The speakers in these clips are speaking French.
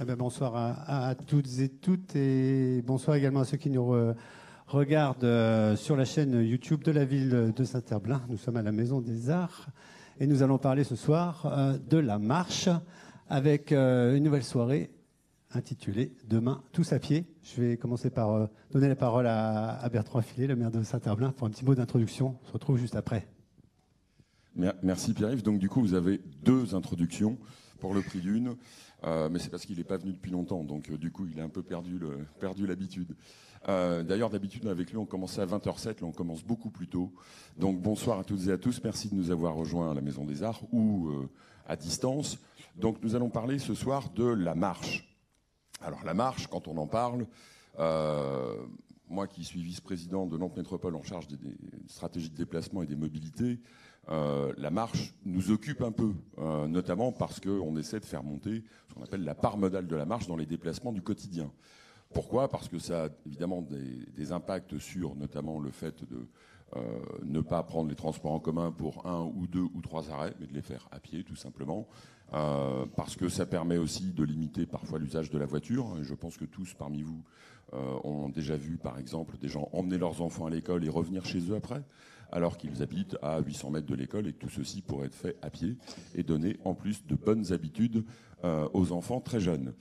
Eh ben, bonsoir à, toutes et toutes et bonsoir également à ceux qui nous regardent euh, sur la chaîne YouTube de la ville de Saint-Herblain. Nous sommes à la Maison des Arts et nous allons parler ce soir euh, de la marche avec euh, une nouvelle soirée intitulée Demain tous à pied. Je vais commencer par donner la parole à, Bertrand Affilé, le maire de Saint-Herblain, pour un petit mot d'introduction. On se retrouve juste après. Merci Pierre-Yves. Donc du coup, vous avez deux introductions pour le prix d'une. Euh, mais c'est parce qu'il n'est pas venu depuis longtemps, donc euh, du coup il a un peu perdu l'habitude. Euh, d'ailleurs, d'habitude avec lui on commençait à 20h07, là on commence beaucoup plus tôt. Donc bonsoir à toutes et à tous, merci de nous avoir rejoints à la Maison des Arts ou à distance. Donc nous allons parler ce soir de la marche. Alors la marche, quand on en parle, moi qui suis vice-président de Nantes Métropole en charge des stratégies de déplacement et des mobilités, euh, la marche nous occupe un peu, euh, notamment parce qu'on essaie de faire monter ce qu'on appelle la part modale de la marche dans les déplacements du quotidien. Pourquoi? Parce que ça a évidemment des, impacts sur notamment le fait de euh, ne pas prendre les transports en commun pour un ou deux ou trois arrêts, mais de les faire à pied tout simplement. parce que ça permet aussi de limiter parfois l'usage de la voiture. Je pense que tous parmi vous ont déjà vu par exemple des gens emmener leurs enfants à l'école et revenir chez eux après alors qu'ils habitent à 800 mètres de l'école et que tout ceci pourrait être fait à pied et donner en plus de bonnes habitudes euh, aux enfants très jeunes.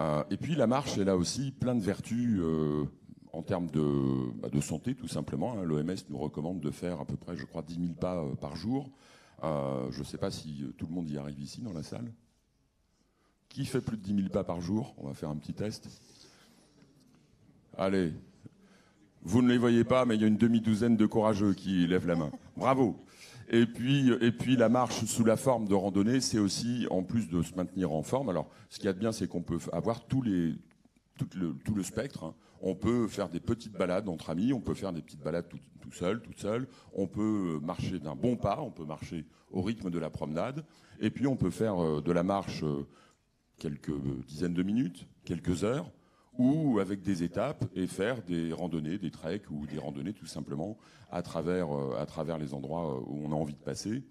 Euh, et puis la marche, elle a aussi plein de vertus euh, en termes bah, de, santé, tout simplement. Hein. L'OMS nous recommande de faire à peu près, je crois, 10 000 pas par jour. je ne sais pas si tout le monde y arrive ici dans la salle. Qui fait plus de 10 000 pas par jour? On va faire un petit test. Allez, vous ne les voyez pas, mais il y a une demi-douzaine de courageux qui lèvent la main. Bravo. Et puis, et puis la marche sous la forme de randonnée, c'est aussi, en plus de se maintenir en forme, alors ce qu'il y a de bien, c'est qu'on peut avoir les, tout, le, tout le spectre. Hein. On peut faire des petites balades entre amis, on peut faire des petites balades tout, tout seul, toute seule, on peut marcher d'un bon pas, on peut marcher au rythme de la promenade, et puis on peut faire euh, de la marche euh, quelques dizaines de minutes, quelques heures, ou avec des étapes et faire des randonnées, des treks ou des randonnées tout simplement à travers, euh, à travers les endroits euh, où on a envie de passer.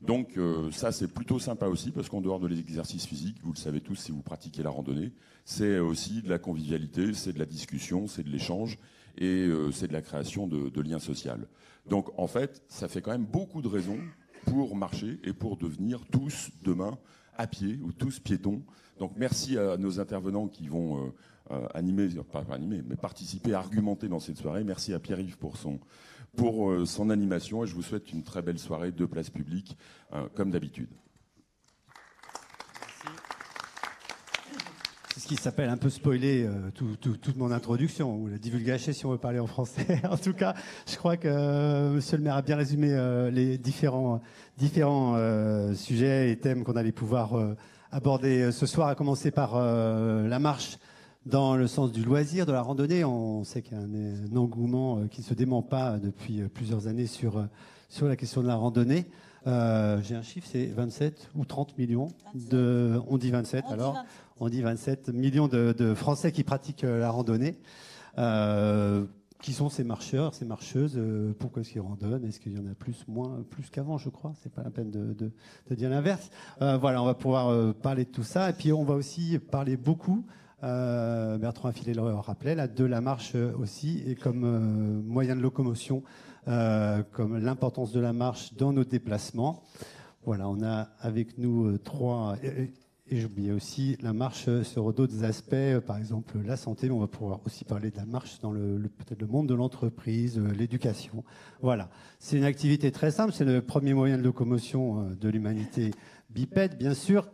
Donc euh, ça c'est plutôt sympa aussi parce qu'en dehors de l'exercice physique, vous le savez tous si vous pratiquez la randonnée, c'est aussi de la convivialité, c'est de la discussion, c'est de l'échange et c'est de la création de, de liens sociaux. Donc en fait, ça fait quand même beaucoup de raisons pour marcher et pour devenir tous demain à pied ou tous piétons. Donc merci à nos intervenants qui vont euh, animer, pas animer, mais participer, argumenter dans cette soirée. Merci à Pierre-Yves pour son, pour euh, son animation et je vous souhaite une très belle soirée de place publique, euh, comme d'habitude. C'est ce qui s'appelle un peu spoiler toute mon introduction, ou la divulgation si on veut parler en français. en tout cas, je crois que Monsieur le maire a bien résumé les différents, différents sujets et thèmes qu'on allait pouvoir aborder ce soir, à commencer par la marche dans le sens du loisir, de la randonnée, on sait qu'il y a un, engouement euh, qui ne se dément pas depuis euh, plusieurs années sur, euh, sur la question de la randonnée. J'ai un chiffre, c'est 27 ou 30 millions de. On dit 27 alors On dit 27 millions de, Français qui pratiquent la randonnée. qui sont ces marcheurs, ces marcheuses Pourquoi est-ce qu'ils randonnent? Est-ce qu'il y en a plus, moins, plus qu'avant, je crois? C'est pas la peine de, de dire l'inverse. voilà, on va pouvoir parler de tout ça. Et puis, on va aussi parler beaucoup euh, Bertrand Affilé le rappelait, de la marche aussi, et comme euh, moyen de locomotion, euh, comme l'importance de la marche dans nos déplacements. Voilà, on a avec nous trois, et, j'oubliais aussi la marche sur d'autres aspects, par exemple la santé, mais on va pouvoir aussi parler de la marche dans le, peut-être le monde de l'entreprise, l'éducation. Voilà, c'est une activité très simple, c'est le premier moyen de locomotion de l'humanité bipède, bien sûr.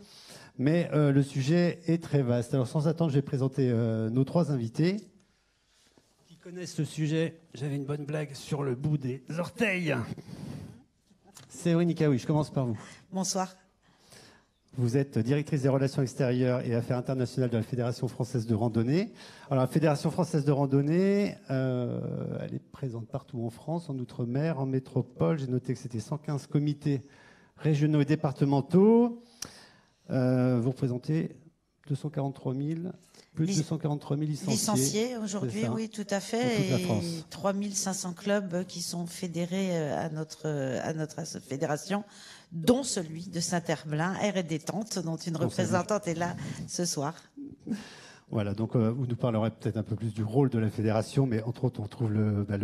Mais euh, le sujet est très vaste. Alors sans attendre, je vais présenter euh, nos trois invités qui connaissent le sujet. J'avais une bonne blague sur le bout des orteils. Séverine oui, je commence par vous. Bonsoir. Vous êtes directrice des relations extérieures et affaires internationales de la Fédération française de randonnée. Alors, la Fédération française de randonnée, euh, elle est présente partout en France, en Outre-mer, en métropole. J'ai noté que c'était 115 comités régionaux et départementaux. Euh, vous représentez 243 000, plus de 243 000 licenciés. Licenciés aujourd'hui, oui, tout à fait. Et 3500 clubs qui sont fédérés euh, à notre, à notre fédération, dont celui de Saint-Herblain, Air et Détente, dont une représentante est là ce soir. Voilà, donc vous nous parlerez peut-être un peu plus du rôle de la fédération, mais entre autres, on trouve le, bah,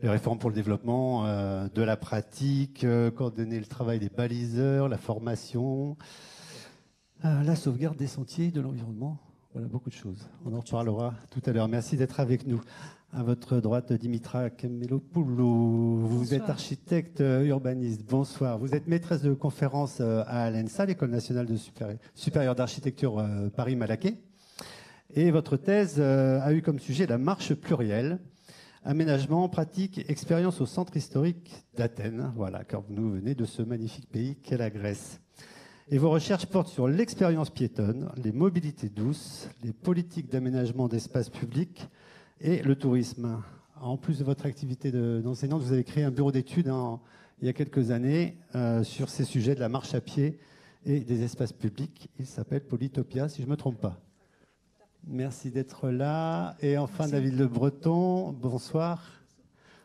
les réformes pour le développement de la pratique, coordonner le travail des baliseurs, la formation, la sauvegarde des sentiers, de l'environnement. Voilà, beaucoup de choses. On en reparlera tout à l'heure. Merci d'être avec nous. À votre droite, Dimitra Kamelopoulou. Vous êtes architecte euh, urbaniste. Bonsoir. Vous êtes maîtresse de conférence euh, à l'ENSA, l'École nationale de supérieure d'architecture euh, Paris-Malaquais. Et votre thèse a eu comme sujet la marche plurielle, aménagement, pratique, expérience au centre historique d'Athènes. Voilà, car vous venez de ce magnifique pays qu'est la Grèce. Et vos recherches portent sur l'expérience piétonne, les mobilités douces, les politiques d'aménagement d'espaces publics, et le tourisme. En plus de votre activité d'enseignante, vous avez créé un bureau d'études il y a quelques années euh, sur ces sujets de la marche à pied et des espaces publics. Il s'appelle Polytopia, si je ne me trompe pas. Merci d'être là. Et enfin, David Le Breton, bonsoir.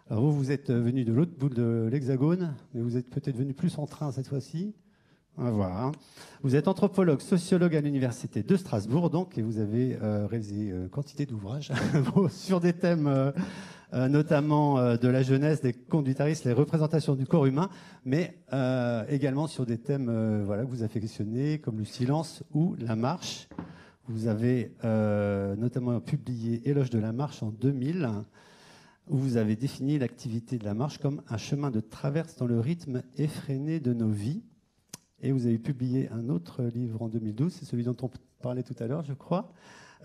Alors vous, vous êtes venu de l'autre bout de l'Hexagone, mais vous êtes peut-être venu plus en train cette fois-ci. On va voir. Hein. Vous êtes anthropologue, sociologue à l'université de Strasbourg, donc, et vous avez euh, réalisé euh, quantité d'ouvrages sur des thèmes, euh, notamment de la jeunesse, des conduitaristes, les représentations du corps humain, mais également sur des thèmes voilà, que vous affectionnez, comme le silence ou la marche. Vous avez notamment publié Éloge de la marche en 2000, où vous avez défini l'activité de la marche comme un chemin de traverse dans le rythme effréné de nos vies. Et vous avez publié un autre livre en 2012, c'est celui dont on parlait tout à l'heure, je crois.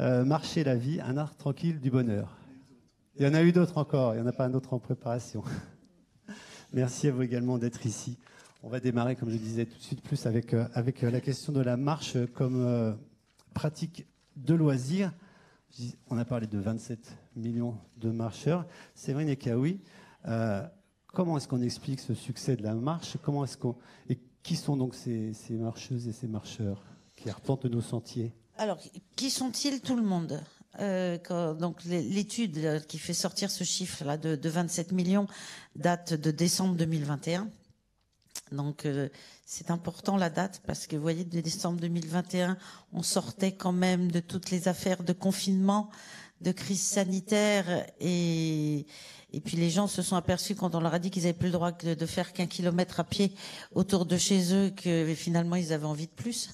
Euh, Marcher la vie, un art tranquille du bonheur. Il y en a eu d'autres encore, il n'y en a pas un autre en préparation. Merci à vous également d'être ici. On va démarrer, comme je disais tout de suite, plus avec, euh, avec euh, la question de la marche comme pratique de loisir. On a parlé de 27 millions de marcheurs. Séverine Ekaoui, euh, comment est-ce qu'on explique ce succès de la marche? Comment est-ce qu'on qui sont donc ces, marcheuses et ces marcheurs qui arpentent nos sentiers? Alors, qui sont-ils? Tout le monde. Euh, donc l'étude qui fait sortir ce chiffre-là de, 27 millions date de décembre 2021. Donc euh, c'est important la date parce que vous voyez, de décembre 2021, on sortait quand même de toutes les affaires de confinement, de crise sanitaire et et puis les gens se sont aperçus quand on leur a dit qu'ils n'avaient plus le droit de faire qu'un kilomètre à pied autour de chez eux que finalement ils avaient envie de plus.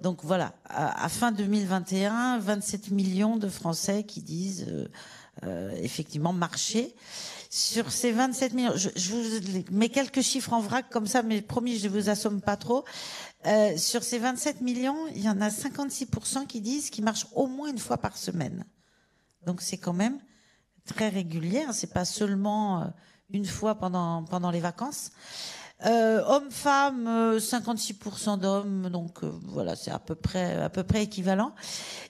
Donc voilà, à, fin 2021, 27 millions de Français qui disent euh, euh, effectivement marcher. Sur ces 27 millions, je, vous mets quelques chiffres en vrac comme ça, mais promis, je ne vous assomme pas trop. Euh, sur ces 27 millions, il y en a 56% qui disent qu'ils marchent au moins une fois par semaine. Donc c'est quand même très régulière. C'est pas seulement euh, une fois pendant pendant les vacances. Euh, Hommes-femmes, 56% euh, d'hommes, donc voilà, c'est à peu près à peu près équivalent.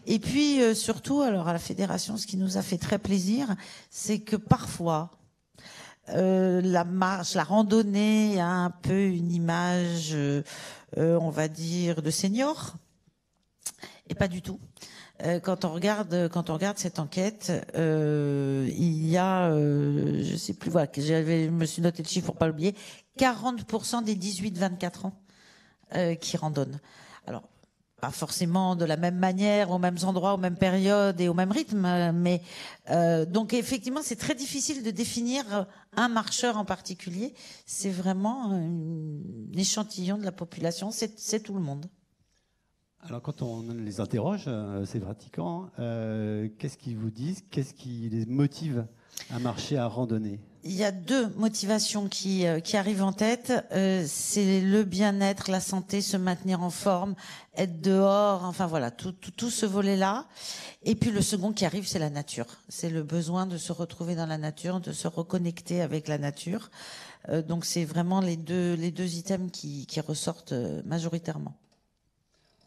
Et puis surtout, alors à la fédération, ce qui nous a fait très plaisir, c'est que parfois la marche, la randonnée a un peu une image, on va dire, de senior, et pas du tout. Euh, quand on regarde quand on regarde cette enquête, euh, il y a, euh, je sais plus, voilà, j'avais, je me suis noté le chiffre pour pas l'oublier, 40% des 18-24 ans euh, qui randonnent. Alors, pas forcément de la même manière, aux mêmes endroits, aux mêmes périodes et au même rythme, mais euh, donc effectivement, c'est très difficile de définir un marcheur en particulier. C'est vraiment un échantillon de la population, c'est tout le monde. Alors quand on les interroge, euh, ces pratiquants, euh, qu'est-ce qu'ils vous disent? Qu'est-ce qui les motive à marcher, à randonner? Il y a deux motivations qui, euh, qui arrivent en tête. c'est le bien-être, la santé, se maintenir en forme, être dehors, enfin voilà, tout, tout, tout ce volet-là. Et puis le second qui arrive, c'est la nature. C'est le besoin de se retrouver dans la nature, de se reconnecter avec la nature. donc c'est vraiment les deux, les deux items qui, qui ressortent majoritairement.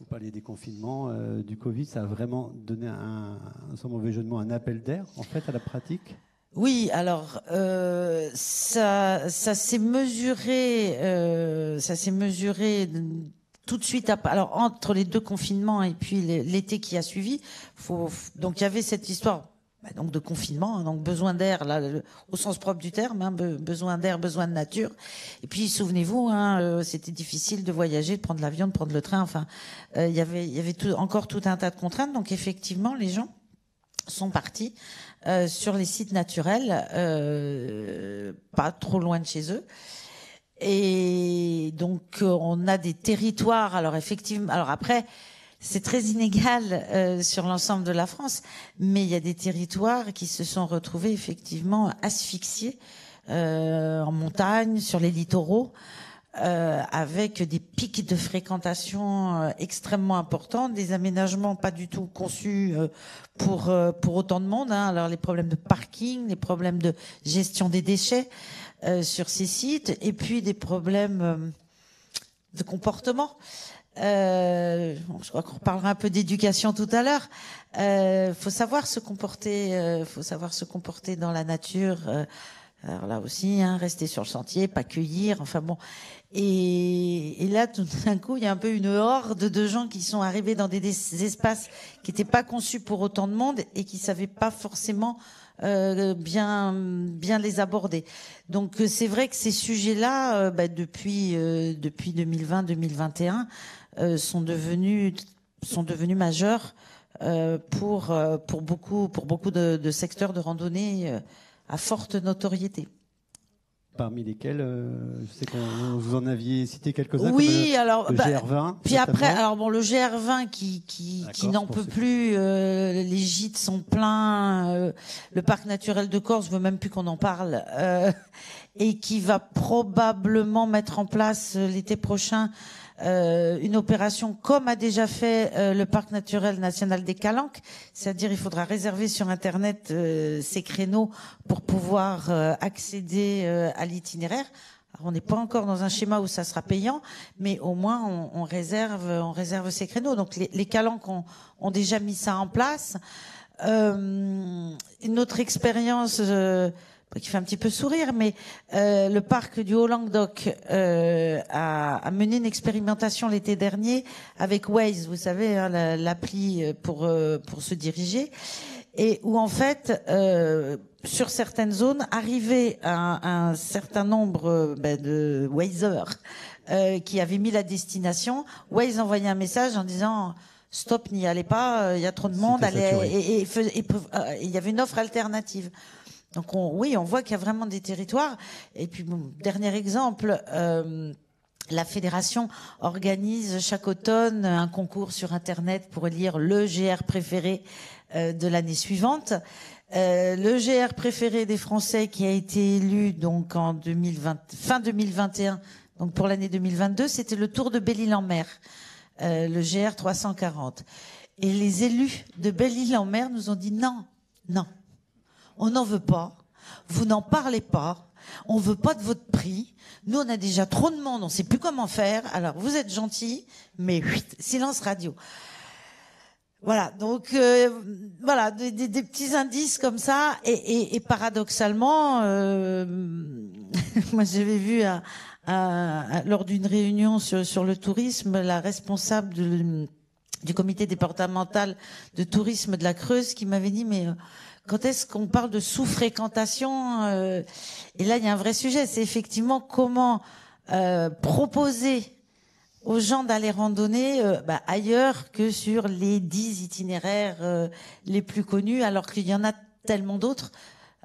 Vous parliez des confinements, euh, du Covid, ça a vraiment donné un, sans un appel d'air en fait à la pratique? Oui, alors euh, ça, ça s'est mesuré, euh, ça s'est mesuré tout de suite. alors entre les deux confinements et puis l'été qui a suivi, faut, donc il y avait cette histoire bah, donc de confinement, hein, donc besoin d'air, là, au sens propre du terme, hein, besoin d'air, besoin de nature. Et puis souvenez-vous, hein, euh, c'était difficile de voyager, de prendre l'avion, de prendre le train. Enfin, euh, il y avait, il y avait tout, encore tout un tas de contraintes. Donc effectivement, les gens sont partis euh, sur les sites naturels, pas trop loin de chez eux. Et donc on a des territoires. Alors effectivement, alors après c'est très inégal euh, sur l'ensemble de la France, mais il y a des territoires qui se sont retrouvés effectivement asphyxiés euh, en montagne, sur les littoraux, euh, avec des pics de fréquentation extrêmement importants, des aménagements pas du tout conçus pour pour autant de monde. Hein. Alors les problèmes de parking, les problèmes de gestion des déchets sur ces sites, et puis des problèmes de comportement. Euh, je crois qu'on reparlera un peu d'éducation tout à l'heure. Euh, faut savoir se comporter, euh, faut savoir se comporter dans la nature. Euh, alors là aussi, hein, rester sur le sentier, pas cueillir. Enfin bon. Et, et là, tout d'un coup, il y a un peu une horde de gens qui sont arrivés dans des, espaces qui n'étaient pas conçus pour autant de monde et qui savaient pas forcément euh, bien bien les aborder. Donc c'est vrai que ces sujets-là, euh, bah, depuis depuis 2020-2021, euh, sont devenus sont devenus majeurs euh, pour euh, pour beaucoup pour beaucoup de, de secteurs de randonnée à forte notoriété parmi lesquels je sais qu'on vous en aviez cité quelques-uns. Oui, alors le bah, GR20. Puis après, alors bon, le GR20 qui qui, qui n'en peut plus, euh, les gîtes sont pleins, euh, le parc naturel de Corse veut même plus qu'on en parle, euh, et qui va probablement mettre en place l'été prochain euh, une opération comme a déjà fait euh, le parc naturel national des Calanques, c'est-à-dire il faudra réserver sur internet euh, ces créneaux pour pouvoir accéder à l'itinéraire. on n'est pas encore dans un schéma où ça sera payant, mais au moins on, on réserve, on réserve ces créneaux. Donc les, les Calanques ont, ont, déjà mis ça en place. une autre expérience qui fait un petit peu sourire, mais euh, le parc du Haut-Languedoc euh, a, a, mené une expérimentation l'été dernier avec Waze, vous savez, hein, l'appli pour euh, pour se diriger, et où en fait, euh, sur certaines zones, arrivé à, un certain nombre ben, de Wazers euh, qui avaient mis la destination, Waze envoyait un message en disant stop, n'y allez pas, il y a trop de monde, allez, et, et, et il y avait une offre alternative. Donc on, oui, on voit qu'il y a vraiment des territoires. Et puis, bon, dernier exemple. Euh, la fédération organise chaque automne un concours sur Internet pour élire le GR préféré euh, de l'année suivante. Euh, le GR préféré des Français qui a été élu donc en 2020, fin 2021, donc pour l'année 2022, c'était le Tour de Belle-Île-en-Mer, le GR 340. Et les élus de Belle-Île-en-Mer nous ont dit non, non, on n'en veut pas, vous n'en parlez pas, on veut pas de votre prix. Nous, on a déjà trop de monde, on sait plus comment faire. Alors, vous êtes gentil, mais silence radio. Voilà, donc euh, voilà, des, petits indices comme ça, et, paradoxalement, euh, moi j'avais vu lors d'une réunion sur, le tourisme, la responsable du comité départemental de tourisme de la Creuse qui m'avait dit mais euh, quand est-ce qu'on parle de sous-fréquentation euh, Et là, il y a un vrai sujet. C'est effectivement comment euh, proposer aux gens d'aller randonner euh, bah, ailleurs que sur les dix itinéraires les plus connus, alors qu'il y en a tellement d'autres.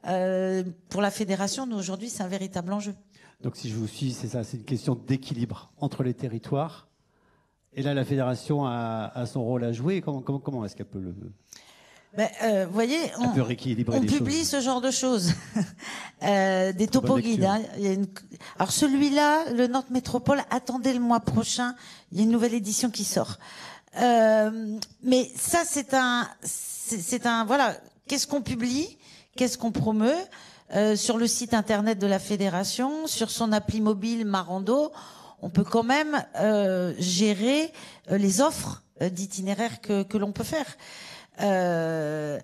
pour la fédération, aujourd'hui, c'est un véritable enjeu. Donc, si je vous suis, c'est ça, c'est une question d'équilibre entre les territoires. Et là, la fédération a, son rôle à jouer. Comment est-ce qu'elle peut le ben, euh, vous voyez, on, on publie ce genre de choses, euh, des topoguides. Hein. Alors celui-là, le Nantes Métropole, attendez le mois prochain, il y a une nouvelle édition qui sort. Euh, mais ça, c'est un, c'est un, voilà, qu'est-ce qu'on publie, qu'est-ce qu'on promeut euh, sur le site internet de la fédération, sur son appli mobile Marando, on peut quand même euh, gérer euh, les offres d'itinéraires que, que l'on peut faire. Euh,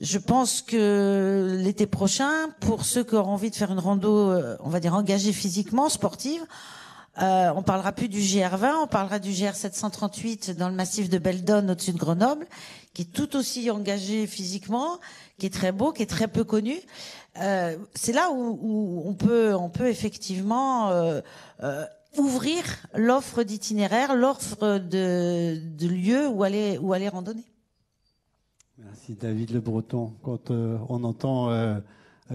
je pense que l'été prochain, pour ceux qui auront envie de faire une rando, euh, on va dire engagée physiquement, sportive, Euh, on parlera plus du GR20, on parlera du GR738 dans le massif de Beldon au-dessus de Grenoble, qui est tout aussi engagé physiquement, qui est très beau, qui est très peu connu. Euh, c'est là où, on peut, on peut effectivement euh, euh, ouvrir l'offre d'itinéraire, l'offre de, de lieux où aller, où aller randonner. Merci David Le Breton. Quand on entend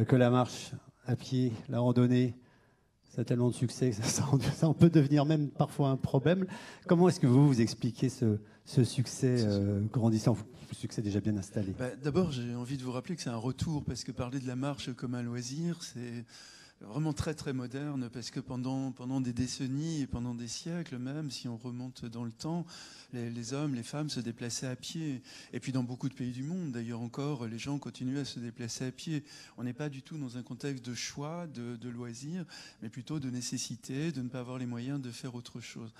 que la marche à pied, la randonnée, ça a tellement de succès que ça, ça, peut devenir même parfois un problème. Comment est-ce que vous vous expliquez ce, ce succès euh, grandissant, ce succès déjà bien installé? Bah, D'abord, j'ai envie de vous rappeler que c'est un retour, parce que parler de la marche comme un loisir, c'est vraiment très très moderne parce que pendant, pendant des décennies et pendant des siècles même, si on remonte dans le temps, les, hommes, les femmes se déplaçaient à pied. Et puis dans beaucoup de pays du monde, d'ailleurs encore, les gens continuent à se déplacer à pied. On n'est pas du tout dans un contexte de choix, de, de loisir, mais plutôt de nécessité, de ne pas avoir les moyens de faire autre chose.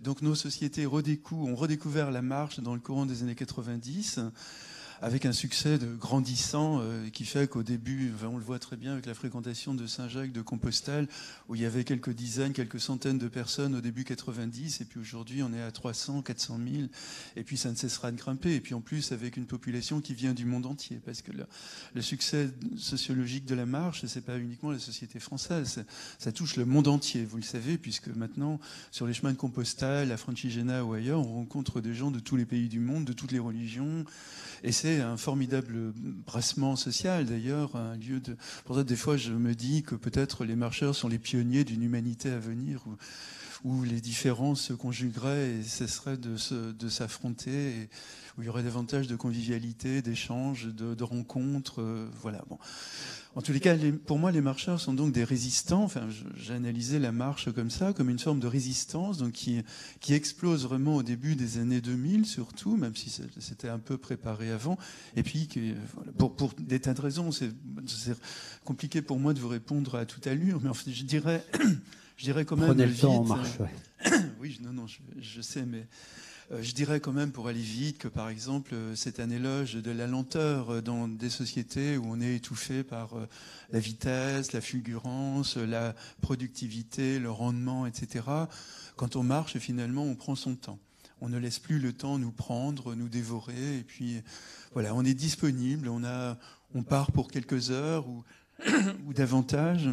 Donc nos sociétés ont redécouvert la marche dans le courant des années 90 avec un succès grandissant euh, qui fait qu'au début, on le voit très bien avec la fréquentation de Saint-Jacques de Compostelle, où il y avait quelques dizaines, quelques centaines de personnes au début 90, et puis aujourd'hui on est à 300, 400 000, et puis ça ne cessera de grimper, et puis en plus avec une population qui vient du monde entier, parce que le, succès sociologique de la marche, c'est pas uniquement la société française, ça touche le monde entier, vous le savez, puisque maintenant sur les chemins de Compostelle, à Francigena ou ailleurs, on rencontre des gens de tous les pays du monde, de toutes les religions, et c'est un formidable brassement social, d'ailleurs, un lieu de. Pour ça, des fois, je me dis que peut-être les marcheurs sont les pionniers d'une humanité à venir, où, où, les différences se conjugueraient et cesseraient de, s'affronter, où il y aurait davantage de convivialité, d'échanges, de, de, rencontres. Euh, voilà. Bon. En tous les cas, pour moi, les marcheurs sont donc des résistants. Enfin, j'ai analysé la marche comme ça, comme une forme de résistance, donc qui, qui explose vraiment au début des années 2000, surtout, même si c'était un peu préparé avant. Et puis, pour, pour des tas de raisons, c'est compliqué pour moi de vous répondre à toute allure, mais en fait, je dirais, je dirais quand même. Prenez le temps en marche. oui, non, non, je, je sais, mais je dirais quand même, pour aller vite, que par exemple, euh, c'est un éloge de la lenteur euh, dans des sociétés où on est étouffé par la vitesse, la fulgurance, la productivité, le rendement, etc. Quand on marche, finalement, on prend son temps. On ne laisse plus le temps nous prendre, nous dévorer, et puis voilà, on est disponible, on, a, on part pour quelques heures ou, ou davantage.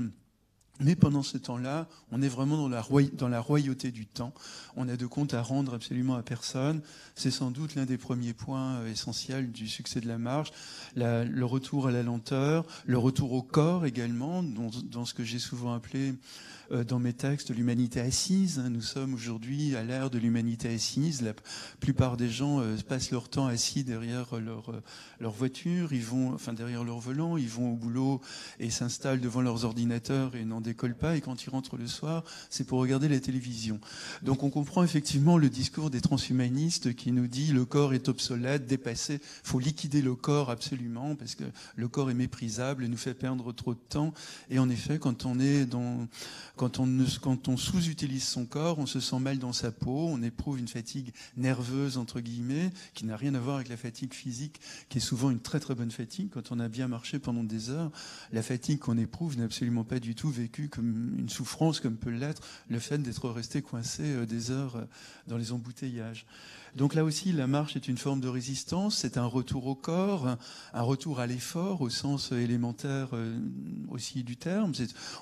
Mais pendant ce temps-là, on est vraiment dans la, royauté du temps. On a de compte à rendre absolument à personne. C'est sans doute l'un des premiers points euh, essentiels du succès de la marche. le retour à la lenteur, le retour au corps également, dans, ce que j'ai souvent appelé dans mes textes l'humanité assise. Nous sommes aujourd'hui à l'ère de l'humanité assise. La plupart des gens euh, passent leur temps assis derrière leur, euh, leur voiture, ils vont, enfin derrière leur volant, ils vont au boulot et s'installent devant leurs ordinateurs et n'en décollent pas. Et quand ils rentrent le soir, c'est pour regarder la télévision. Donc on comprend effectivement le discours des transhumanistes qui nous dit le corps est obsolète, dépassé, faut liquider le corps absolument parce que le corps est méprisable et nous fait perdre trop de temps. Et en effet, quand on est dans quand quand on sous-utilise son corps, on se sent mal dans sa peau, on éprouve une fatigue nerveuse, entre guillemets, qui n'a rien à voir avec la fatigue physique, qui est souvent une très très bonne fatigue. Quand on a bien marché pendant des heures, la fatigue qu'on éprouve n'est absolument pas du tout vécue comme une souffrance, comme peut l'être le fait d'être resté coincé euh, des heures euh, dans les embouteillages. Donc là aussi, la marche est une forme de résistance, c'est un retour au corps, un retour à l'effort au sens élémentaire euh, aussi du terme.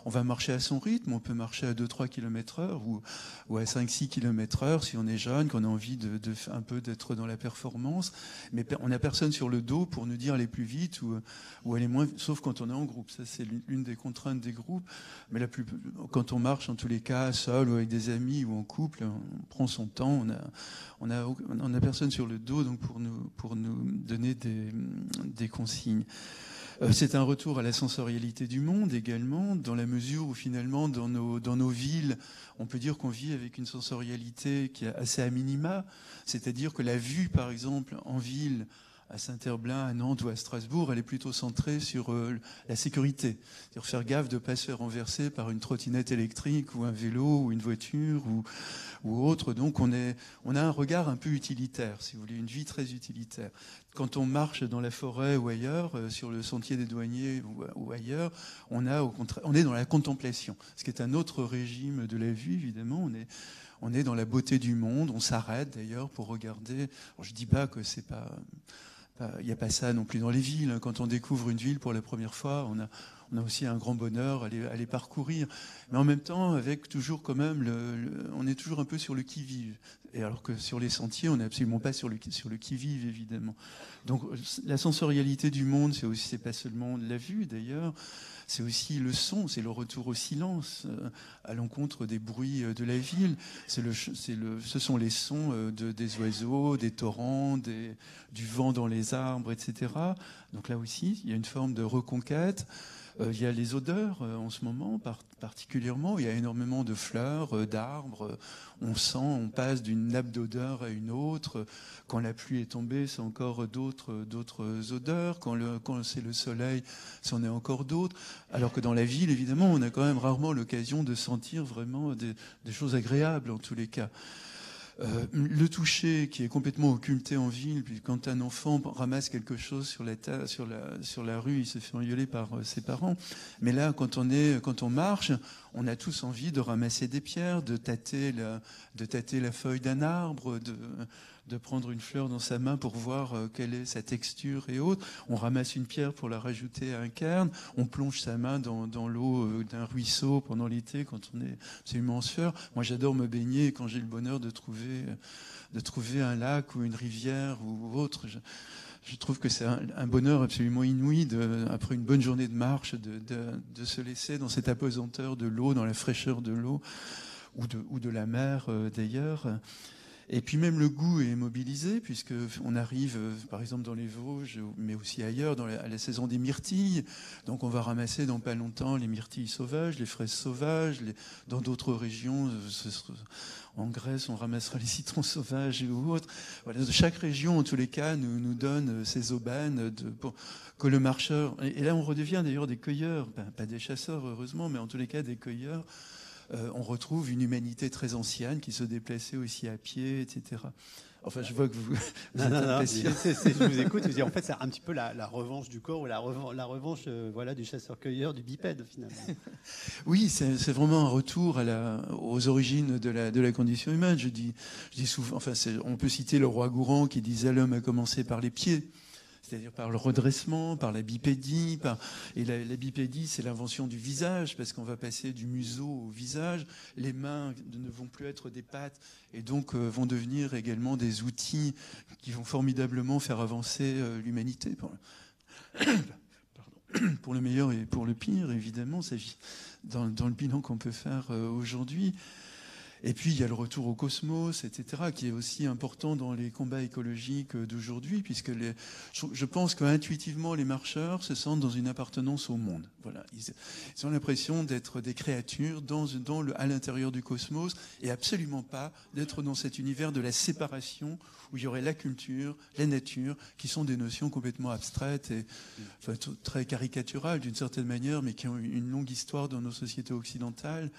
On va marcher à son rythme, on peut marcher à 2-3 km heure ou, à 5-6 km heure si on est jeune, qu'on a envie de un peu d'être dans la performance. Mais on n'a personne sur le dos pour nous dire aller plus vite ou, ou aller moins, sauf quand on est en groupe. Ça, c'est l'une des contraintes des groupes. Mais la plus, quand on marche, en tous les cas, seul ou avec des amis ou en couple, on prend son temps, on a, on a on n'a personne sur le dos donc pour nous, pour nous donner des, des consignes. Euh, c'est un retour à la sensorialité du monde également, dans la mesure où finalement dans nos, dans nos villes, on peut dire qu'on vit avec une sensorialité qui est assez à minima, c'est-à-dire que la vue par exemple en ville à Saint-Herblain, à Nantes ou à Strasbourg, elle est plutôt centrée sur euh, la sécurité. C'est-à-dire faire gaffe de ne pas se faire renverser par une trottinette électrique ou un vélo ou une voiture ou, autre. Donc on, est, on a un regard un peu utilitaire, si vous voulez, une vie très utilitaire. Quand on marche dans la forêt ou ailleurs, euh, sur le sentier des douaniers ou, ailleurs, on, a, on est dans la contemplation, ce qui est un autre régime de la vue, évidemment. On est, on est dans la beauté du monde, on s'arrête d'ailleurs pour regarder. je ne dis pas que c'est pas il n'y a pas ça non plus dans les villes. Quand on découvre une ville pour la première fois, on a, aussi un grand bonheur à les, parcourir. Mais en même temps, avec toujours quand même, on est toujours un peu sur le qui-vive. Et alors que sur les sentiers, on n'est absolument pas sur le, qui-vive, évidemment. Donc la sensorialité du monde, c'est aussi, c'est pas seulement la vue d'ailleurs, c'est aussi le son, c'est le retour au silence euh, à l'encontre des bruits euh, de la ville. Le, le, ce sont les sons euh, de, des oiseaux, des torrents, du vent dans les arbres, etc. Donc là aussi, il y a une forme de reconquête. Euh, il y a les odeurs euh, en ce moment, particulièrement. Il y a énormément de fleurs, euh, d'arbres. On sent, on passe d'une nappe d'odeur à une autre. Quand la pluie est tombée, c'est encore d'autres, d'autres odeurs. Quand, c'est le soleil, c'en est encore d'autres. Alors que dans la ville, évidemment, on a quand même rarement l'occasion de sentir vraiment des choses agréables en tous les cas. Euh, le toucher qui est complètement occulté en ville, puis quand un enfant ramasse quelque chose sur la, sur la, rue, il se fait engueuler par euh, ses parents. Mais là, quand on, est, quand on marche, on a tous envie de ramasser des pierres, de tâter la, de tâter la feuille d'un arbre, de, de prendre une fleur dans sa main pour voir euh, quelle est sa texture et autres. On ramasse une pierre pour la rajouter à un cairn. On plonge sa main dans, l'eau euh, d'un ruisseau pendant l'été quand on est absolument en sueur. Moi, j'adore me baigner quand j'ai le bonheur de trouver, de trouver un lac ou une rivière ou autre. Je, trouve que c'est un, bonheur absolument inouï, après une bonne journée de marche, de, de, se laisser dans cette apesanteur de l'eau, dans la fraîcheur de l'eau ou de, ou de la mer euh, d'ailleurs. Et puis même le goût est mobilisé, puisque on arrive, euh, par exemple, dans les Vosges, mais aussi ailleurs, dans la, à la saison des myrtilles. Donc on va ramasser dans pas longtemps les myrtilles sauvages, les fraises sauvages. Dans d'autres régions, euh, en Grèce, on ramassera les citrons sauvages ou autres. Voilà, chaque région, en tous les cas, nous, donne ses aubaines de, pour, que le marcheur. Et, là, on redevient d'ailleurs des cueilleurs, pas des chasseurs, heureusement, mais en tous les cas des cueilleurs euh, on retrouve une humanité très ancienne qui se déplaçait aussi à pied, etc. Enfin, je vois que vous. non, non, non, je vous écoute. en fait, c'est un petit peu la, revanche du corps ou la, la revanche euh, voilà, du chasseur-cueilleur, du bipède, finalement. oui, c'est vraiment un retour à la, aux origines de la, de la condition humaine. Je dis, je dis souvent. Enfin, on peut citer le roi Gourand qui disait l'homme a commencé par les pieds c'est-à-dire par le redressement, par la bipédie. Et la, bipédie, c'est l'invention du visage, parce qu'on va passer du museau au visage. Les mains ne vont plus être des pattes, et donc euh, vont devenir également des outils qui vont formidablement faire avancer euh, l'humanité. Pour... le meilleur et pour le pire, évidemment, dans, dans le bilan qu'on peut faire euh, aujourd'hui. Et puis il y a le retour au cosmos, etc., qui est aussi important dans les combats écologiques d'aujourd'hui, puisque je pense qu'intuitivement les marcheurs se sentent dans une appartenance au monde. Voilà, ils, ont l'impression d'être des créatures à l'intérieur du cosmos et absolument pas d'être dans cet univers de la séparation où il y aurait la culture, la nature, qui sont des notions complètement abstraites et très caricaturales d'une certaine manière, mais qui ont une longue histoire dans nos sociétés occidentales.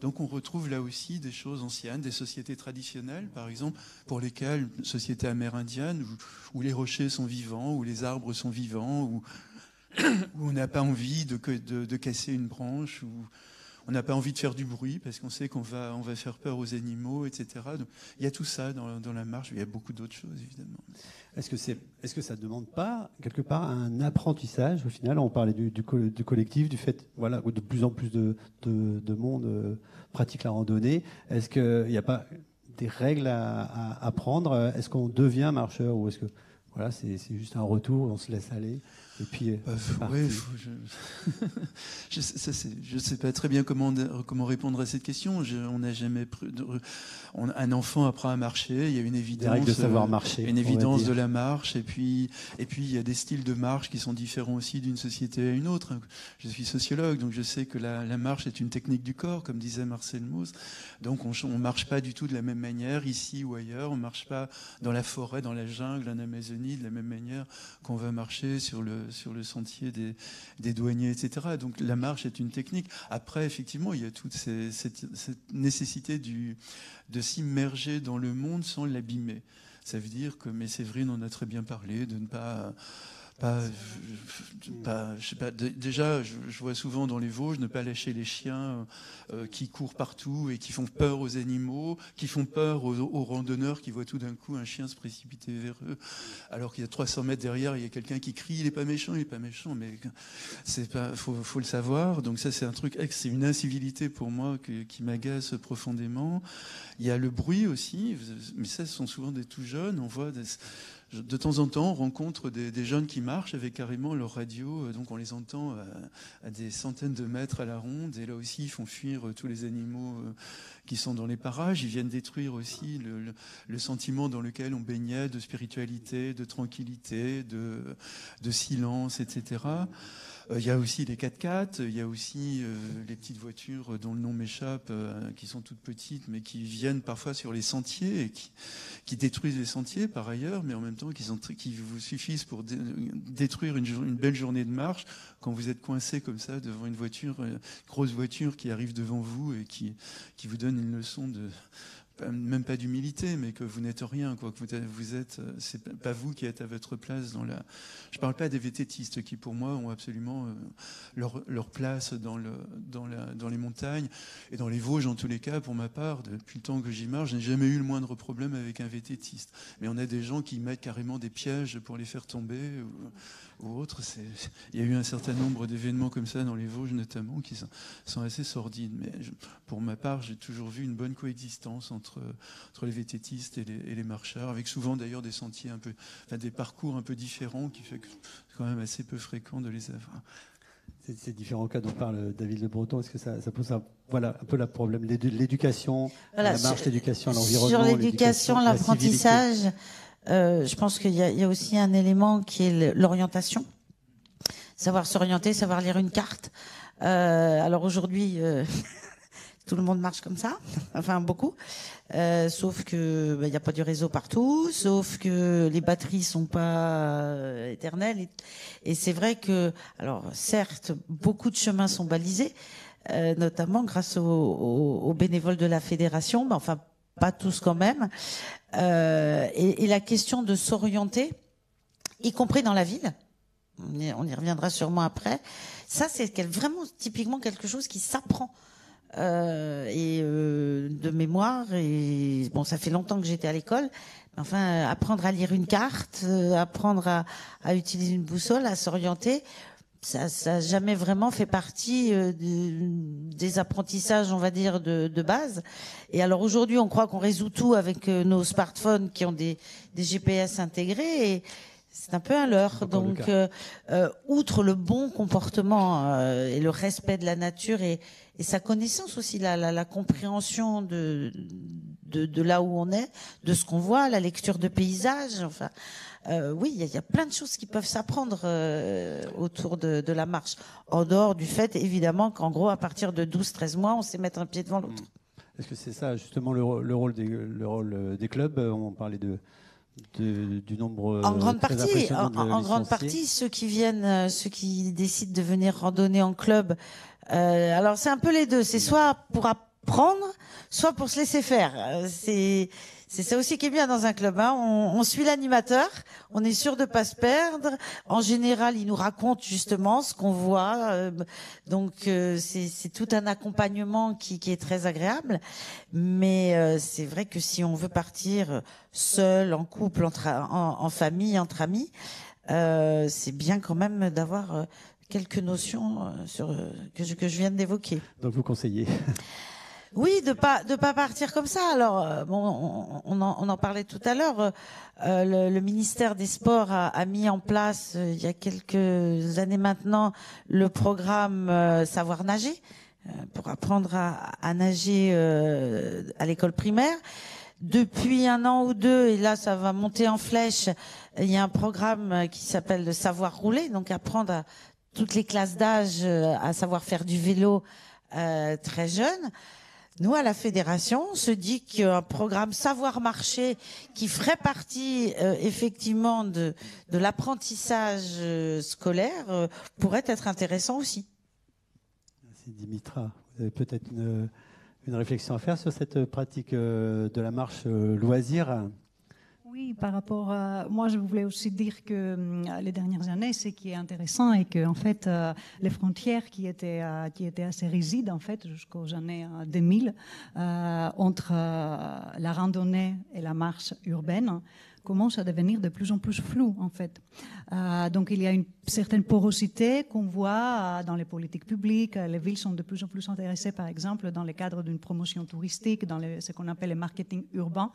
Donc on retrouve là aussi des choses anciennes, des sociétés traditionnelles, par exemple, pour lesquelles une société amérindienne, où, les rochers sont vivants, où les arbres sont vivants, où, on n'a pas envie de, de, casser une branche, où on n'a pas envie de faire du bruit parce qu'on sait qu'on va, on va faire peur aux animaux, etc. Donc, il y a tout ça dans, la marche, il y a beaucoup d'autres choses, évidemment. Est-ce que, c'est, est-ce que ça ne demande pas, quelque part, un apprentissage Au final, on parlait du, collectif, du fait voilà, où de plus en plus de, de, de monde euh, pratique la randonnée. Est-ce qu'il n'y a pas des règles à, apprendre Est-ce qu'on devient marcheur ou est-ce que voilà, c'est, c'est juste un retour, on se laisse aller? Et puis, bah, ouais, je... je, sais pas très bien comment comment répondre à cette question. on n'a jamais un enfant apprend à marcher. Il y a une évidence de savoir marcher, une évidence de la marche. Et puis et puis il y a des styles de marche qui sont différents aussi d'une société à une autre. Je suis sociologue, donc je sais que la, la marche est une technique du corps, comme disait Marcel Mauss. Donc on ne marche pas du tout de la même manière ici ou ailleurs. On ne marche pas dans la forêt, dans la jungle, en Amazonie de la même manière qu'on va marcher sur le sur le sentier des, des, douaniers, etc. Donc la marche est une technique. Après, effectivement, il y a toute cette, nécessité du, de s'immerger dans le monde sans l'abîmer. Ça veut dire que, mais Séverine en a très bien parlé, de ne pas déjà, je, vois souvent dans les Vosges ne pas lâcher les chiens euh, qui courent partout et qui font peur aux animaux, qui font peur aux, randonneurs qui voient tout d'un coup un chien se précipiter vers eux, alors qu'il y a 300 mètres derrière, il y a quelqu'un qui crie, il est pas méchant, il est pas méchant, mais c'est pas, faut, faut, le savoir. Donc ça, c'est un truc, c'est une incivilité pour moi qui m'agace profondément. Il y a le bruit aussi, mais ça, ce sont souvent des tout jeunes. On voit des, de temps en temps, on rencontre des, jeunes qui marchent avec carrément leur radio, euh, donc on les entend euh, à, des centaines de mètres à la ronde, et là aussi ils font fuir euh, tous les animaux qui sont dans les parages, ils viennent détruire aussi le, sentiment dans lequel on baignait de spiritualité, de tranquillité, de, de silence, etc. Il y a aussi les 4x4, il y a aussi les petites voitures dont le nom m'échappe, qui sont toutes petites, mais qui viennent parfois sur les sentiers et qui, qui détruisent les sentiers par ailleurs, mais en même temps qui, vous suffisent pour détruire une, belle journée de marche quand vous êtes coincé comme ça devant une voiture, une grosse voiture qui arrive devant vous et qui vous donne une leçon de même pas d'humilité, mais que vous n'êtes rien, quoi. Que vous, êtes, euh, c'est pas vous qui êtes à votre place dans la. Je parle pas des vététistes qui, pour moi, ont absolument euh, leur, leur, place dans le, dans, la, dans les montagnes et dans les Vosges, en tous les cas. Pour ma part, depuis le temps que j'y marche, je n'ai jamais eu le moindre problème avec un vététiste. Mais on a des gens qui mettent carrément des pièges pour les faire tomber autres. Il y a eu un certain nombre d'événements comme ça dans les Vosges notamment qui sont, assez sordides. Mais pour ma part, j'ai toujours vu une bonne coexistence entre, entre les vététistes et les, marcheurs, avec souvent d'ailleurs des sentiers un peu, enfin, des parcours un peu différents, qui fait que c'est quand même assez peu fréquent de les avoir. Ces différents cas dont parle David Le Breton, est-ce que ça, pose un, voilà, un peu le problème l'éducation, la marche, l'éducation, l'environnement Sur l'éducation, l'apprentissage, euh, je pense qu'il y, y, a aussi un élément qui est l'orientation. Savoir s'orienter, savoir lire une carte. Euh, alors aujourd'hui, euh, tout le monde marche comme ça, enfin beaucoup, euh, sauf que il bah, n'y a pas du réseau partout, sauf que les batteries sont pas euh, éternelles. Et, c'est vrai que, alors certes, beaucoup de chemins sont balisés, notamment grâce aux, aux, aux, bénévoles de la fédération, mais enfin pas tous quand même. Euh, et, et, la question de s'orienter, y compris dans la ville, on y reviendra sûrement après, ça c'est vraiment typiquement quelque chose qui s'apprend. Euh, et euh, de mémoire et bon ça fait longtemps que j'étais à l'école enfin apprendre à lire une carte euh, apprendre à, à utiliser une boussole à s'orienter ça ça jamais vraiment fait partie euh, des apprentissages, on va dire, de, de base. Et alors aujourd'hui, on croit qu'on résout tout avec euh, nos smartphones qui ont des, des GPS intégrés. Et, c'est un peu un leurre. Donc, euh, outre le bon comportement et le respect de la nature et, et sa connaissance aussi, la, la, la compréhension de, de, de, là où on est, de ce qu'on voit, la lecture de paysages, enfin, euh, oui, il y, a plein de choses qui peuvent s'apprendre euh, autour de, de, la marche, en dehors du fait, évidemment, qu'en gros, à partir de 12-13 mois, on sait mettre un pied devant l'autre. Est-ce que c'est ça, justement, le, rôle, des, le rôle euh, des clubs? On parlait de, du nombre en grande partie en, grande partie ceux qui viennent ceux qui décident de venir randonner en club euh, alors c'est un peu les deux. C'est soit pour apprendre soit pour se laisser faire. C'est c'est ça aussi qui est bien dans un club. Hein. On, on, suit l'animateur, on est sûr de pas se perdre. En général, il nous raconte justement ce qu'on voit. Euh, donc euh, c'est tout un accompagnement qui, qui, est très agréable. Mais euh, c'est vrai que si on veut partir seul, en couple, entre, en, en famille, entre amis, c'est bien quand même d'avoir quelques notions sur, que, je, que je viens d'évoquer. Donc vous conseillez Oui, de pas de pas partir comme ça. Alors euh, bon, on, en, parlait tout à l'heure. Euh, le, ministère des Sports a, mis en place euh, il y a quelques années maintenant le programme Savoir nager pour apprendre à, nager à l'école primaire. Depuis un an ou deux, et là ça va monter en flèche, il y a un programme qui s'appelle le Savoir rouler, donc apprendre à toutes les classes d'âge à savoir faire du vélo très jeune. Nous, à la fédération, on se dit qu'un programme savoir marcher qui ferait partie euh, effectivement de, l'apprentissage euh, scolaire euh, pourrait être intéressant aussi. Merci Dimitra. Vous avez peut-être une, réflexion à faire sur cette pratique de la marche loisir oui, par rapport à moi, je voulais aussi dire que hum, les dernières années, ce qui est intéressant est que en fait, euh, les frontières qui étaient euh, qui étaient assez rigides en fait jusqu'aux années 2000 euh, entre la randonnée et la marche urbaine commence à devenir de plus en plus flou, en fait. Euh, donc, il y a une certaine porosité qu'on voit euh, dans les politiques publiques. Les villes sont de plus en plus intéressées, par exemple, dans le cadre d'une promotion touristique, dans ce qu'on appelle le marketing urbain.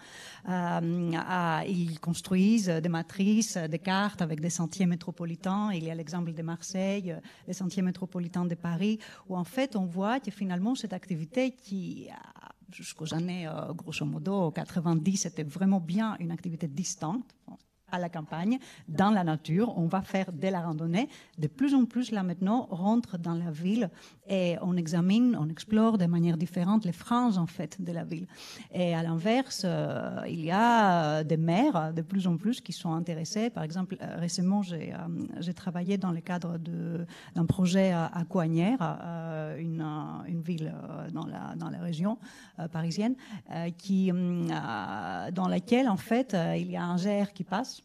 Euh, ils construisent des matrices, des cartes avec des sentiers métropolitains. Il y a l'exemple de Marseille, les sentiers métropolitains de Paris, où en fait, on voit que finalement, cette activité qui jusqu'aux années, euh, grosso modo, 90, c'était vraiment bien une activité distante à la campagne, dans la nature. On va faire de la randonnée. De plus en plus, là maintenant, rentre dans la ville et on examine, on explore de manière différente les franges en fait de la ville. Et à l'inverse, euh, il y a des maires de plus en plus qui sont intéressés. Par exemple, euh, récemment, euh, j'ai travaillé dans le cadre d'un projet à, à Coignères, une, ville dans la, région parisienne, dans laquelle en fait il y a un GR qui passe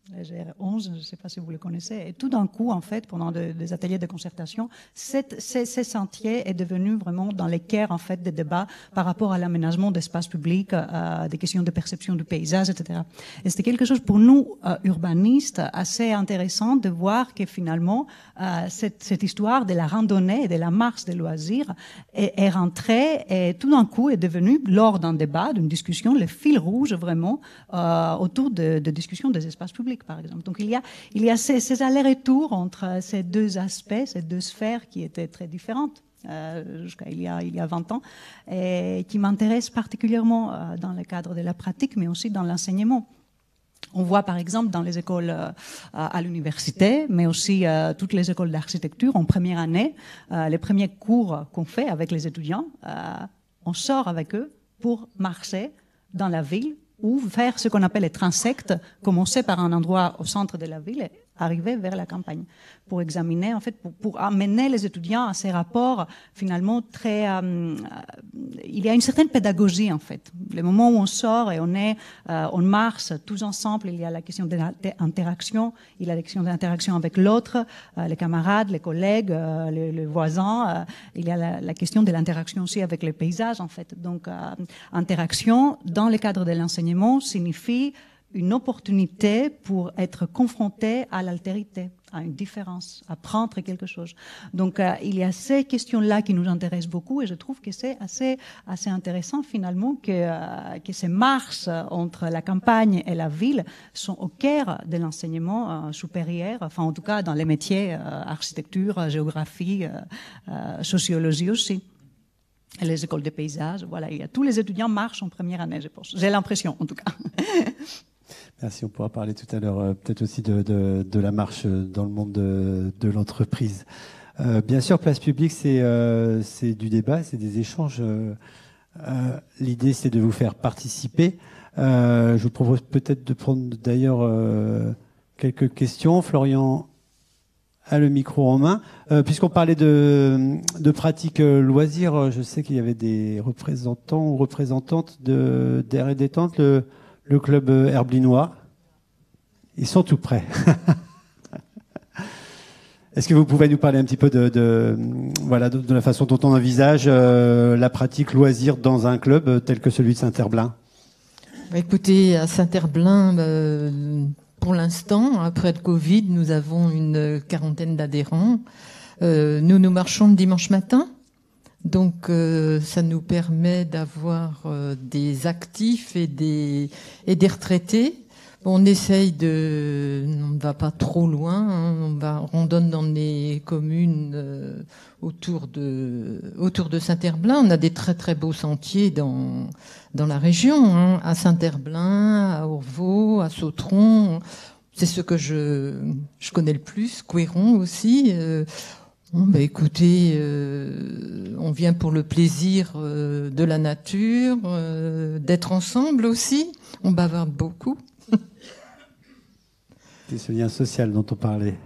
GR11, je ne sais pas si vous le connaissez, et tout d'un coup, en fait, pendant des ateliers de concertation, cette, ces, sentiers est devenu vraiment dans l'équerre, en fait, des débats par rapport à l'aménagement d'espaces publics, à des questions de perception du paysage, etc. Et c'était quelque chose pour nous, euh, urbanistes, assez intéressant de voir que finalement, euh, cette, cette, histoire de la randonnée et de la marche des loisirs est, est rentrée et tout d'un coup est devenue, lors d'un débat, d'une discussion, le fil rouge vraiment euh, autour de, de discussions des espaces publics par exemple. Donc il y a, ces, allers-retours entre ces deux aspects, ces deux sphères qui étaient très différentes. Euh, jusqu'à il y, a, il y a 20 ans, et qui m'intéressent particulièrement euh, dans le cadre de la pratique, mais aussi dans l'enseignement. On voit par exemple dans les écoles euh, à l'université, mais aussi toutes les écoles d'architecture en première année, les premiers cours qu'on fait avec les étudiants, on sort avec eux pour marcher dans la ville ou faire ce qu'on appelle les transectes, commencer par un endroit au centre de la ville arriver vers la campagne pour examiner, en fait, pour, amener les étudiants à ces rapports finalement très. Euh, euh, il y a une certaine pédagogie en fait. Le moment où on sort et on est, euh, on marche tous ensemble, il y a la question de l'interaction, il y a la question de l'interaction avec l'autre, les camarades, les collègues, les, voisins. il y a la, la question de l'interaction aussi avec les paysages en fait. Donc, interaction dans le cadre de l'enseignement signifie une opportunité pour être confronté à l'altérité, à une différence, à prendre quelque chose. Donc euh, il y a ces questions-là qui nous intéressent beaucoup et je trouve que c'est assez, intéressant finalement que, euh, que ces marches entre la campagne et la ville sont au cœur de l'enseignement euh, supérieur, enfin en tout cas dans les métiers architecture, géographie, sociologie aussi. Les écoles de paysage, voilà, il y a, tous les étudiants marchent en première année, je pense. J'ai l'impression, en tout cas. Merci. On pourra parler tout à l'heure euh, peut-être aussi de, la marche dans le monde de, l'entreprise. Euh, bien sûr, place publique, c'est euh, du débat, c'est des échanges. L'idée, c'est de vous faire participer. je vous propose peut-être de prendre d'ailleurs quelques questions. Florian a le micro en main. Puisqu'on parlait de, de pratiques loisirs, je sais qu'il y avait des représentants ou représentantes d'Air et Détente. Le club herblinois. Ils sont tout prêts. Est-ce que vous pouvez nous parler un petit peu de, voilà, de, la façon dont on envisage euh, la pratique loisir dans un club euh, tel que celui de Saint-Herblain? Bah, Écoutez, à Saint-Herblain, euh, pour l'instant, après le Covid, nous avons une quarantaine d'adhérents. nous, nous marchons le dimanche matin Donc euh, ça nous permet d'avoir euh, des actifs et des, et des retraités. On essaye de, on ne va pas trop loin, hein. on, va, on donne dans les communes euh, autour de, autour de Saint-Herblain. On a des très très beaux sentiers dans, dans la région, hein. à Saint-Herblain, à Orvaux, à Sautron. C'est ce que je, je connais le plus, Couéron aussi. Bon, bah, écoutez, euh, on vient pour le plaisir euh, de la nature, euh, d'être ensemble aussi. On bavarde beaucoup. C'est ce lien social dont on parlait.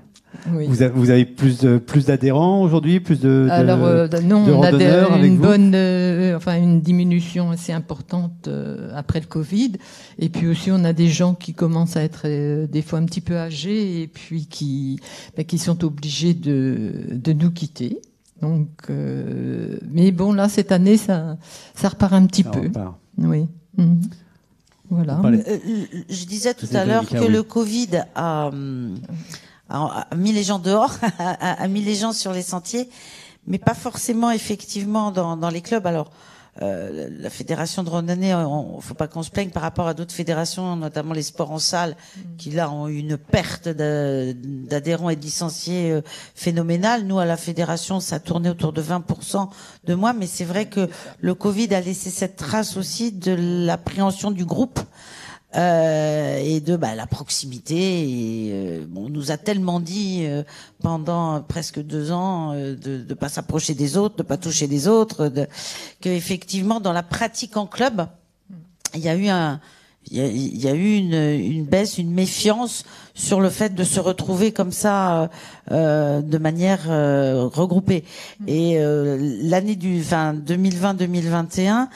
Vous, avez, plus de, plus d'adhérents aujourd'hui, plus de, Alors euh, non, on a une bonne, euh, enfin une diminution assez importante euh, après le Covid. Et puis aussi, on a des gens qui commencent à être des fois un petit peu âgés et puis qui, bah, qui sont obligés de, de nous quitter. Donc, mais bon, là cette année, ça, ça repart un petit peu. Oui. Mhm. Voilà. je disais tout à l'heure que le Covid a hum, a mis les gens dehors, a, mis les gens sur les sentiers, mais pas forcément effectivement dans, dans les clubs. Alors, euh, la fédération de randonnée, il faut pas qu'on se plaigne par rapport à d'autres fédérations, notamment les sports en salle, mm. qui là ont eu une perte d'adhérents et de licenciés euh, phénoménale. Nous, à la fédération, ça tournait autour de 20% de moins, mais c'est vrai que le Covid a laissé cette trace aussi de l'appréhension du groupe. Euh, et de bah, la proximité. Et, euh, on nous a tellement dit euh, pendant presque deux ans de ne pas s'approcher des autres, de pas toucher les autres, de, que effectivement dans la pratique en club, il y a eu un il y, a, eu une, une, baisse, une méfiance sur le fait de se retrouver comme ça euh, de manière regroupée. Et l'année du, enfin 2020-2021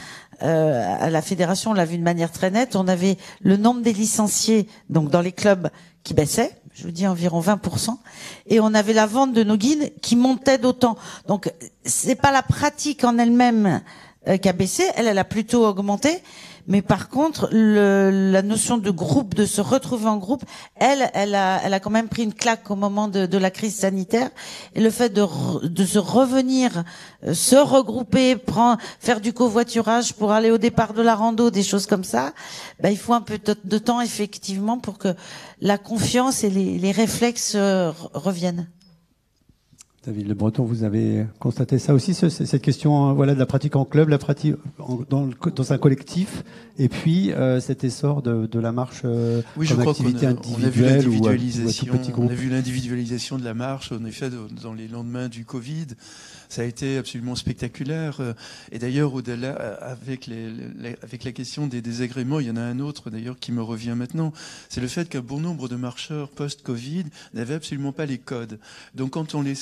euh, à la fédération, on l'a vu de manière très nette. On avait le nombre des licenciés, donc dans les clubs, qui baissait. Je vous dis environ 20%. Et on avait la vente de nos guides qui montait d'autant. Donc, c'est pas la pratique en elle-même euh, qui a baissé. Elle, elle a plutôt augmenté. Mais par contre, le, la notion de groupe, de se retrouver en groupe, elle, elle a, quand même pris une claque au moment de, la crise sanitaire. Et le fait de, se revenir, euh, se regrouper, prendre, faire du covoiturage pour aller au départ de la rando, des choses comme ça, ben, il faut un peu de, temps effectivement pour que la confiance et les, les réflexes euh, reviennent. David Le Breton, vous avez constaté ça aussi, cette question voilà, de la pratique en club, la pratique dans, dans un collectif, et puis euh, cet essor de, de la marche euh, oui, je crois activité a, individuelle on a vu l'individualisation, on a vu l'individualisation de la marche, en effet, dans les lendemains du Covid ça a été absolument spectaculaire. Euh, et d'ailleurs, au-delà, euh, avec, les, avec la question des désagréments, il y en a un autre d'ailleurs qui me revient maintenant. C'est le fait qu'un bon nombre de marcheurs post-Covid n'avaient absolument pas les codes. Donc quand on les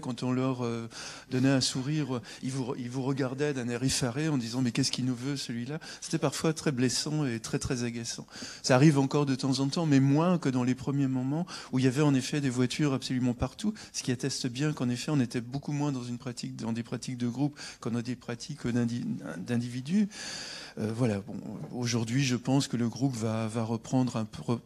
quand on leur euh, donnait un sourire, ils vous, ils vous regardaient d'un air effaré en disant mais qu'est-ce qu'il nous veut celui-là? C'était parfois très blessant et très très agaçant. Ça arrive encore de temps en temps, mais moins que dans les premiers moments où il y avait en effet des voitures absolument partout, ce qui atteste bien qu'en effet on était beaucoup moins dans une dans des pratiques de groupe qu'on a des pratiques d'individus. Euh, voilà. Bon, Aujourd'hui, je pense que le groupe va, va reprendre un peu,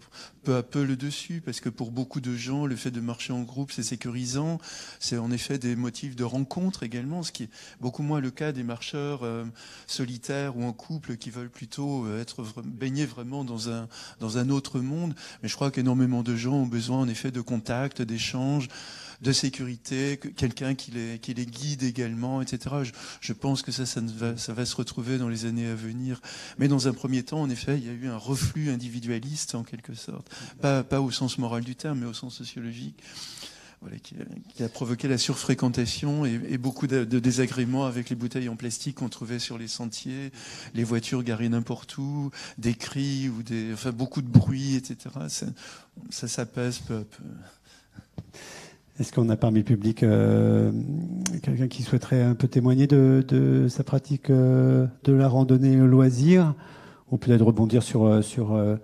peu, à peu le dessus, parce que pour beaucoup de gens, le fait de marcher en groupe, c'est sécurisant. C'est en effet des motifs de rencontre également, ce qui est beaucoup moins le cas des marcheurs euh, solitaires ou en couple qui veulent plutôt euh, être baignés vraiment dans un, dans un autre monde. Mais je crois qu'énormément de gens ont besoin en effet de contact, d'échanges de sécurité, quelqu'un qui les, guide également, etc. Je, pense que ça, ça va, se retrouver dans les années à venir. Mais dans un premier temps, en effet, il y a eu un reflux individualiste, en quelque sorte. Pas, au sens moral du terme, mais au sens sociologique. Voilà, qui, a, provoqué la surfréquentation et, beaucoup de, désagréments avec les bouteilles en plastique qu'on trouvait sur les sentiers, les voitures garées n'importe où, des cris ou des, enfin beaucoup de bruit, etc. Ça, ça peu à peu. Est-ce qu'on a parmi le public euh, quelqu'un qui souhaiterait un peu témoigner de, sa pratique euh, de la randonnée loisir? Ou peut-être rebondir sur, euh,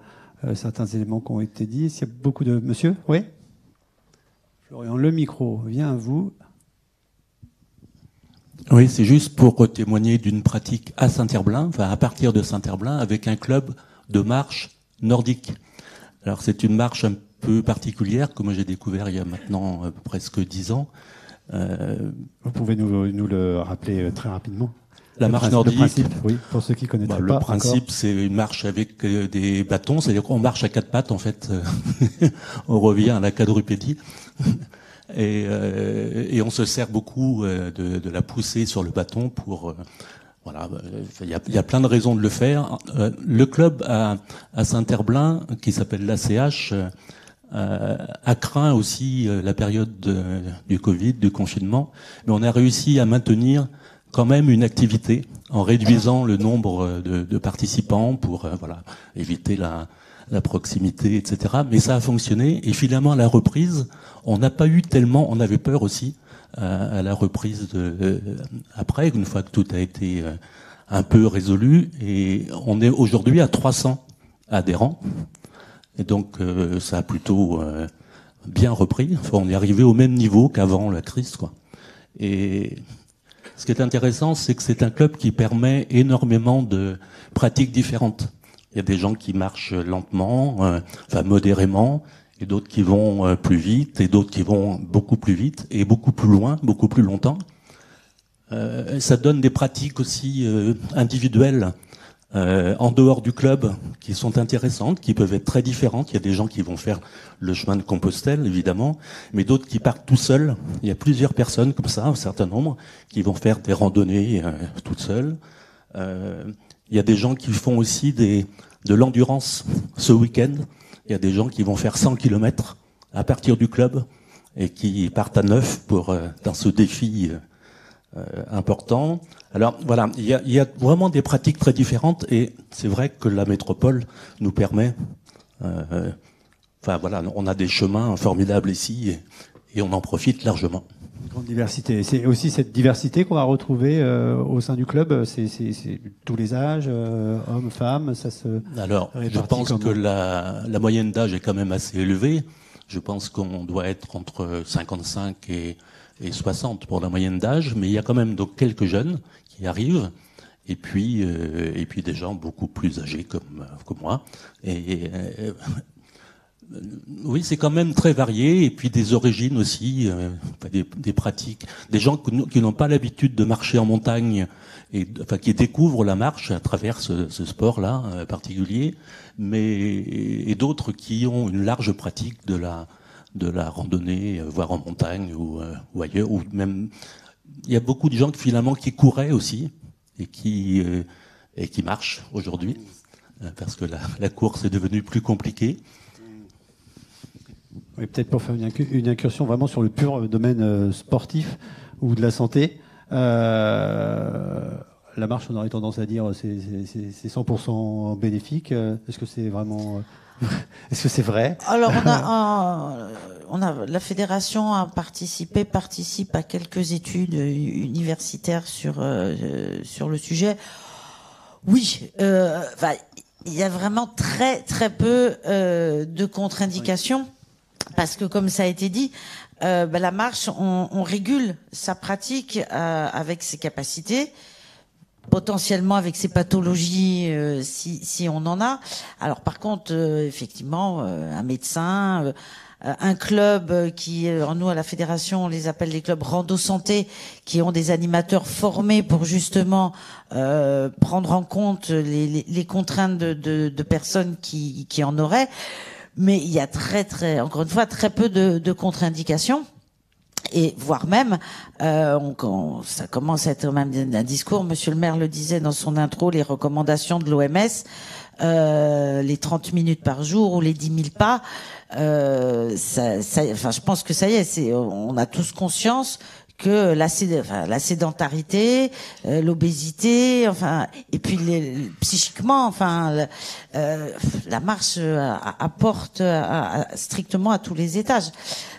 certains éléments qui ont été dit. S'il y a beaucoup de... Monsieur? Oui? Florian, le micro vient à vous. Oui, c'est juste pour témoigner d'une pratique à Saint-Herblain, enfin à partir de Saint-Herblain, avec un club de marche nordique. Alors c'est une marche un peu particulière que moi j'ai découvert il y a maintenant euh, presque dix ans. Vous pouvez nous, nous le rappeler très rapidement la marche nordique. oui, pour ceux qui connaissent bah, pas. Le principe, c'est une marche avec des bâtons, c'est-à-dire qu'on marche à quatre pattes en fait. on revient à la quadrupédie. Et, euh, et, on se sert beaucoup euh, de, de, la poussée sur le bâton pour. Euh, voilà, il y, a, y, a, plein de raisons de le faire. le club à, à Saint-Herblain, qui s'appelle l'ACH, a craint aussi la période de, du Covid, du confinement, mais on a réussi à maintenir quand même une activité en réduisant le nombre de, de participants pour voilà éviter la, la proximité, etc. Mais ça a fonctionné. Et finalement, à la reprise, on n'a pas eu tellement, on avait peur aussi euh, à la reprise de, euh, après, une fois que tout a été euh, un peu résolu. Et on est aujourd'hui à 300 adhérents. Et donc, ça a plutôt bien repris. Enfin, on est arrivé au même niveau qu'avant la crise, quoi. Et ce qui est intéressant, c'est que c'est un club qui permet énormément de pratiques différentes. Il y a des gens qui marchent lentement, euh, enfin modérément, et d'autres qui vont euh, plus vite, et d'autres qui vont beaucoup plus vite, et beaucoup plus loin, beaucoup plus longtemps. Euh, ça donne des pratiques aussi individuelles en dehors du club qui sont intéressantes, qui peuvent être très différentes. Il y a des gens qui vont faire le chemin de Compostelle, évidemment, mais d'autres qui partent tout seuls. Il y a plusieurs personnes comme ça, un certain nombre, qui vont faire des randonnées toutes seules. Il y a des gens qui font aussi des, de l'endurance ce week-end. Il y a des gens qui vont faire 100 km à partir du club et qui partent à neuf pour euh, dans ce défi euh, important. Alors voilà, il y, a, y, a, vraiment des pratiques très différentes et c'est vrai que la métropole nous permet. Euh, enfin voilà, on a des chemins formidables ici et, et on en profite largement grande diversité. C'est aussi cette diversité qu'on va retrouver euh, au sein du club. C'est tous les âges, euh, hommes, femmes, ça se. Alors, je pense que la, la moyenne d'âge est quand même assez élevée. Je pense qu'on doit être entre 55 et, et 60 pour la moyenne d'âge, mais il y a quand même donc quelques jeunes qui arrivent. Et puis, euh, et puis des gens beaucoup plus âgés comme, comme moi. Et, oui, c'est quand même très varié, et puis des origines aussi, euh, des, pratiques, des gens qui n'ont pas l'habitude de marcher en montagne, et enfin qui découvrent la marche à travers ce, sport-là euh, particulier, mais et, d'autres qui ont une large pratique de la de la randonnée, euh, voire en montagne ou, ou, ailleurs, ou même il y a beaucoup de gens qui finalement qui couraient aussi et qui et qui marchent aujourd'hui parce que la, course est devenue plus compliquée. Oui, peut-être pour faire une, incursion vraiment sur le pur domaine euh, sportif ou de la santé. Euh, la marche, on aurait tendance à dire c'est 100% bénéfique. Est-ce que c'est vraiment est-ce que c'est vrai? Alors on a, on a la fédération a participé participe à quelques études universitaires sur euh, sur le sujet. Oui, euh, il y a vraiment très très peu de contre-indications. Parce que comme ça a été dit, euh, bah, la marche, on, on, régule sa pratique euh, avec ses capacités, potentiellement avec ses pathologies euh, si, on en a. Alors par contre, euh, effectivement, euh, un médecin, un club qui, nous à la fédération, on les appelle les clubs rando santé, qui ont des animateurs formés pour justement prendre en compte les, contraintes de, personnes qui, qui en auraient mais il y a très très encore une fois très peu de, de contre-indications et voire même, euh, on, ça commence à être même un discours. Monsieur le maire le disait dans son intro, les recommandations de l'OMS, euh, les 30 minutes par jour ou les 10 000 pas. Euh, ça, ça, enfin, je pense que ça y est, on a tous conscience que la, sédentarité, euh, l'obésité, enfin, et puis les, psychiquement, enfin, euh, la marche euh, apporte strictement à tous les étages.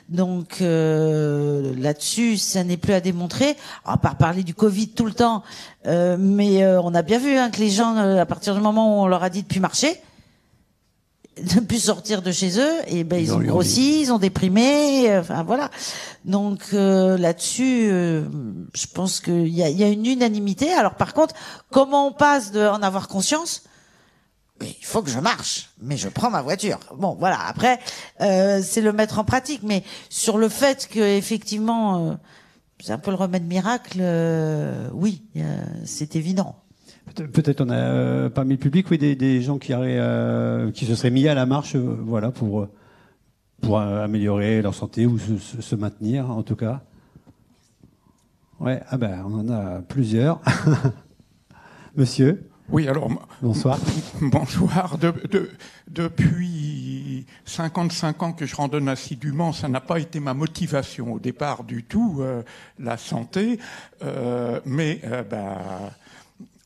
Donc là-dessus, ça n'est plus à démontrer. On va pas parler du Covid tout le temps, mais on a bien vu hein, que les gens, à partir du moment où on leur a dit de plus marcher, ne plus sortir de chez eux, et ben ils, ont grossi, ils ont déprimé, enfin voilà. Donc euh, là-dessus, euh, je pense qu'il y a, y a, une unanimité. Alors par contre, comment on passe de en avoir conscience mais il faut que je marche, mais je prends ma voiture. Bon, voilà. Après, euh, c'est le mettre en pratique, mais sur le fait que effectivement, c'est un peu le remède miracle. oui, c'est évident. Peut-être on a parmi le public, oui, des, gens qui, qui se seraient mis à la marche, voilà, pour pour améliorer leur santé ou se, maintenir, en tout cas. Ouais, ah ben, on en a plusieurs. Monsieur? Oui, alors. Bonsoir. Bonsoir. depuis 55 ans que je randonne assidûment, ça n'a pas été ma motivation au départ du tout, euh, la santé. Euh, mais euh, ben,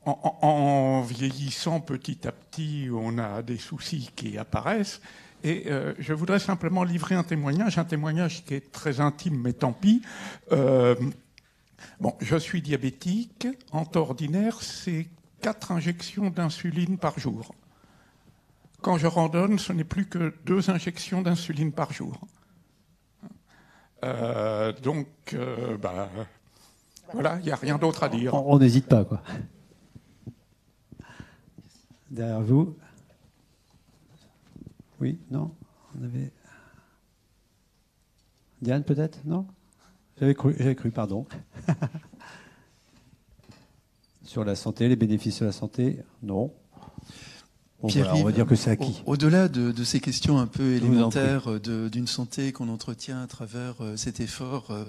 en, en, vieillissant petit à petit, on a des soucis qui apparaissent. Et je voudrais simplement livrer un témoignage, un témoignage qui est très intime, mais tant pis. bon, je suis diabétique. En temps ordinaire, c'est quatre injections d'insuline par jour. Quand je randonne, ce n'est plus que deux injections d'insuline par jour. Euh, donc, euh, bah, voilà, il n'y a rien d'autre à dire. On n'hésite pas, quoi. Derrière vous. Oui, non. Diane, peut-être? Non? J'avais cru, j'avais cru, pardon. Sur la santé, les bénéfices de la santé? Non on va dire que c'est acquis. Au-delà de, ces questions un peu élémentaires d'une santé qu'on entretient à travers euh, cet effort euh,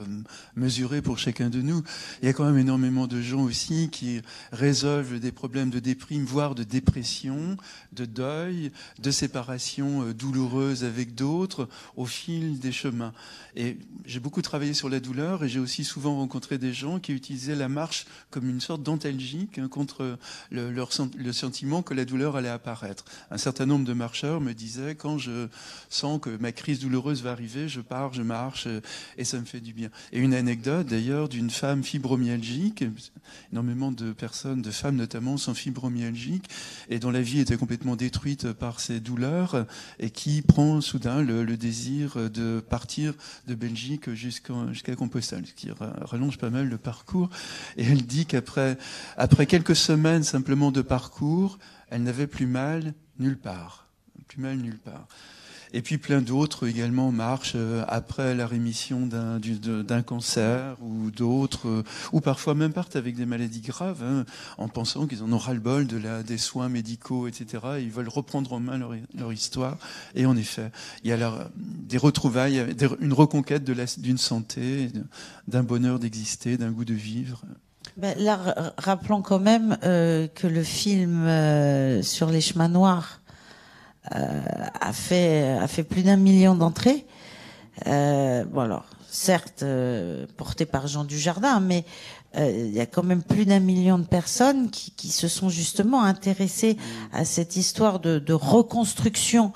mesuré pour chacun de nous, il y a quand même énormément de gens aussi qui résolvent des problèmes de déprime, voire de dépression, de deuil, de séparation euh, douloureuse avec d'autres au fil des chemins. Et j'ai beaucoup travaillé sur la douleur et j'ai aussi souvent rencontré des gens qui utilisaient la marche comme une sorte d'antalgique hein, contre le, leur, le sentiment que la douleur allait apparaître. Un certain nombre de marcheurs me disaient quand je sens que ma crise douloureuse va arriver, je pars, je marche euh, et ça me fait du bien. Et une anecdote d'ailleurs d'une femme fibromyalgique, énormément de personnes, de femmes notamment, sont fibromyalgiques et dont la vie était complètement détruite par ces douleurs et qui prend soudain le, désir de partir de Belgique jusqu'à Compostelle, ce qui rallonge pas mal le parcours. Et elle dit qu'après après quelques semaines simplement de parcours, elle n'avait plus mal nulle part. Plus mal nulle part. Et puis plein d'autres également marchent euh, après la rémission d'un cancer ou d'autres, euh, ou parfois même partent avec des maladies graves, hein, en pensant qu'ils en ont ras-le-bol de la, des soins médicaux, etc. ils veulent reprendre en main leur, histoire. Et en effet, il y a des retrouvailles, une reconquête d'une santé, d'un bonheur d'exister, d'un goût de vivre. Ben, là, rappelons quand même euh, que le film euh, sur les chemins noirs euh, a fait a fait plus d'un million d'entrées. bon alors, certes porté par Jean Dujardin, mais il y a quand même plus d'un million de personnes qui, qui, se sont justement intéressées à cette histoire de, de reconstruction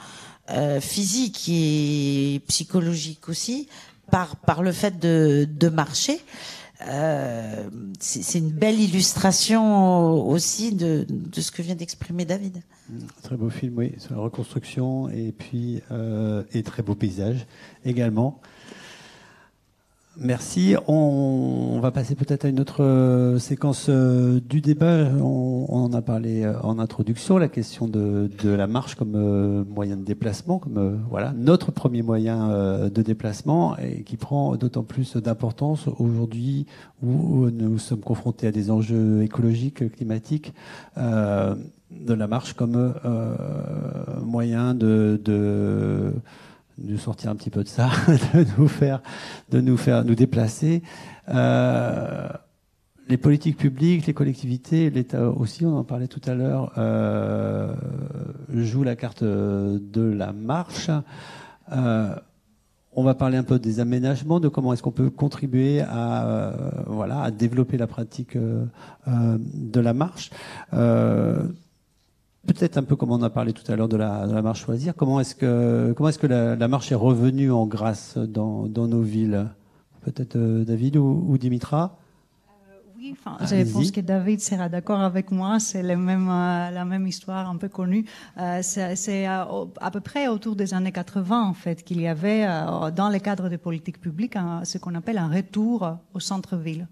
physique et psychologique aussi par par le fait de, de marcher. Euh, c'est une belle illustration aussi de, de ce que vient d'exprimer David. Très beau film, oui, sur la reconstruction et puis euh, et très beau paysage également. Merci. On, va passer peut-être à une autre euh, séquence euh, du débat. On, en a parlé euh, en introduction, la question de, la marche comme moyen de déplacement, comme voilà notre premier moyen de déplacement et qui prend d'autant plus d'importance aujourd'hui où nous sommes confrontés à des enjeux écologiques, climatiques. de la marche comme moyen de nous sortir un petit peu de ça, de nous faire, de nous faire, nous déplacer. Euh, les politiques publiques, les collectivités, l'État aussi, on en parlait tout à l'heure, euh, jouent la carte de la marche. Euh, on va parler un peu des aménagements, de comment est-ce qu'on peut contribuer à, euh, voilà, à développer la pratique euh, euh, de la marche peut-être un peu comme on a parlé tout à l'heure de la, marche choisir. Comment est-ce que, comment est-ce que la, marche est revenue en grâce dans, nos villes? Peut-être euh, David ou, Dimitra? Euh, oui, je pense que David sera d'accord avec moi. C'est la même, euh, la même histoire un peu connue. c'est à, peu près autour des années 80, en fait, qu'il y avait, dans le cadre des politiques publiques, ce qu'on appelle un retour au centre-ville.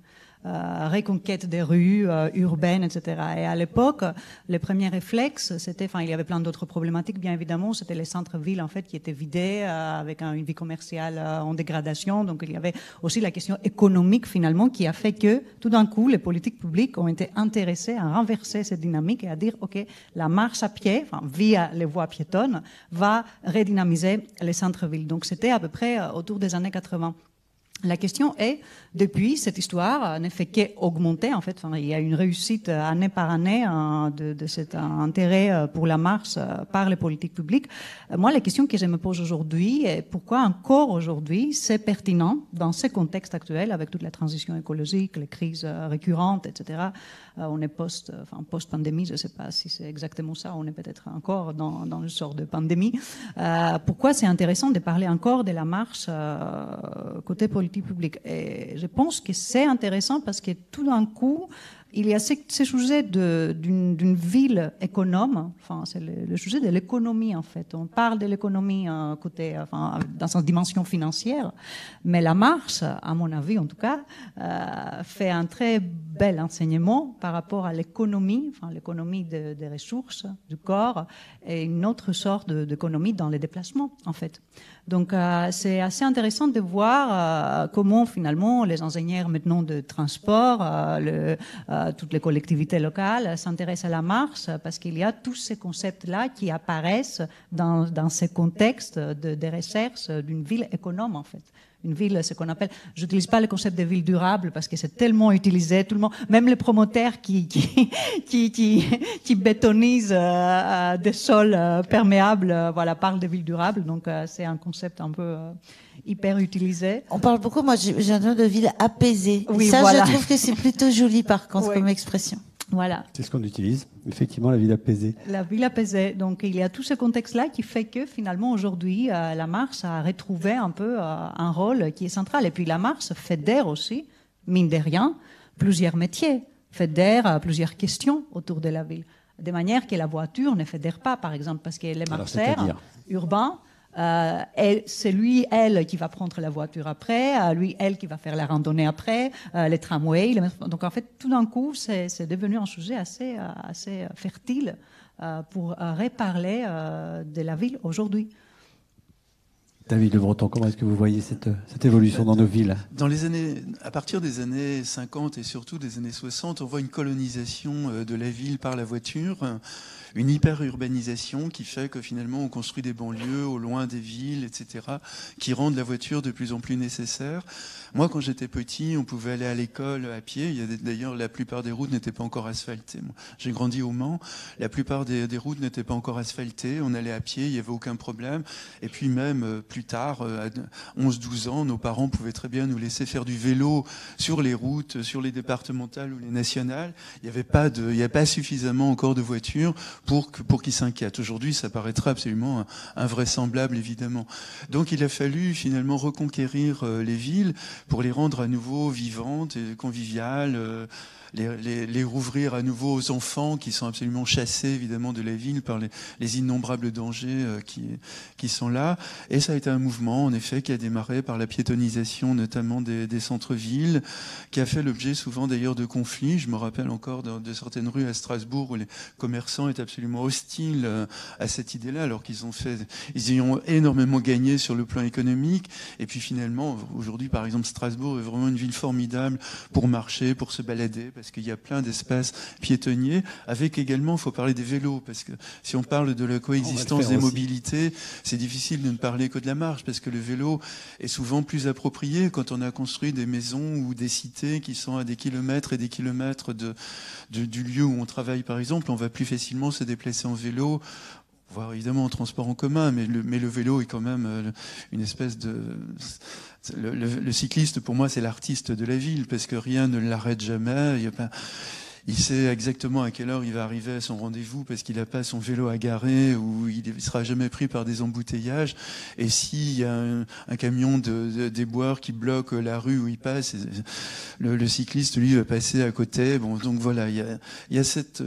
Reconquête des rues urbaines, etc. Et à l'époque, les premiers réflexes, c'était, enfin, il y avait plein d'autres problématiques, bien évidemment, c'était les centres-villes en fait qui étaient vidés avec une vie commerciale en dégradation. Donc il y avait aussi la question économique finalement qui a fait que tout d'un coup, les politiques publiques ont été intéressées à renverser cette dynamique et à dire, ok, la marche à pied, enfin, via les voies piétonnes, va redynamiser les centres-villes. Donc c'était à peu près autour des années 80. La question est, depuis, cette histoire ne fait qu'augmenter. En fait, il y a une réussite année par année hein, de, de, cet intérêt euh, pour la euh, par les politiques publiques. Euh, moi, la question que je me pose aujourd'hui est pourquoi encore aujourd'hui c'est pertinent dans ce contexte actuel avec toute la transition écologique, les crises récurrentes, etc. On est post, enfin, post-pandémie, je ne sais pas si c'est exactement ça, on est peut-être encore dans, dans une sorte de pandémie. Euh, pourquoi c'est intéressant de parler encore de la marche euh, côté politique publique Et je pense que c'est intéressant parce que tout d'un coup, il y a ce, sujet d'une ville économe, enfin, c'est le, sujet de l'économie en fait. On parle de l'économie euh, enfin, dans sa dimension financière, mais la marche, à mon avis en tout cas, euh, fait un très bel enseignement par rapport à l'économie, enfin, l'économie des ressources du corps et une autre sorte d'économie dans les déplacements en fait. Donc euh, c'est assez intéressant de voir euh, comment finalement les ingénieurs maintenant de transport, euh, le, toutes les collectivités locales s'intéressent à la marche parce qu'il y a tous ces concepts-là qui apparaissent dans, dans ces contextes de, de recherche d'une ville économe en fait une ville, ce qu'on appelle, j'utilise pas le concept de ville durable parce que c'est tellement utilisé, tout le monde, même les promoteurs qui, qui, qui, qui, qui bétonisent euh, euh, des sols euh, perméables, voilà, parlent de ville durable. Donc, c'est un concept un peu hyper utilisé. On parle beaucoup, moi, j'ai un nom de ville apaisée. Oui, ça, je trouve que c'est plutôt joli, par contre, comme expression. Voilà. C'est ce qu'on utilise, effectivement, la ville apaisée. La ville apaisée. Donc, il y a tout ce contexte-là qui fait que finalement, aujourd'hui, euh, la marche a retrouvé un peu euh, un rôle qui est central. Et puis, la marche fédère aussi, mine de rien, plusieurs métiers, fédère euh, plusieurs questions autour de la ville. De manière que la voiture ne fédère pas, par exemple, parce que les marcheurs urbains euh, c'est lui, elle qui va prendre la voiture après, euh, lui, elle qui va faire la randonnée après, euh, les tramways. Donc en fait, tout d'un coup, c'est devenu un sujet assez, assez fertile pour reparler de la ville aujourd'hui. David Le Breton, comment est-ce que vous voyez cette, cette, évolution dans nos villes? Dans les années, à partir des années 50 et surtout des années 60, on voit une colonisation de la ville par la voiture une hyper-urbanisation qui fait que finalement on construit des banlieues au loin des villes, etc., qui rendent la voiture de plus en plus nécessaire. Moi, quand j'étais petit, on pouvait aller à l'école à pied. D'ailleurs la plupart des routes n'étaient pas encore asphaltées. J'ai grandi au Mans, la plupart des, routes n'étaient pas encore asphaltées. On allait à pied, il n'y avait aucun problème. Et puis même euh, plus tard, euh, à 11-12 ans, nos parents pouvaient très bien nous laisser faire du vélo sur les routes, sur les départementales ou les nationales. Il n'y avait pas il n'y a pas suffisamment encore de voitures pour, pour qu'ils s'inquiètent. Aujourd'hui, ça paraîtra absolument invraisemblable, évidemment. Donc il a fallu finalement reconquérir euh, les villes pour les rendre à nouveau vivantes et conviviales, les, rouvrir à nouveau aux enfants qui sont absolument chassés évidemment de la ville par les, les innombrables dangers euh, qui, sont là. Et ça a été un mouvement en effet qui a démarré par la piétonisation notamment des, centres-villes, qui a fait l'objet souvent d'ailleurs de conflits. Je me rappelle encore de, certaines rues à Strasbourg où les commerçants étaient absolument hostiles euh, à cette idée-là, alors qu'ils ont fait, ils y ont énormément gagné sur le plan économique. Et puis finalement, aujourd'hui par exemple, Strasbourg est vraiment une ville formidable pour marcher, pour se balader qu'il y a plein d'espaces piétonniers, avec également, il faut parler des vélos, parce que si on parle de la coexistence des mobilités, c'est difficile de ne parler que de la marche, parce que le vélo est souvent plus approprié quand on a construit des maisons ou des cités qui sont à des kilomètres et des kilomètres de, du lieu où on travaille, par exemple. On va plus facilement se déplacer en vélo voire évidemment en transport en commun, mais le, vélo est quand même euh, une espèce de... Le, cycliste, pour moi, c'est l'artiste de la ville, parce que rien ne l'arrête jamais. Il sait exactement à quelle heure il va arriver à son rendez-vous parce qu'il n'a pas son vélo à garer ou il ne sera jamais pris par des embouteillages. Et s'il y a un, camion de, déboire qui bloque la rue où il passe, le, cycliste, lui, va passer à côté. Bon, donc voilà, il y a, cette,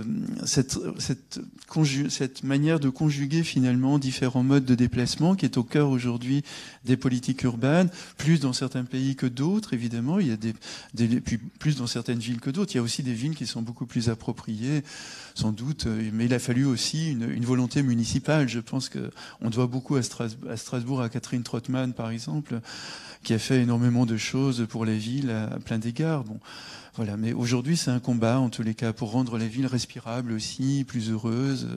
manière de conjuguer finalement différents modes de déplacement qui est au cœur aujourd'hui des politiques urbaines, plus dans certains pays que d'autres, évidemment. Il y a des, des, plus dans certaines villes que d'autres. Il y a aussi des villes qui sont beaucoup plus appropriées, sans doute. Mais il a fallu aussi une, volonté municipale. Je pense qu'on doit beaucoup à Strasbourg, à Catherine Trottmann, par exemple, qui a fait énormément de choses pour les villes à, plein d'égards. Bon. Voilà, mais aujourd'hui, c'est un combat, en tous les cas, pour rendre les villes respirables aussi, plus heureuses.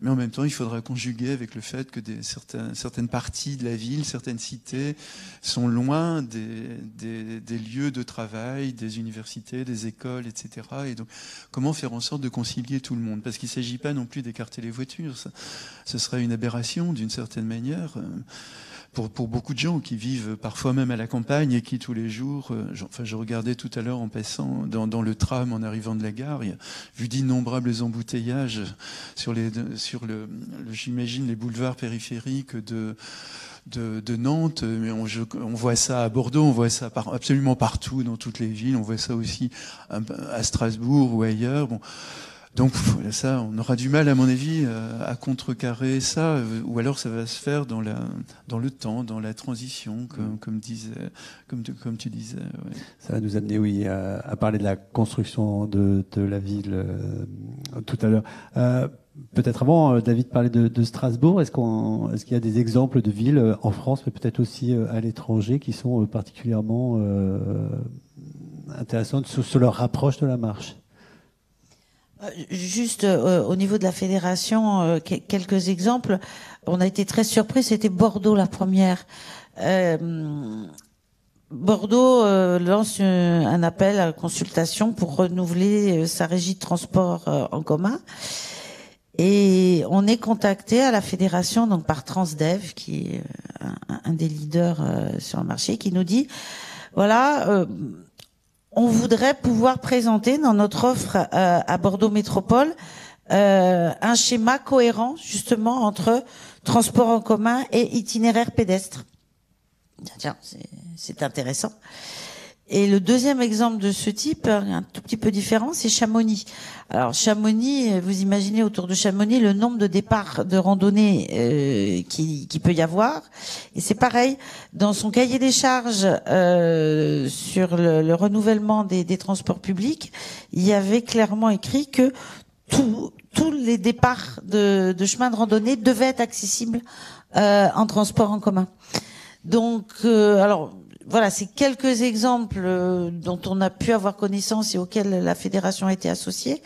Mais en même temps, il faudra conjuguer avec le fait que des, certains, certaines parties de la ville, certaines cités sont loin des, des, des, lieux de travail, des universités, des écoles, etc. Et donc, comment faire en sorte de concilier tout le monde? Parce qu'il ne s'agit pas non plus d'écarter les voitures. Ça, ce serait une aberration d'une certaine manière pour, beaucoup de gens qui vivent parfois même à la campagne et qui tous les jours, euh, enfin je regardais tout à l'heure en passant dans, le tram en arrivant de la gare, il y a vu d'innombrables embouteillages sur les, sur le, j'imagine les boulevards périphériques de de, Nantes, mais on, on, voit ça à Bordeaux, on voit ça absolument partout dans toutes les villes, on voit ça aussi à, Strasbourg ou ailleurs. Bon, donc ça, on aura du mal, à mon avis, euh, à contrecarrer ça, euh, ou alors ça va se faire dans, la, dans le temps, dans la transition, comme, mm. comme, disait, comme, tu, comme tu disais. Ça va nous amener, oui, à, parler de la construction de, de la ville euh, tout à l'heure. peut-être avant, David parlait de, de Strasbourg. Est-ce qu'on, est-ce qu'il y a des exemples de villes en France, mais peut-être aussi à l'étranger, qui sont particulièrement intéressantes sur leur rapproche de la marche? Juste euh, au niveau de la fédération, euh, quelques exemples. On a été très surpris, c'était Bordeaux la première. Bordeaux lance un appel à consultation pour renouveler sa régie de transport en commun. Et on est contacté à la fédération donc par Transdev, qui est un des leaders sur le marché, qui nous dit voilà on voudrait pouvoir présenter dans notre offre euh, à Bordeaux Métropole euh, un schéma cohérent justement entre transport en commun et itinéraire pédestre. Tiens, c'est intéressant. Et le deuxième exemple de ce type, un tout petit peu différent, c'est Chamonix. Alors Chamonix, vous imaginez autour de Chamonix le nombre de départs de randonnée euh, qui, peut y avoir. Et c'est pareil, dans son cahier des charges euh, sur le, renouvellement des, transports publics, il y avait clairement écrit que tous les départs de, de chemin de randonnée devaient être accessibles euh, en transport en commun. Donc, alors voilà, c'est quelques exemples euh, dont on a pu avoir connaissance et auxquels la fédération a été associée.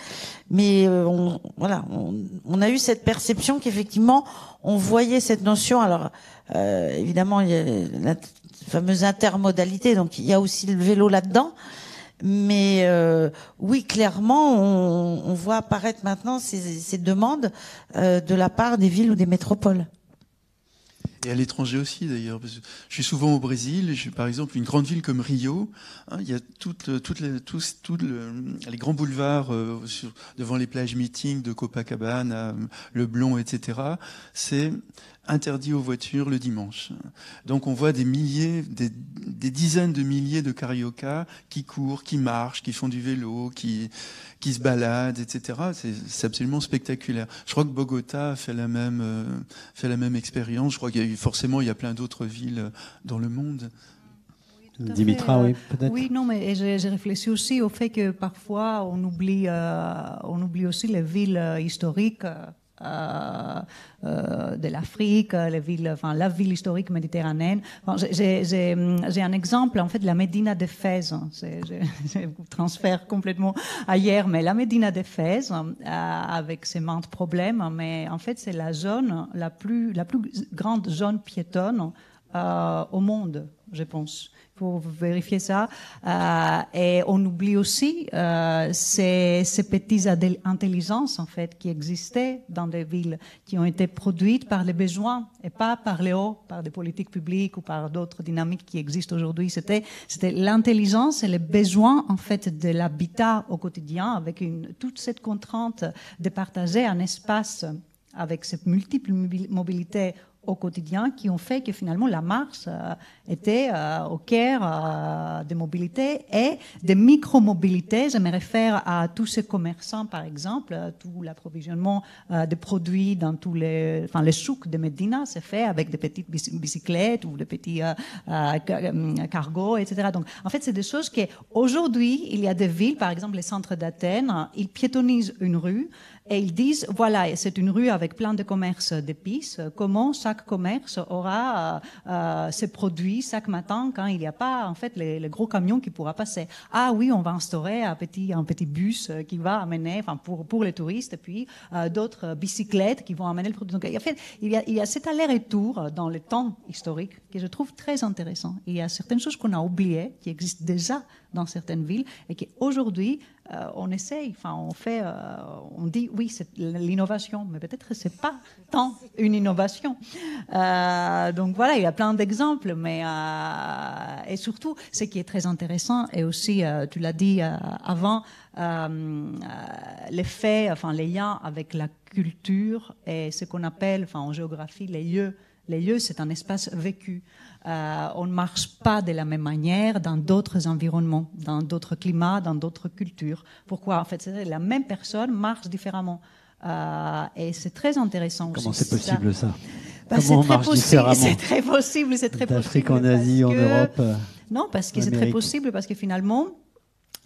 Mais euh, on, voilà, on, a eu cette perception qu'effectivement, on voyait cette notion. Alors, euh, évidemment, il y a la fameuse intermodalité, donc il y a aussi le vélo là-dedans. Mais oui, clairement, on, voit apparaître maintenant ces demandes de la part des villes ou des métropoles. Et à l'étranger aussi, d'ailleurs. Je suis souvent au Brésil. Je suis, par exemple, une grande ville comme Rio. Hein, il y a toutes, toutes les, tous, les grands boulevards euh, devant les plages meetings de Copacabana, Le Blon, etc. C'est interdit aux voitures le dimanche. Donc on voit des milliers, des, dizaines de milliers de carioca qui courent, qui marchent, qui font du vélo, qui, qui se baladent, etc. C'est absolument spectaculaire. Je crois que Bogota fait la même, euh, fait la même expérience. Je crois qu'il y a forcément il y a plein d'autres villes dans le monde. Dimitra, oui, peut-être. Oui, non, mais j'ai réfléchi aussi au fait que parfois on oublie, euh, on oublie aussi les villes euh, historiques. Euh, euh, de l'Afrique, villes, enfin, la ville historique méditerranéenne. J'ai un exemple, en fait, de la Médina Fès. Je, transfère complètement ailleurs, mais la Médina Fès, euh, avec ses maintes problèmes, mais en fait, c'est la zone, la plus, la plus grande zone piétonne au monde. Je pense. Il faut vérifier ça. Euh, et on oublie aussi euh, ces, petites intelligences en fait qui existaient dans des villes, qui ont été produites par les besoins et pas par les hauts, par des politiques publiques ou par d'autres dynamiques qui existent aujourd'hui. C'était l'intelligence et les besoins en fait de l'habitat au quotidien avec toute cette contrainte de partager un espace avec cette multiple mobilité au quotidien qui ont fait que finalement la marche euh, était euh, au cœur euh, des mobilités et des micro-mobilités. Je me réfère à tous ces commerçants, par exemple, tout l'approvisionnement des produits dans tous les, enfin, les souks de Medina c'est fait avec des petites bicyclettes ou des petits cargos, etc. Donc, en fait, c'est des choses qui, aujourd'hui, il y a des villes, par exemple les centres d'Athènes, ils piétonnisent une rue et ils disent, voilà, c'est une rue avec plein de commerces d'épices. Comment chaque commerce aura euh, euh, ses produits chaque matin quand il n'y a pas, en fait, les, gros camions qui pourra passer. Ah oui, on va instaurer un petit, un petit bus qui va amener, enfin, pour, pour les touristes, et puis euh, d'autres bicyclettes qui vont amener le produit. Donc, en fait, il y a, il y a cet aller-retour dans le temps historique que je trouve très intéressant. Il y a certaines choses qu'on a oubliées, qui existent déjà dans certaines villes, et qui aujourd'hui euh, on essaye, enfin, on fait, euh, on dit oui, c'est l'innovation, mais peut-être c'est pas tant une innovation. Euh, donc voilà, il y a plein d'exemples, mais et surtout, ce qui est très intéressant, et aussi, tu l'as dit avant, l'effet, enfin, les liens avec la culture et ce qu'on appelle, en géographie, les lieux. Les lieux, c'est un espace vécu. Euh, on ne marche pas de la même manière dans d'autres environnements, dans d'autres climats, dans d'autres cultures. Pourquoi? En fait, la même personne marche différemment. Euh, et c'est très intéressant. Comment c'est possible ça, bah, Comment on marche différemment? C'est très possible, c'est très possible. D'Afrique en Asie, en Europe. Euh, non, parce que c'est très possible, parce que finalement,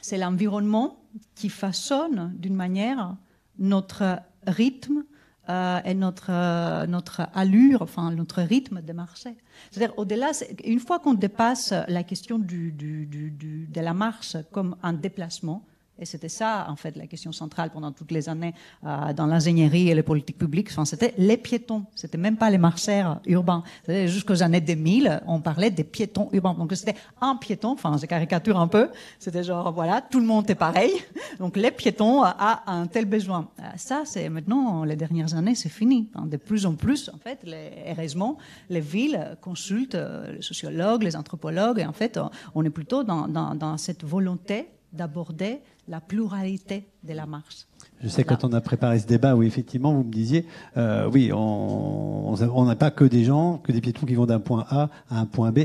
c'est l'environnement qui façonne d'une manière notre rythme, euh, et notre, euh, notre allure, enfin notre rythme de marcher. C'est-à-dire, au-delà, une fois qu'on dépasse la question du, du, du, de la marche comme un déplacement, et c'était ça, en fait, la question centrale pendant toutes les années euh, dans l'ingénierie et les politiques publiques. Enfin, c'était les piétons. C'était même pas les marcheurs urbains. Jusqu'aux années 2000, on parlait des piétons urbains. Donc, c'était un piéton. Enfin, je caricature un peu. C'était genre, voilà, tout le monde est pareil. Donc, les piétons a un tel besoin. Euh, ça, c'est maintenant, les dernières années, c'est fini. De plus en plus, en fait, les, heureusement, les villes consultent euh, les sociologues, les anthropologues. Et en fait, on est plutôt dans, dans, dans cette volonté d'aborder la pluralité de la marche. Je sais, quand on a préparé ce débat, oui, effectivement, vous me disiez, euh, oui, on n'a pas que des gens, que des piétons qui vont d'un point A à un point B.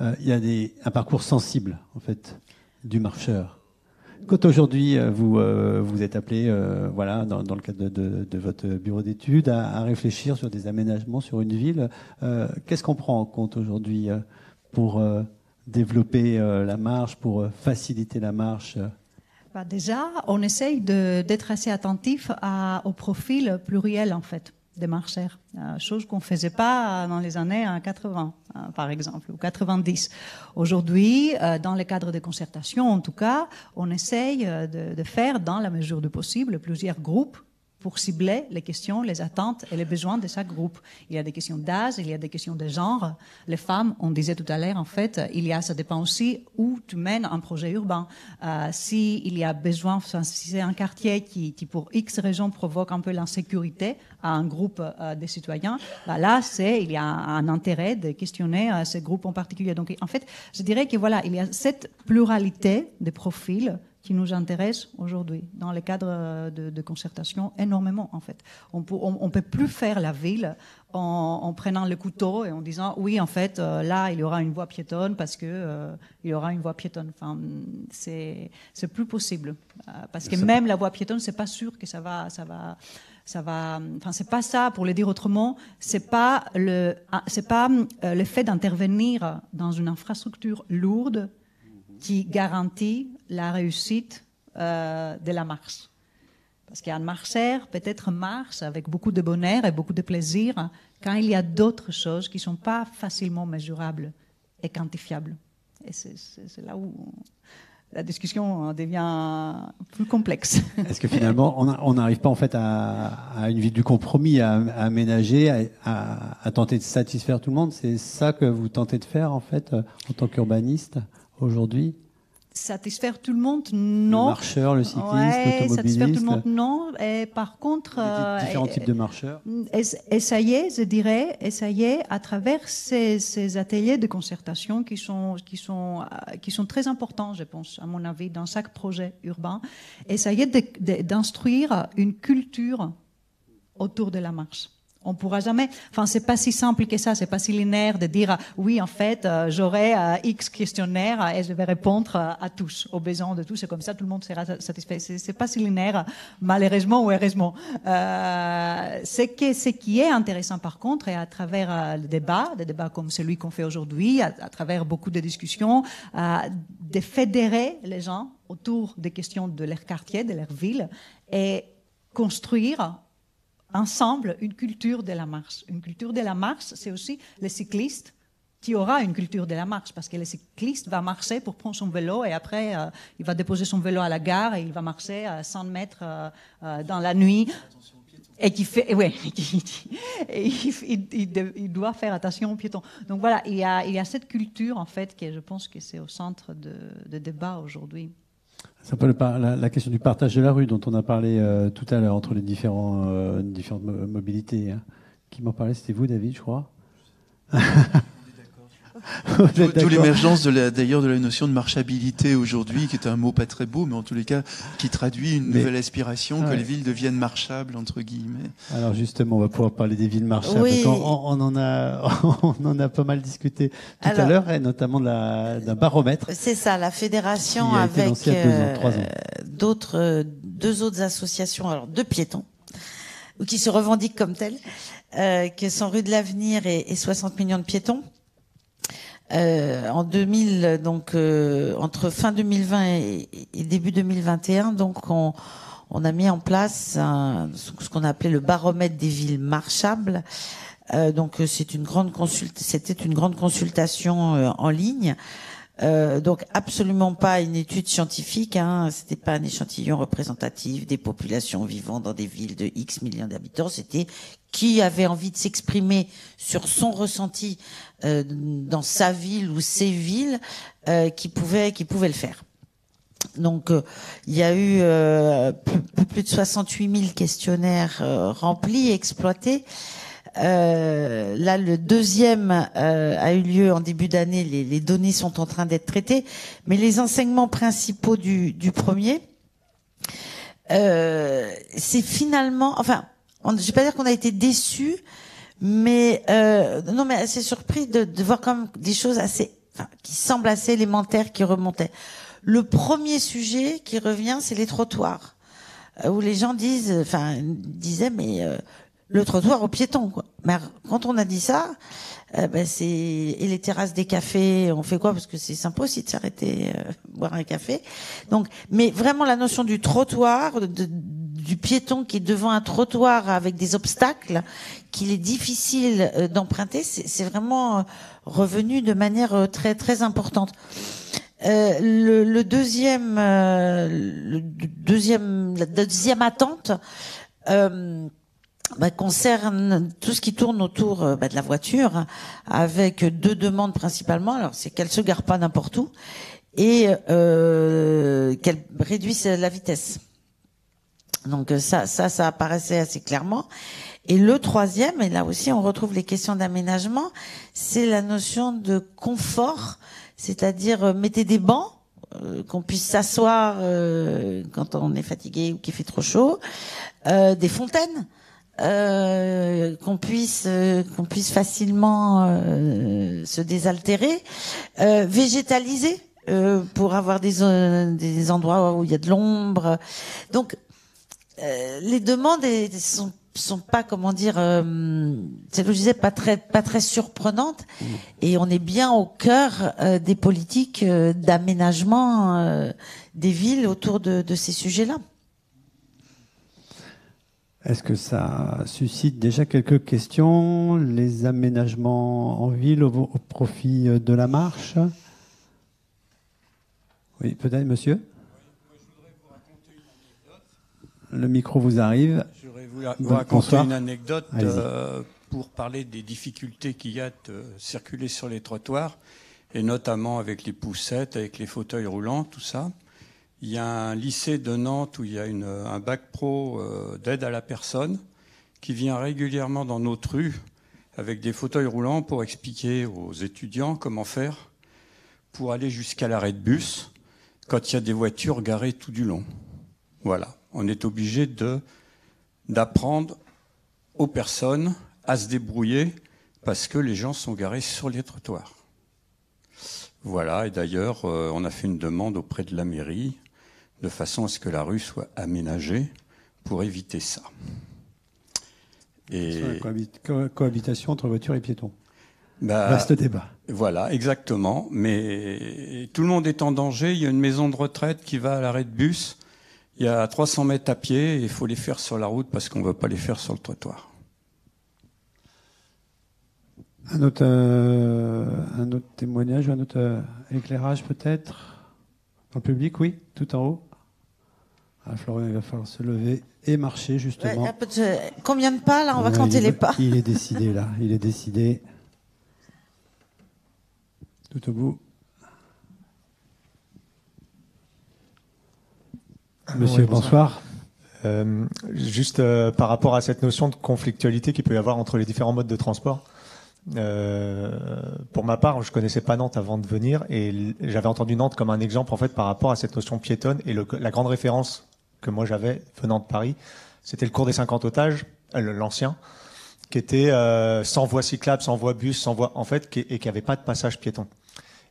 Euh, il y a des, un parcours sensible, en fait, du marcheur. Quand aujourd'hui euh, vous vous êtes appelé, voilà, dans, le cadre de, votre bureau d'études, à, à, réfléchir sur des aménagements sur une ville, qu'est-ce qu'on prend en compte aujourd'hui pour développer la marche, pour faciliter la marche bah, déjà, on essaye d'être assez attentif au profil pluriel, en fait, des marcheurs. Euh, chose qu'on ne faisait pas dans les années 80, euh, par exemple, ou 90. Aujourd'hui, euh, dans le cadre des concertations, en tout cas, on essaye de faire, dans la mesure du possible, plusieurs groupes pour cibler les questions, les attentes et les besoins de chaque groupe. Il y a des questions d'âge, il y a des questions de genre. Les femmes, on disait tout à l'heure, en fait, il y a, ça dépend aussi où tu mènes un projet urbain. Euh, si il y a besoin, si c'est un quartier qui, pour X raisons provoque un peu l'insécurité à un groupe euh, de citoyens, bah là, il y a un, intérêt de questionner euh, ce groupe en particulier. Donc, en fait, je dirais que voilà, il y a cette pluralité de profils qui nous intéresse aujourd'hui dans le cadre de, concertation énormément en fait. On ne on, peut plus faire la ville en, prenant le couteau et en disant oui en fait euh, là il y aura une voie piétonne parce que euh, il y aura une voie piétonne. Enfin c'est c'est plus possible euh, parce que même la voie piétonne c'est pas sûr que ça va ça va ça va enfin c'est pas ça pour le dire autrement c'est pas le ah, c'est pas le fait d'intervenir dans une infrastructure lourde qui garantit la réussite euh, de la marche. Parce qu'un marcheur peut-être marche avec beaucoup de bonheur et beaucoup de plaisir quand il y a d'autres choses qui ne sont pas facilement mesurables et quantifiables. Et c'est là où la discussion devient plus complexe. Est-ce que finalement, on n'arrive pas en fait à, une vie du compromis, à, aménager, à, tenter de satisfaire tout le monde? C'est ça que vous tentez de faire en fait en tant qu'urbaniste aujourd'hui? Satisfaire tout le monde, non. Le marcheur, le cycliste, l'automobiliste. Satisfaire tout le monde, non. Et par contre, euh, différents types de marcheurs. Essayer, je dirais, essayer à travers ces, ces, ateliers de concertation qui sont qui sont euh, qui sont très importants, je pense, à mon avis, dans chaque projet urbain. Essayer d'instruire une culture autour de la marche. On pourra jamais. Enfin, c'est pas si simple que ça. C'est pas si linéaire de dire oui, en fait, euh, j'aurai euh, X questionnaires et je vais répondre euh, à tous, aux besoins de tous. C'est comme ça, tout le monde sera satisfait. C'est pas si linéaire, malheureusement ou heureusement. Euh, ce qui, ce qui est intéressant, par contre, et à travers le débat, des débats comme celui qu'on fait aujourd'hui, à, à, travers beaucoup de discussions, de fédérer les gens autour des questions de leur quartier, de leur ville, et construire ensemble une culture de la marche. Une culture de la marche, c'est aussi le cycliste qui aura une culture de la marche, parce que le cycliste va marcher pour prendre son vélo et après euh, il va déposer son vélo à la gare et il va marcher à 100 mètres euh, euh, dans la nuit. Et qui fait, ouais, il, il, doit faire attention aux piétons. Donc voilà, il y, a, il y a cette culture en fait que je pense que c'est au centre de, de débat aujourd'hui. C'est un peu la, question du partage de la rue dont on a parlé euh, tout à l'heure entre les différents, euh, différentes mobilités. Hein. Qui m'en parlait C'était vous, David, je crois. D'où l'émergence d'ailleurs de, la notion de marchabilité aujourd'hui, qui est un mot pas très beau, mais en tous les cas qui traduit une nouvelle aspiration que les villes deviennent marchables entre guillemets. Alors justement, on va pouvoir parler des villes marchables. On, en a, on en a pas mal discuté tout à l'heure, et notamment d'un baromètre. C'est ça, la fédération avec euh, d'autres deux autres associations, alors deux piétons ou qui se revendiquent comme tels, euh, que sont Rue de l'Avenir et, et 60 millions de piétons. Euh, en 2000, donc euh, entre fin 2020 et, début 2021, donc on, on, a mis en place un, ce qu'on a appelé le baromètre des villes marchables. Euh, donc c'est une grande c'était une grande consultation euh, en ligne. Euh, donc absolument pas une étude scientifique, hein, c'était pas un échantillon représentatif des populations vivant dans des villes de X millions d'habitants, c'était qui avait envie de s'exprimer sur son ressenti euh, dans sa ville ou ses villes euh, qui pouvait qui pouvait le faire. Donc euh, il y a eu euh, plus, plus, de 68 000 questionnaires remplis, exploités. là, le deuxième a eu lieu en début d'année. Les, les, données sont en train d'être traitées, mais les enseignements principaux du, du premier, c'est finalement, enfin, je vais pas dire qu'on a été déçus, mais euh, non, mais assez surpris de, de voir comme des choses assez, enfin, qui semblent assez élémentaires qui remontaient. Le premier sujet qui revient, c'est les trottoirs, euh, où les gens disent, enfin, disaient, mais euh, le trottoir aux piétons, quoi. Mais quand on a dit ça, euh, ben c'est et les terrasses des cafés, on fait quoi? Parce que c'est sympa aussi de s'arrêter euh, boire un café. Donc, mais vraiment la notion du trottoir, de, du piéton qui est devant un trottoir avec des obstacles qu'il est difficile euh, d'emprunter, c'est vraiment euh, revenu de manière euh, très très importante. Le, le, deuxième, le deuxième, la deuxième attente euh, bah, concerne tout ce qui tourne autour bah, de la voiture, avec deux demandes principalement. Alors, c'est qu'elle se gare pas n'importe où et qu'elle réduise la vitesse. Donc euh, ça, ça, ça apparaissait assez clairement. Et le troisième, et là aussi on retrouve les questions d'aménagement, c'est la notion de confort, c'est-à-dire euh, mettez des bancs euh, qu'on puisse s'asseoir quand on est fatigué ou qu'il fait trop chaud, des fontaines. qu'on puisse qu'on puisse facilement se désaltérer, végétaliser pour avoir des des endroits où il y a de l'ombre. Donc euh, les demandes sont sont pas comment dire euh, c'est ce que je disais pas très pas très surprenantes mmh. et on est bien au cœur euh, des politiques d'aménagement des villes autour de, ces sujets-là. Est-ce que ça suscite déjà quelques questions les aménagements en ville au profit de la marche? Oui, peut-être, monsieur? Le micro vous arrive. Je voudrais vous, raconter Bonsoir. une anecdote euh, pour parler des difficultés qu'il y a de circuler sur les trottoirs, et notamment avec les poussettes, avec les fauteuils roulants, tout ça. Il y a un lycée de Nantes où il y a une- un bac pro euh, d'aide à la personne qui vient régulièrement dans notre rue avec des fauteuils roulants pour expliquer aux étudiants comment faire pour aller jusqu'à l'arrêt de bus quand il y a des voitures garées tout du long. Voilà, on est obligé d'apprendre aux personnes à se débrouiller parce que les gens sont garés sur les trottoirs. Voilà, et d'ailleurs, euh, on a fait une demande auprès de la mairie de façon à ce que la rue soit aménagée pour éviter ça. Et Sur la cohabit- co- cohabitation entre voitures et piétons. bah, Vaste débat. voilà, exactement. Mais tout le monde est en danger. Il y a une maison de retraite qui va à l'arrêt de bus. Il y a 300 mètres à pied et il faut les faire sur la route parce qu'on ne veut pas les faire sur le trottoir. Un autre, euh, un autre témoignage, un autre euh, éclairage peut-être? Dans le public, oui, tout en haut. Ah, Florian, il va falloir se lever et marcher justement. de- Combien de pas là? On va Ouais, compter les pas. Il est décidé là, il est décidé. Tout au bout. Monsieur, Oui, bonsoir. Euh, juste euh, par rapport à cette notion de conflictualité qu'il peut y avoir entre les différents modes de transport. euh, pour ma part, je connaissais pas Nantes avant de venir et j'avais entendu Nantes comme un exemple en fait par rapport à cette notion piétonne et le- la grande référence que moi j'avais venant de Paris, c'était le cours des 50 otages, euh, l'ancien, qui était euh, sans voie cyclable, sans voie bus, sans voie en fait qui- et qui avait pas de passage piéton.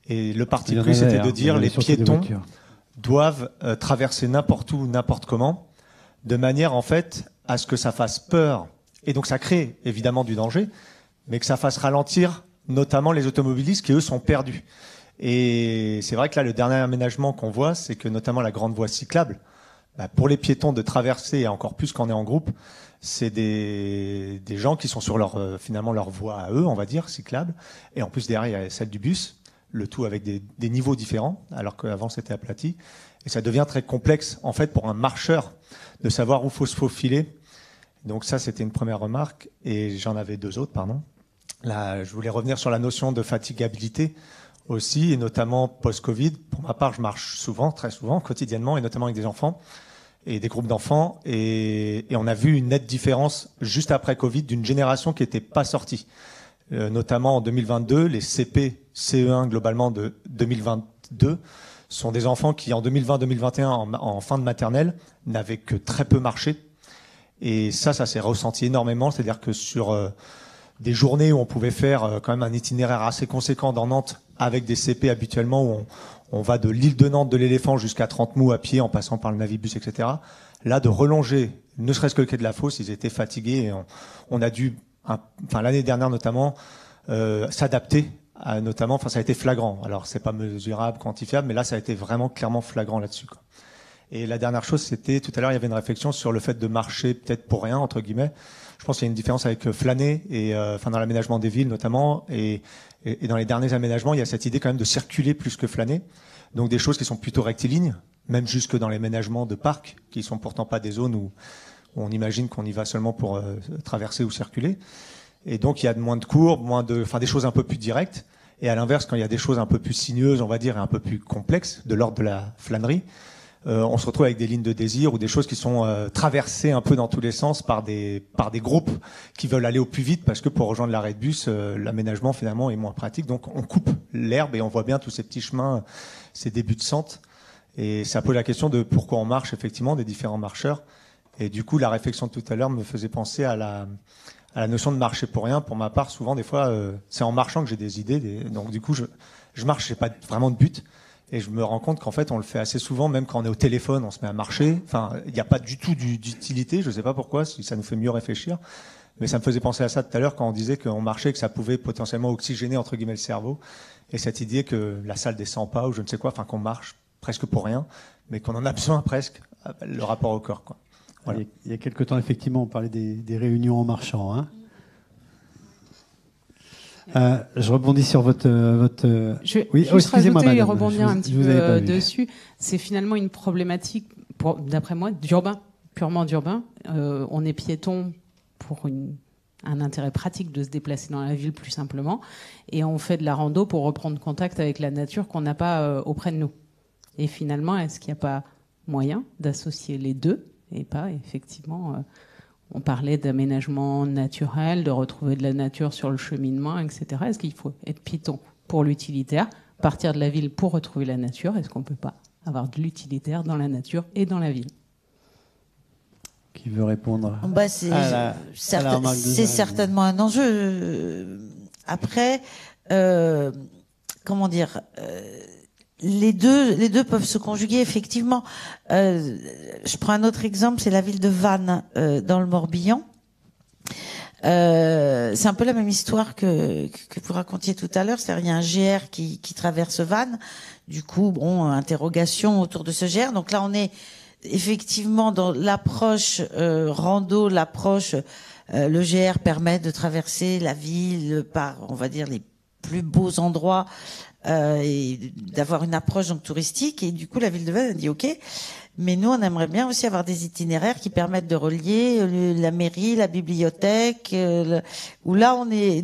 Et le parti pris, c'était hein, de y dire les piétons. Doivent euh, traverser n'importe où, n'importe comment, de manière en fait à ce que ça fasse peur. Et donc ça crée évidemment du danger, mais que ça fasse ralentir notamment les automobilistes qui eux sont perdus. Et c'est vrai que là, le dernier aménagement qu'on voit, c'est que notamment la grande voie cyclable, bah, pour les piétons de traverser, et encore plus quand on est en groupe, c'est des, gens qui sont sur leur euh, finalement leur voie à eux, on va dire, cyclable. Et en plus derrière, il y a celle du bus, le tout avec des, niveaux différents, alors qu'avant c'était aplati. Et ça devient très complexe, en fait, pour un marcheur de savoir où faut se faufiler. Donc ça, c'était une première remarque. Et j'en avais deux autres, pardon. Là, je voulais revenir sur la notion de fatigabilité aussi, et notamment post-Covid. Pour ma part, je marche souvent, très souvent, quotidiennement, et notamment avec des enfants et des groupes d'enfants. Et, et on a vu une nette différence juste après Covid d'une génération qui n'était pas sortie. Euh, notamment en 2022, les CP, CE1 globalement de 2022 sont des enfants qui en 2020-2021, en, fin de maternelle, n'avaient que très peu marché. Et ça, ça s'est ressenti énormément. C'est-à-dire que sur euh, des journées où on pouvait faire euh, quand même un itinéraire assez conséquent dans Nantes avec des CP habituellement où on, va de l'île de Nantes de l'éléphant jusqu'à 30 mous à pied en passant par le navibus, etc. Là, de relonger, ne serait-ce que le quai de la Fosse, ils étaient fatigués et on, a dû, enfin l'année dernière notamment, euh, s'adapter à notamment, enfin ça a été flagrant. Alors c'est pas mesurable, quantifiable, mais là ça a été vraiment clairement flagrant là-dessus. Et la dernière chose, c'était tout à l'heure, il y avait une réflexion sur le fait de marcher peut-être pour rien entre guillemets. Je pense qu'il y a une différence avec euh, flâner et euh, enfin dans l'aménagement des villes notamment et, et, et dans les derniers aménagements, il y a cette idée quand même de circuler plus que flâner. Donc des choses qui sont plutôt rectilignes, même jusque dans les ménagements de parcs, qui sont pourtant pas des zones où on imagine qu'on y va seulement pour euh, traverser ou circuler. Et donc il y a moins de courbes, moins de, enfin des choses un peu plus directes. Et à l'inverse, quand il y a des choses un peu plus sinueuses, on va dire, et un peu plus complexes, de l'ordre de la flânerie, euh, on se retrouve avec des lignes de désir ou des choses qui sont euh, traversées un peu dans tous les sens par des par des groupes qui veulent aller au plus vite parce que pour rejoindre l'arrêt de bus, l'aménagement finalement est moins pratique. Donc on coupe l'herbe et on voit bien tous ces petits chemins, ces débuts de sente. Et ça pose la question de pourquoi on marche effectivement des différents marcheurs. Et du coup, la réflexion de tout à l'heure me faisait penser à la notion de marcher pour rien. Pour ma part, souvent, des fois, euh, c'est en marchant que j'ai des idées. Donc, du coup, je, je marche, j'ai pas vraiment de but. Et je me rends compte qu'en fait, on le fait assez souvent, même quand on est au téléphone, on se met à marcher. Enfin, il n'y a pas du tout du- d'utilité. Je sais pas pourquoi, si ça nous fait mieux réfléchir. Mais ça me faisait penser à ça tout à l'heure quand on disait qu'on marchait, que ça pouvait potentiellement oxygéner, entre guillemets, le cerveau. Et cette idée que la salle descend pas ou je ne sais quoi, enfin, qu'on marche presque pour rien, mais qu'on en a besoin presque, euh, le rapport au corps, quoi. Voilà. Il, y a, quelque temps, effectivement, on parlait des, des réunions en marchant. hein. Euh, je rebondis sur votre. votre Je vais oui, oh, excusez-moi, rajouter et madame, rebondir je un petit peu euh, dessus. C'est finalement une problématique, d'après moi, d'urbain, purement d'urbain. Euh, on est piéton pour une- un intérêt pratique de se déplacer dans la ville plus simplement, et on fait de la rando pour reprendre contact avec la nature qu'on n'a pas euh, auprès de nous. Et finalement, est-ce qu'il n'y a pas moyen d'associer les deux et pas effectivement euh, on parlait d'aménagement naturel, de retrouver de la nature sur le cheminement, etc. Est-ce qu'il faut être piéton pour l'utilitaire, partir de la ville pour retrouver la nature? Est-ce qu'on ne peut pas avoir de l'utilitaire dans la nature et dans la ville? Qui veut répondre? Bah, c'est Jeanne. certainement un enjeu. Euh, Après, euh, comment dire, euh, les deux, les deux peuvent se conjuguer effectivement. Euh, je prends un autre exemple, c'est la ville de Vannes euh, dans le Morbihan. Euh, c'est un peu la même histoire que, que vous racontiez tout à l'heure. C'est-à-dire, il y a un GR qui, qui traverse Vannes. Du coup, bon, interrogation autour de ce GR. Donc là, on est effectivement dans l'approche euh, rando, l'approche. euh, le GR permet de traverser la ville par, on va dire, les plus beaux endroits euh, et d'avoir une approche donc touristique. Et du coup, la ville de Vannes a dit OK. Mais nous, on aimerait bien aussi avoir des itinéraires qui permettent de relier la mairie, la bibliothèque, euh, où là, on est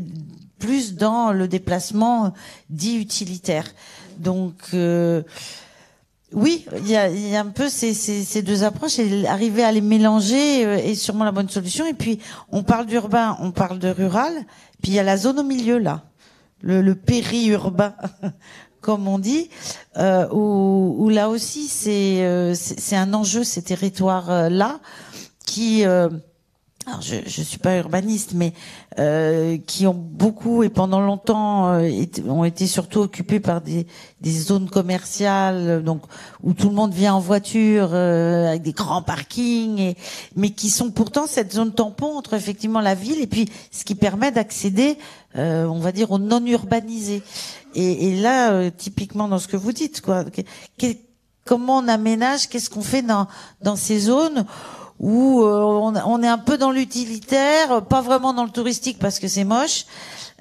plus dans le déplacement dit utilitaire. Donc, euh, oui, il y a, y a un peu ces, ces, ces deux approches et arriver à les mélanger euh, est sûrement la bonne solution. Et puis, on parle d'urbain, on parle de rural, puis il y a la zone au milieu là, le, le périurbain, comme on dit, euh, où, là aussi c'est euh, c'est c'est un enjeu ces territoires euh, qui euh, alors je je suis pas urbaniste, mais euh, qui ont beaucoup et pendant longtemps euh, ont été surtout occupés par des, des zones commerciales, euh, donc où tout le monde vient en voiture euh, avec des grands parkings, et, mais qui sont pourtant cette zone tampon entre effectivement la ville et puis ce qui permet d'accéder, euh, on va dire, au non urbanisé. Et, et là, euh, typiquement dans ce que vous dites, quoi, comment on aménage, qu'est-ce qu'on fait dans dans ces zones où euh, on, est un peu dans l'utilitaire, pas vraiment dans le touristique parce que c'est moche.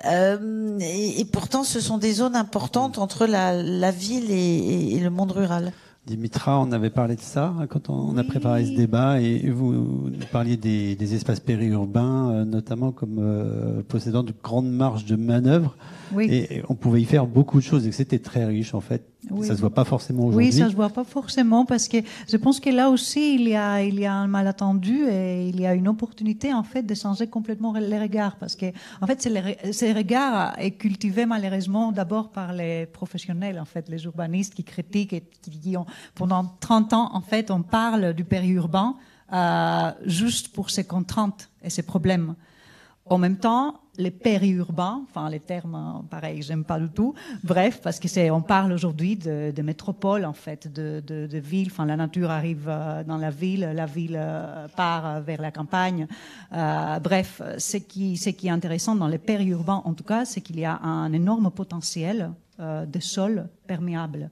Euh, et, pourtant, ce sont des zones importantes entre la, ville et le monde rural. Dimitra, on avait parlé de ça hein, quand on a préparé ce débat et vous nous parliez des, des espaces périurbains, euh, notamment comme euh, possédant de grandes marges de manœuvre. Oui. Et on pouvait y faire beaucoup de choses et que c'était très riche en fait. Oui. Ça se voit pas forcément aujourd'hui. Oui, ça se voit pas forcément parce que je pense que là aussi il y a il y a un malentendu et il y a une opportunité en fait de changer complètement les regards parce que en fait les ces regards est cultivé malheureusement d'abord par les professionnels en fait les urbanistes qui critiquent et qui ont pendant 30 ans en fait on parle du périurbain euh, juste pour ses contraintes et ses problèmes. En même temps, les périurbains, enfin les termes, hein, pareil, j'aime pas du tout. Bref, parce que c'est, on parle aujourd'hui de, de métropole en fait, de, de, ville. Enfin, la nature arrive euh, dans la ville, la ville euh, part euh, vers la campagne. Euh, bref, ce qui, est intéressant dans les périurbains, en tout cas, c'est qu'il y a un énorme potentiel euh, de sol perméable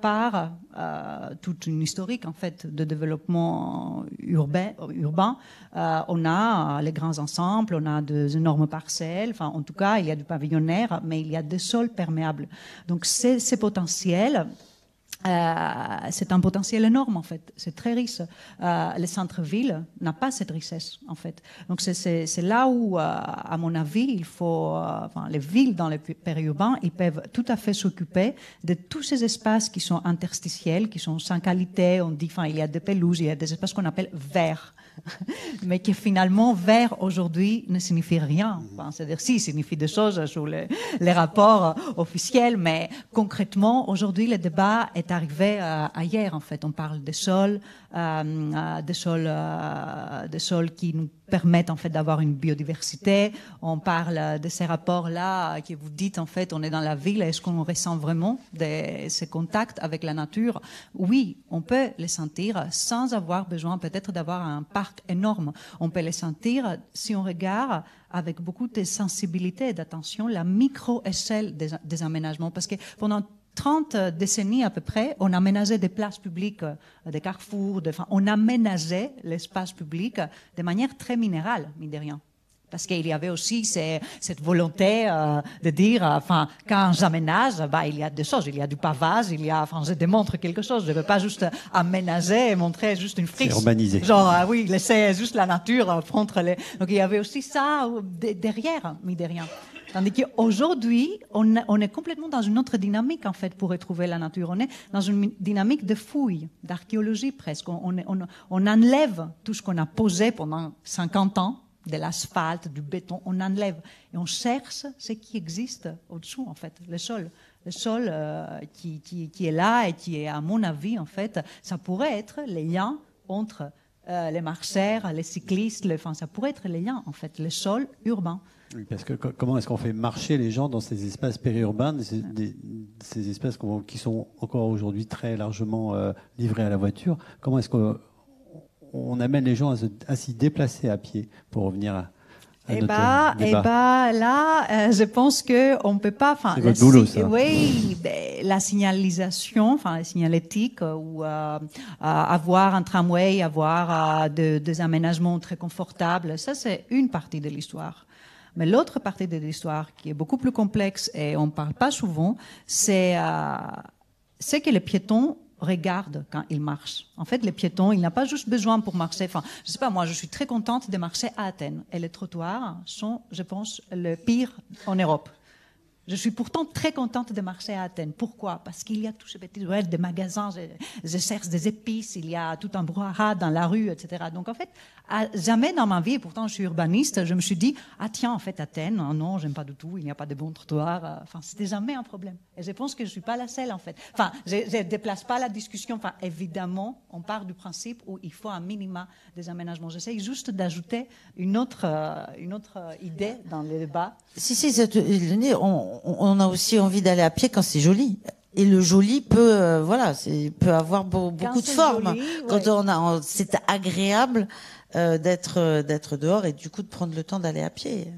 par euh, toute une historique en fait de développement urbain. Euh, on a euh, les grands ensembles, on a des énormes parcelles. Enfin, en tout cas, il y a du pavillonnaire, mais il y a des sols perméables. Donc, ces, ces potentiels. Euh, c'est un potentiel énorme en fait, c'est très riche. Euh, le centre-ville n'a pas cette richesse en fait. Donc c'est- là où, euh, à mon avis, il faut, enfin, les villes dans les périurbains, ils peuvent tout à fait s'occuper de tous ces espaces qui sont interstitiels, qui sont sans qualité. On dit, enfin, il y a des pelouses, il y a des espaces qu'on appelle verts. mais qui finalement, vert aujourd'hui ne signifie rien. C'est-à-dire, si, signifie des choses sur les, les rapports officiels, mais concrètement, aujourd'hui, le débat est arrivé euh, ailleurs, en fait. On parle des sols, euh, euh, des sols, euh, des sols qui nous permettent, en fait, d'avoir une biodiversité. On parle euh, de ces rapports-là euh, que vous dites, en fait, on est dans la ville, est-ce qu'on ressent vraiment des, ces contacts avec la nature? Oui, on peut les sentir sans avoir besoin peut-être d'avoir un parc énorme. On peut les sentir si on regarde avec beaucoup de sensibilité et d'attention la micro-échelle des, aménagements. Parce que pendant 30 décennies à peu près, on aménageait des places publiques, euh, des carrefours, enfin, on aménageait l'espace public de manière très minérale, mine de rien. Parce qu'il y avait aussi ces- cette volonté euh, de dire, euh, enfin, quand j'aménage, bah, il y a des choses, il y a du pavage, il y a, enfin, je démontre quelque chose. Je ne veux pas juste aménager et montrer juste une frise. urbanisé. Genre, ah oui, laisser juste la nature euh, prendre les. Donc il y avait aussi ça euh, de- derrière, mis derrière. Tandis qu'aujourd'hui, on, on est complètement dans une autre dynamique, en fait, pour retrouver la nature. On est dans une dynamique de fouille, d'archéologie presque. On, on- on enlève tout ce qu'on a posé pendant 50 ans, de l'asphalte, du béton, on enlève. Et on cherche ce qui existe au-dessous, en fait, le sol. Le sol euh, qui, qui, qui est là et qui est, à mon avis, en fait, ça pourrait être les liens entre euh, les marcheurs, les cyclistes, enfin, ça pourrait être les liens, en fait, le sol urbain. Oui, parce que co- comment est-ce qu'on fait marcher les gens dans ces espaces périurbains, ces, des- ces espaces qui sont encore aujourd'hui très largement euh, livrés à la voiture? Comment est-ce qu'on on amène les gens à, s'y déplacer à pied pour revenir à, Eh bah, eh bah, là, euh, je pense que on peut pas. Enfin, la boulot, ça. Oui, ben, la signalisation, enfin la signalétique, euh, ou euh, euh, avoir un tramway, avoir de- des aménagements très confortables, ça c'est une partie de l'histoire. Mais l'autre partie de l'histoire, qui est beaucoup plus complexe et on ne parle pas souvent, c'est c'est que les piétons regardent quand ils marchent. En fait, les piétons, il n'a pas juste besoin pour marcher. Enfin, je sais pas, moi, je suis très contente de marcher à Athènes. Et les trottoirs sont, je pense, le pire en Europe. Je suis pourtant très contente de marcher à Athènes. Pourquoi? Parce qu'il y a tous ces petits ouais, des magasins, je, cherche des épices, il y a tout un brouhaha dans la rue, etc. Donc en fait, jamais dans ma vie, et pourtant je suis urbaniste, je me suis dit, ah tiens, en fait Athènes, oh non, j'aime pas du tout, il n'y a pas de bons trottoirs. Euh, Enfin, c'était jamais un problème. Et je pense que je suis pas la seule en fait. Enfin, je ne déplace pas la discussion. Enfin, évidemment, on part du principe où il faut un minima des aménagements. J'essaye juste d'ajouter une autre, euh, une autre euh, idée dans le débat. Si, si, on, on a aussi envie d'aller à pied quand c'est joli. Et le joli peut, euh, voilà, c'est peut avoir beau- beaucoup de formes. joli, Quand on a, c'est agréable euh, d'être euh, d'être dehors et du coup de prendre le temps d'aller à pied.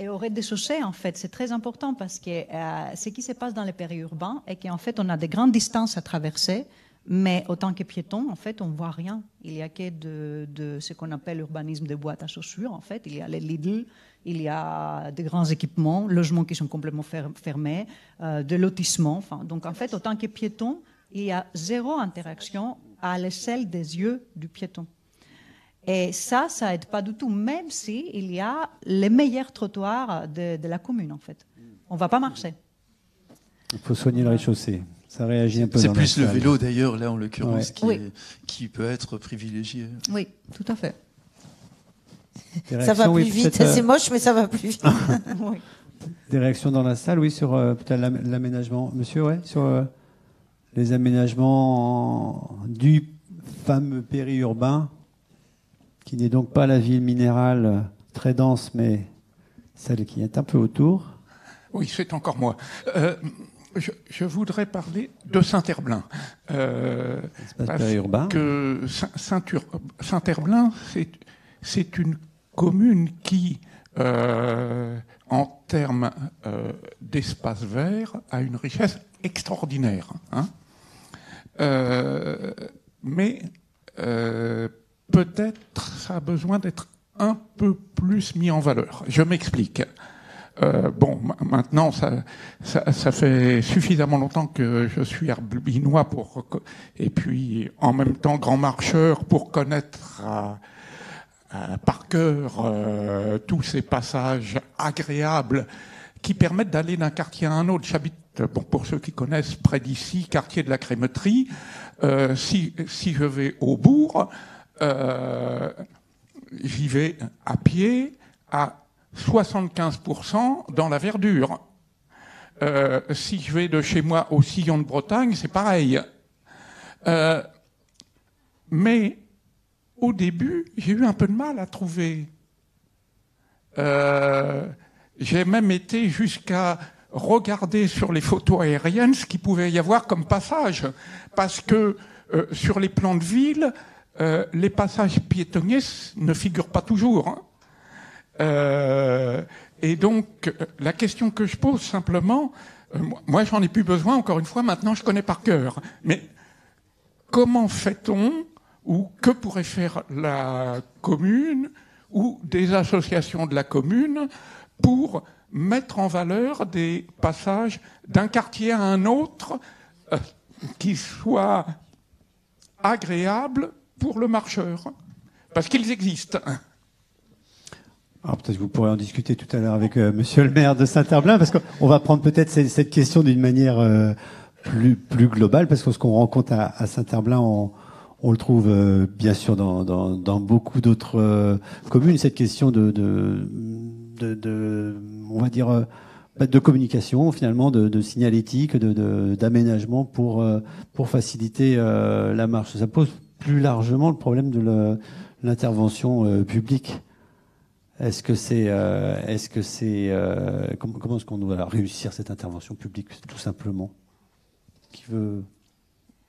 Et au rez-de-chaussée, en fait, c'est très important parce que euh, ce qui se passe dans les périurbains est qu'en fait, on a des grandes distances à traverser, mais autant que piéton, en fait, on voit rien. Il y a que de, de ce qu'on appelle l'urbanisme de boîtes à chaussures, en fait. Il y a les Lidl, il y a des grands équipements, logements qui sont complètement fer- fermés, euh, de lotissements. Enfin, donc, en fait, autant que piéton, il y a zéro interaction à l'échelle des yeux du piéton. Et ça, ça aide pas du tout, même si il y a les meilleurs trottoirs de, de la commune, en fait. On va pas marcher. Il faut soigner le rez-de-chaussée. Ça réagit un peu C'est plus le vélo d'ailleurs, là en l'occurrence, Ouais. qui, Oui. est- qui peut être privilégié. Oui, tout à fait. Ça va plus oui, vite. peut-être, euh, C'est moche, mais ça va plus vite. Oui. Des réactions dans la salle, oui, sur euh, l'aménagement. Monsieur, ouais, sur euh, les aménagements du fameux périurbain, qui n'est donc pas la ville minérale euh, très dense, mais celle qui est un peu autour. Oui, c'est encore moi. Euh, je, je voudrais parler de Saint-Herblain. Euh, parce périurbain. que Saint-Herblain, c'est, c'est une commune qui, euh, en termes euh, d'espace vert, a une richesse extraordinaire. hein. Euh, mais peut-être ça a besoin d'être un peu plus mis en valeur. Je m'explique. Bon, ma- maintenant, ça, fait suffisamment longtemps que je suis herbinois et puis en même temps grand marcheur pour connaître par cœur euh, tous ces passages agréables qui permettent d'aller d'un quartier à un autre. J'habite, bon, pour ceux qui connaissent, près d'ici, quartier de la Crémeterie. Euh, si, si je vais au bourg, euh, j'y vais à pied à 75% dans la verdure. Euh, si je vais de chez moi au sillon de Bretagne, c'est pareil. Euh, mais au début, j'ai eu un peu de mal à trouver. Euh, j'ai même été jusqu'à regarder sur les photos aériennes ce qu'il pouvait y avoir comme passage, parce que euh, sur les plans de ville, euh, les passages piétonniers ne figurent pas toujours. hein. Euh, et donc, la question que je pose simplement, euh, moi j'en ai plus besoin, encore une fois, maintenant je connais par cœur. Mais comment fait-on, ou que pourrait faire la commune, ou des associations de la commune pour mettre en valeur des passages d'un quartier à un autre euh, qui soient agréables pour le marcheur. Parce qu'ils existent. Alors peut-être que vous pourrez en discuter tout à l'heure avec euh, Monsieur le maire de Saint-Herblain, parce qu'on va prendre peut-être cette, question d'une manière euh, plus, plus globale, parce que ce qu'on rencontre à, à Saint-Herblain, on, on le trouve euh, bien sûr dans, dans, beaucoup d'autres euh, communes, cette question de, de, de, on va dire, euh, bah, de communication finalement, de, de signalétique, d'aménagement pour, pour faciliter la marche. Ça pose plus largement le problème de l'intervention publique. Est-ce que c'est, est-ce que c'est, comment, comment est-ce qu'on doit réussir cette intervention publique, tout simplement? Qui veut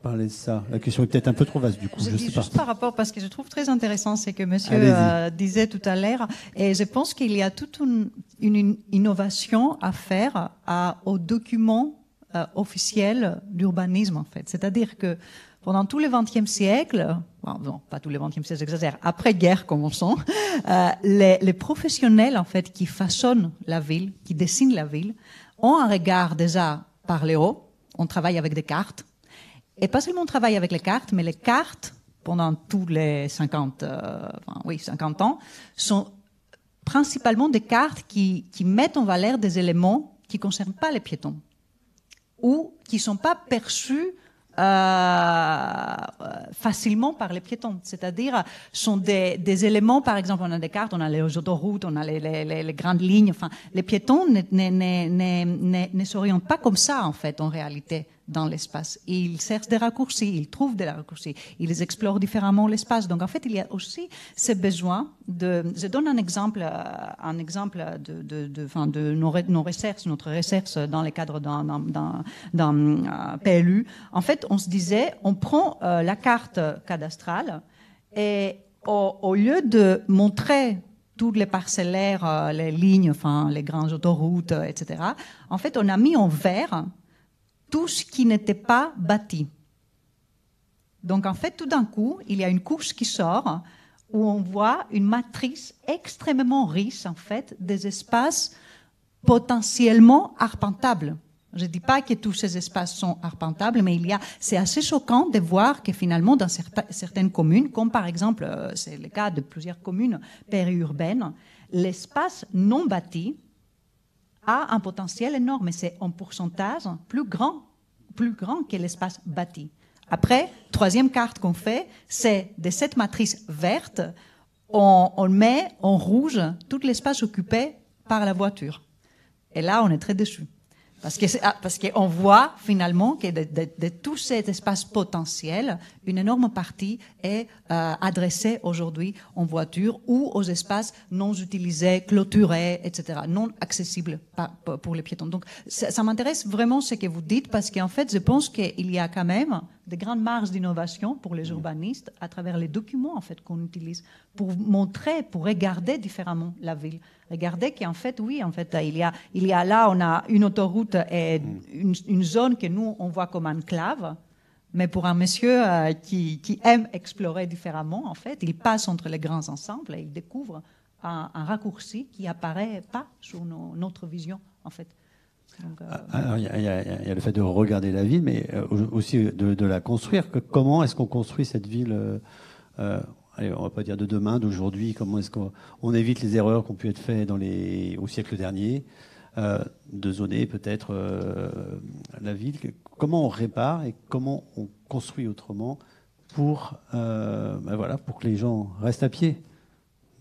parler de ça La question est peut-être un peu trop vaste du coup. Je, Je, dis sais pas. juste par rapport, parce que je trouve très intéressant ce que monsieur euh, disait tout à l'heure, et je pense qu'il y a toute une, une innovation à faire à, aux documents euh, officiels d'urbanisme, en fait. C'est-à-dire que pendant tout le XXe siècle, bon, non, pas tout le XXe siècle, j'exagère, après-guerre, commençons, euh, les, les professionnels, en fait, qui façonnent la ville, qui dessinent la ville, ont un regard déjà par les hauts. On travaille avec des cartes. Et pas seulement on travaille avec les cartes, mais les cartes, pendant tous les 50, euh, oui, 50 ans, sont principalement des cartes qui, qui mettent en valeur des éléments qui ne concernent pas les piétons ou qui ne sont pas perçus euh, facilement par les piétons. C'est-à-dire, sont des, des éléments, par exemple, on a des cartes, on a les autoroutes, on a les, les- les- grandes lignes. Enfin, les piétons ne, ne, ne- ne s'orientent pas comme ça, en fait, en réalité, dans l'espace. Ils cherchent des raccourcis, ils trouvent des raccourcis, ils explorent différemment l'espace. Donc, en fait, il y a aussi ce besoin de. Je donne un exemple, euh, un exemple de, de, de, enfin, de nos, nos recherches, notre recherche dans le cadre d'un, euh, PLU. En fait, on se disait, on prend euh, la carte cadastrale et au, lieu de montrer toutes les parcellaires, les lignes, enfin, les grandes autoroutes, etc., en fait, on a mis en vert tout ce qui n'était pas bâti. Donc, en fait, tout d'un coup, il y a une couche qui sort où on voit une matrice extrêmement riche, en fait, des espaces potentiellement arpentables. Je ne dis pas que tous ces espaces sont arpentables, mais il y a, c'est assez choquant de voir que finalement, dans certa- certaines communes, comme par exemple, euh, c'est le cas de plusieurs communes périurbaines, l'espace non bâti a un potentiel énorme c'est en pourcentage plus grand, plus grand que l'espace bâti. Après, troisième carte qu'on fait, c'est de cette matrice verte, on, on met en rouge tout l'espace occupé par la voiture. Et là, on est très déçus. Parce que ah, parce qu'on voit finalement que de, de- de tout cet espace potentiel, une énorme partie est euh, adressée aujourd'hui en voiture ou aux espaces non utilisés, clôturés, etc., non accessibles pour les piétons. Donc ça, ça m'intéresse vraiment ce que vous dites parce qu'en fait, je pense qu'il y a quand même de grandes marges d'innovation pour les urbanistes à travers les documents en fait qu'on utilise pour montrer, pour regarder différemment la ville. Regardez qu'en fait, oui, en fait, il y a, il y a là, on a une autoroute et une, une zone que nous, on voit comme enclave. Mais pour un monsieur euh, qui, qui aime explorer différemment, en fait, il passe entre les grands ensembles et il découvre un, un raccourci qui apparaît pas sur nos- notre vision, en fait. Euh, il y, a- y y le fait de regarder la ville, mais euh, aussi de, de la construire. Comment est-ce qu'on construit cette ville euh, allez, On va pas dire de demain, d'aujourd'hui. Comment est-ce qu'on on évite les erreurs qui ont pu être faites au siècle dernier euh, de zoner peut-être euh, la ville. Comment on répare et comment on construit autrement pour, euh, ben que les gens restent à pied,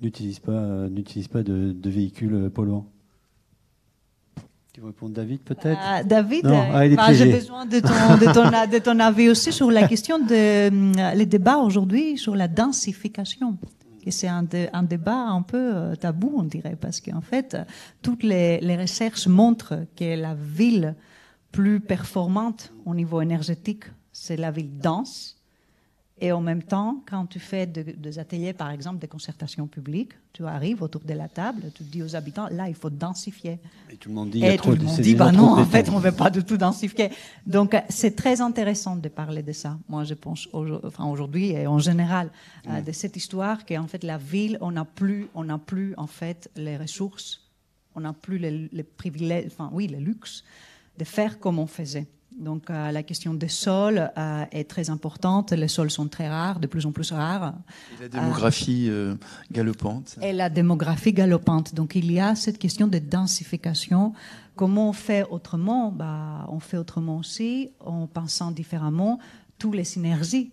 n'utilisent pas, de, véhicules polluants? Tu veux répondre, David, peut-être Euh, David, Non, euh, ah, bah, j'ai besoin de ton, de, ton, de ton avis aussi sur la question de hum, les débats aujourd'hui sur la densification. Et c'est un, dé- un débat un peu euh, tabou, on dirait, parce qu'en fait, euh, toutes les, les recherches montrent que la ville plus performante au niveau énergétique, c'est la ville dense. Et en même temps, quand tu fais de- des ateliers, par exemple, de concertation publique, tu arrives autour de la table, tu dis aux habitants, là, il faut densifier. Et tout le monde dit, il y a trop tout de- le monde c'est dit, bah non, en fait, on ne veut pas du tout densifier. Donc, c'est très intéressant de parler de ça, moi, je pense, aujourd'hui et en général, euh, de cette histoire qu'en fait, la ville, on n'a plus, on n'a plus, en fait, les ressources, on n'a plus les, les privilèges, enfin, oui, le luxe de faire comme on faisait. Donc, euh, la question des sols euh, est très importante. Les sols sont très rares, de plus en plus rares. Et la démographie euh, galopante. Et la démographie galopante. Donc il y a cette question de densification. Comment on fait autrement? Bah, On fait autrement aussi en pensant différemment toutes les synergies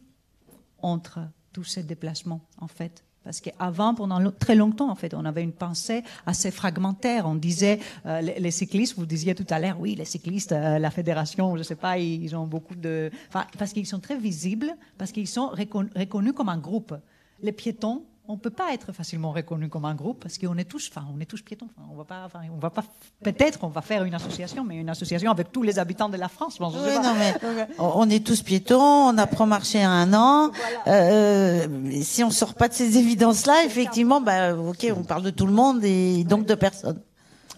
entre tous ces déplacements, en fait. Parce qu'avant, pendant très longtemps, en fait, on avait une pensée assez fragmentaire. On disait, euh, les, cyclistes, vous disiez tout à l'heure, oui, les cyclistes, euh, la fédération, je ne sais pas, ils ont beaucoup de... Enfin, parce qu'ils sont très visibles, parce qu'ils sont recon- reconnus comme un groupe. Les piétons, on ne peut pas être facilement reconnu comme un groupe parce qu'on est tous, enfin, on est tous piétons. Enfin, on va pas, enfin, on va pas, peut-être on va faire une association, mais une association avec tous les habitants de la France. Bon, je sais Oui, pas. non, mais euh, on est tous piétons, on apprend à marcher à un an. Euh, mais si on sort pas de ces évidences-là, effectivement, bah, ok, on parle de tout le monde et donc de personne.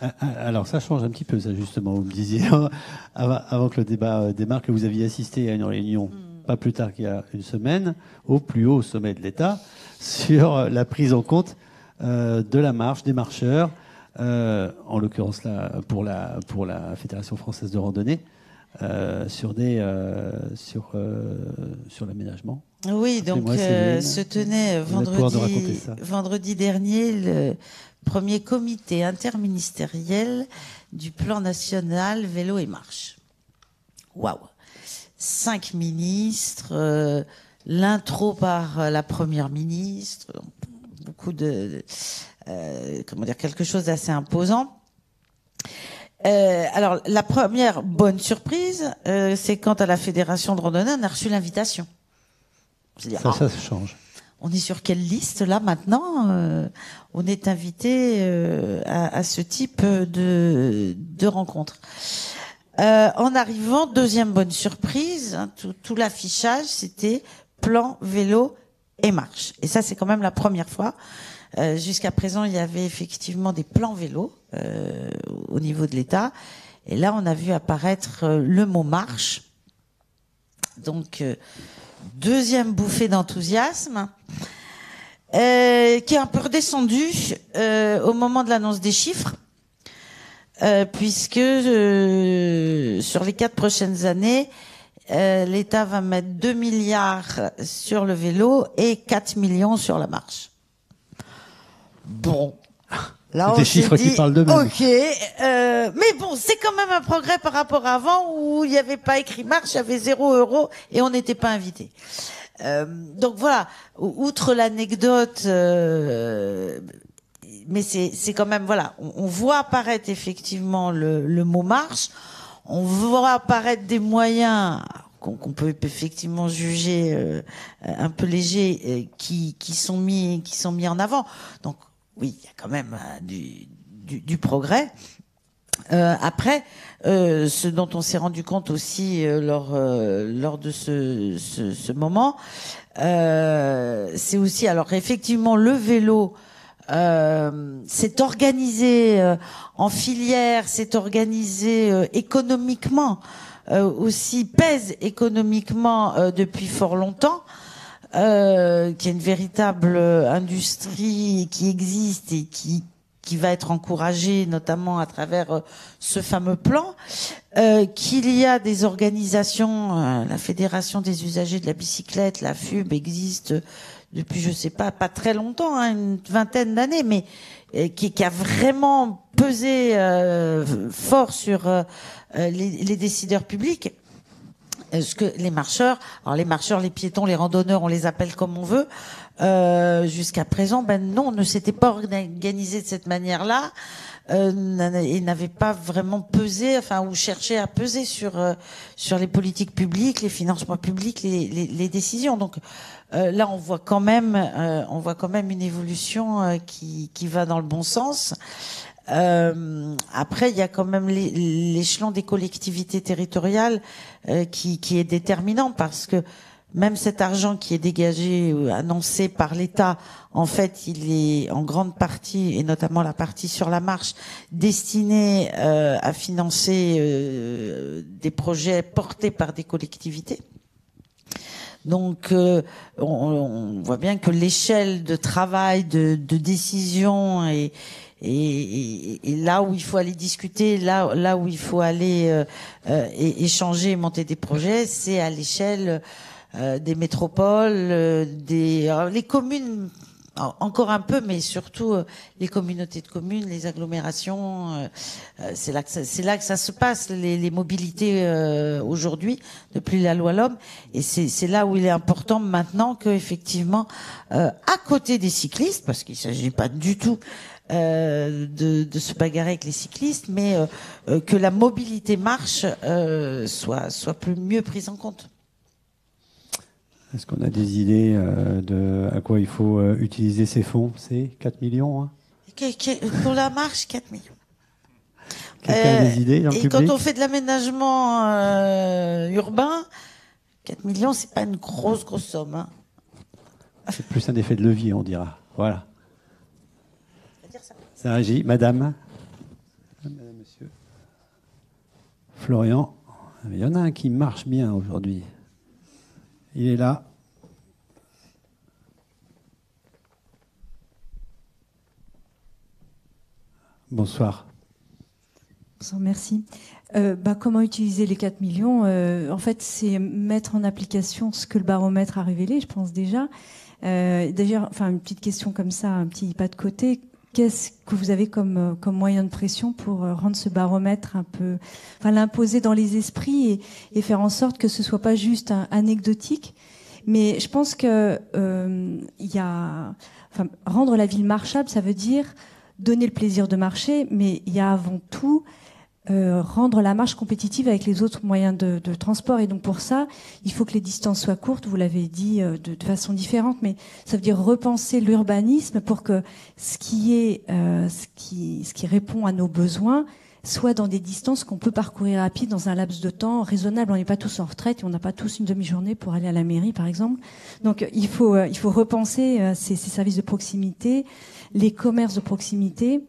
Ah, ah, Alors ça change un petit peu, ça justement. Vous me disiez avant, que le débat euh, démarre que vous aviez assisté à une réunion pas plus tard qu'il y a une semaine au plus haut sommet de l'État sur la prise en compte euh, de la marche des marcheurs, euh, en l'occurrence là pour la pour la Fédération française de randonnée euh, sur des sur sur l'aménagement. Oui, donc se tenait vendredi, vendredi dernier le premier comité interministériel du plan national vélo et marche. Waouh Cinq ministres, euh, l'intro par euh, la première ministre, beaucoup de, euh, comment dire, quelque chose d'assez imposant. Euh, alors, la première bonne surprise, euh, c'est quand à la fédération de randonnée, on a reçu l'invitation. Ça, ah, ça, ça change. on est sur quelle liste là maintenant Euh, On est invité euh, à, à ce type de, de rencontre. Euh, en arrivant, deuxième bonne surprise, hein, tout, l'affichage, c'était plan vélo et marche. Et ça, c'est quand même la première fois. Euh, Jusqu'à présent, il y avait effectivement des plans vélo euh, au niveau de l'État. Et là, on a vu apparaître le mot marche. Donc, deuxième bouffée d'enthousiasme, qui est un peu redescendu au moment de l'annonce des chiffres, euh, puisque euh, sur les quatre prochaines années, euh, l'État va mettre 2 milliards sur le vélo et 4 millions sur la marche. Bon. Là, on des chiffres qui parlent d'eux-mêmes. Ok, euh, mais bon, c'est quand même un progrès par rapport à avant où il n'y avait pas écrit marche, il y avait zéro euro et on n'était pas invité. Euh, donc voilà, ou- outre l'anecdote, euh, mais c'est quand même voilà, on, on voit apparaître effectivement le, le mot marche, on voit apparaître des moyens qu'on peut effectivement juger euh, un peu légers euh, qui qui sont mis qui sont mis en avant. Donc oui, il y a quand même euh, du, du, du progrès. Euh, après, euh, ce dont on s'est rendu compte aussi euh, lors lors de ce, ce, ce moment, c'est aussi alors effectivement le vélo euh, s'est organisé euh, en filière, s'est organisé euh, économiquement euh, aussi pèse économiquement euh, depuis fort longtemps euh, qui est une véritable industrie qui existe et qui qui va être encouragée notamment à travers ce fameux plan, qu'il y a des organisations, la Fédération des usagers de la bicyclette, la FUB existe depuis je sais pas pas très longtemps, hein, une vingtaine d'années, mais euh, qui, a vraiment pesé euh, fort sur euh, les, décideurs publics. Est-ce que les marcheurs, alors les marcheurs, les piétons, les randonneurs, on les appelle comme on veut, jusqu'à présent, ben non, on ne s'était pas organisé de cette manière-là euh, n'avait pas vraiment pesé, enfin ou cherché à peser sur euh, sur les politiques publiques, les financements publics, les, les, les décisions. Donc euh, là, on voit quand même, euh, on voit quand même une évolution euh, qui qui va dans le bon sens. Euh, après, il y a quand même l'é- l'échelon des collectivités territoriales euh, qui, qui est déterminant parce que même cet argent qui est dégagé, euh, annoncé par l'État, en fait, il est en grande partie, et notamment la partie sur la marche, destiné euh, à financer euh, des projets portés par des collectivités. Donc, on, on, voit bien que l'échelle de travail, de, de décision et, là où il faut aller discuter, là, là où il faut aller euh, euh, échanger, monter des projets, c'est à l'échelle euh, des métropoles, euh, des les communes encore un peu, mais surtout euh, les communautés de communes, les agglomérations. c'est là que ça se passe, les, mobilités aujourd'hui depuis la loi l'homme. Et c'est là où il est important maintenant que effectivement, à côté des cyclistes, parce qu'il s'agit pas du tout euh, de, se bagarrer avec les cyclistes, mais euh, euh, que la mobilité marche soit, soit plus mieux prise en compte. Est-ce qu'on a des idées de à quoi il faut utiliser ces fonds? C'est 4 millions hein? Pour la marche, 4 millions. Quelqu'un a des idées dans Et quand on fait de l'aménagement urbain, 4 millions, c'est pas une grosse, grosse somme. Hein. C'est plus un effet de levier, on dira. Voilà. Ça Madame? Madame, monsieur. Florian? Il y en a un qui marche bien aujourd'hui. Il est là. Bonsoir. Bonsoir, merci. Euh, bah, comment utiliser les 4 millions? Euh, En fait, c'est mettre en application ce que le baromètre a révélé, je pense déjà. Euh, D'ailleurs, enfin, une petite question comme ça, un petit pas de côté qu'est-ce que vous avez comme, euh, moyen de pression pour euh, rendre ce baromètre un peu, enfin l'imposer dans les esprits et, et, faire en sorte que ce soit pas juste anecdotique, mais je pense que euh, il y a, enfin, rendre la ville marchable, ça veut dire donner le plaisir de marcher, mais il y a avant tout euh, rendre la marche compétitive avec les autres moyens de, de, transport. Et donc pour ça, il faut que les distances soient courtes, vous l'avez dit euh, de, de, façon différente, mais ça veut dire repenser l'urbanisme pour que ce qui est, euh, ce, qui, ce qui répond à nos besoins soit dans des distances qu'on peut parcourir rapide dans un laps de temps raisonnable. On n'est pas tous en retraite et on n'a pas tous une demi-journée pour aller à la mairie, par exemple. Donc il faut, il faut repenser ces, ces services de proximité, les commerces de proximité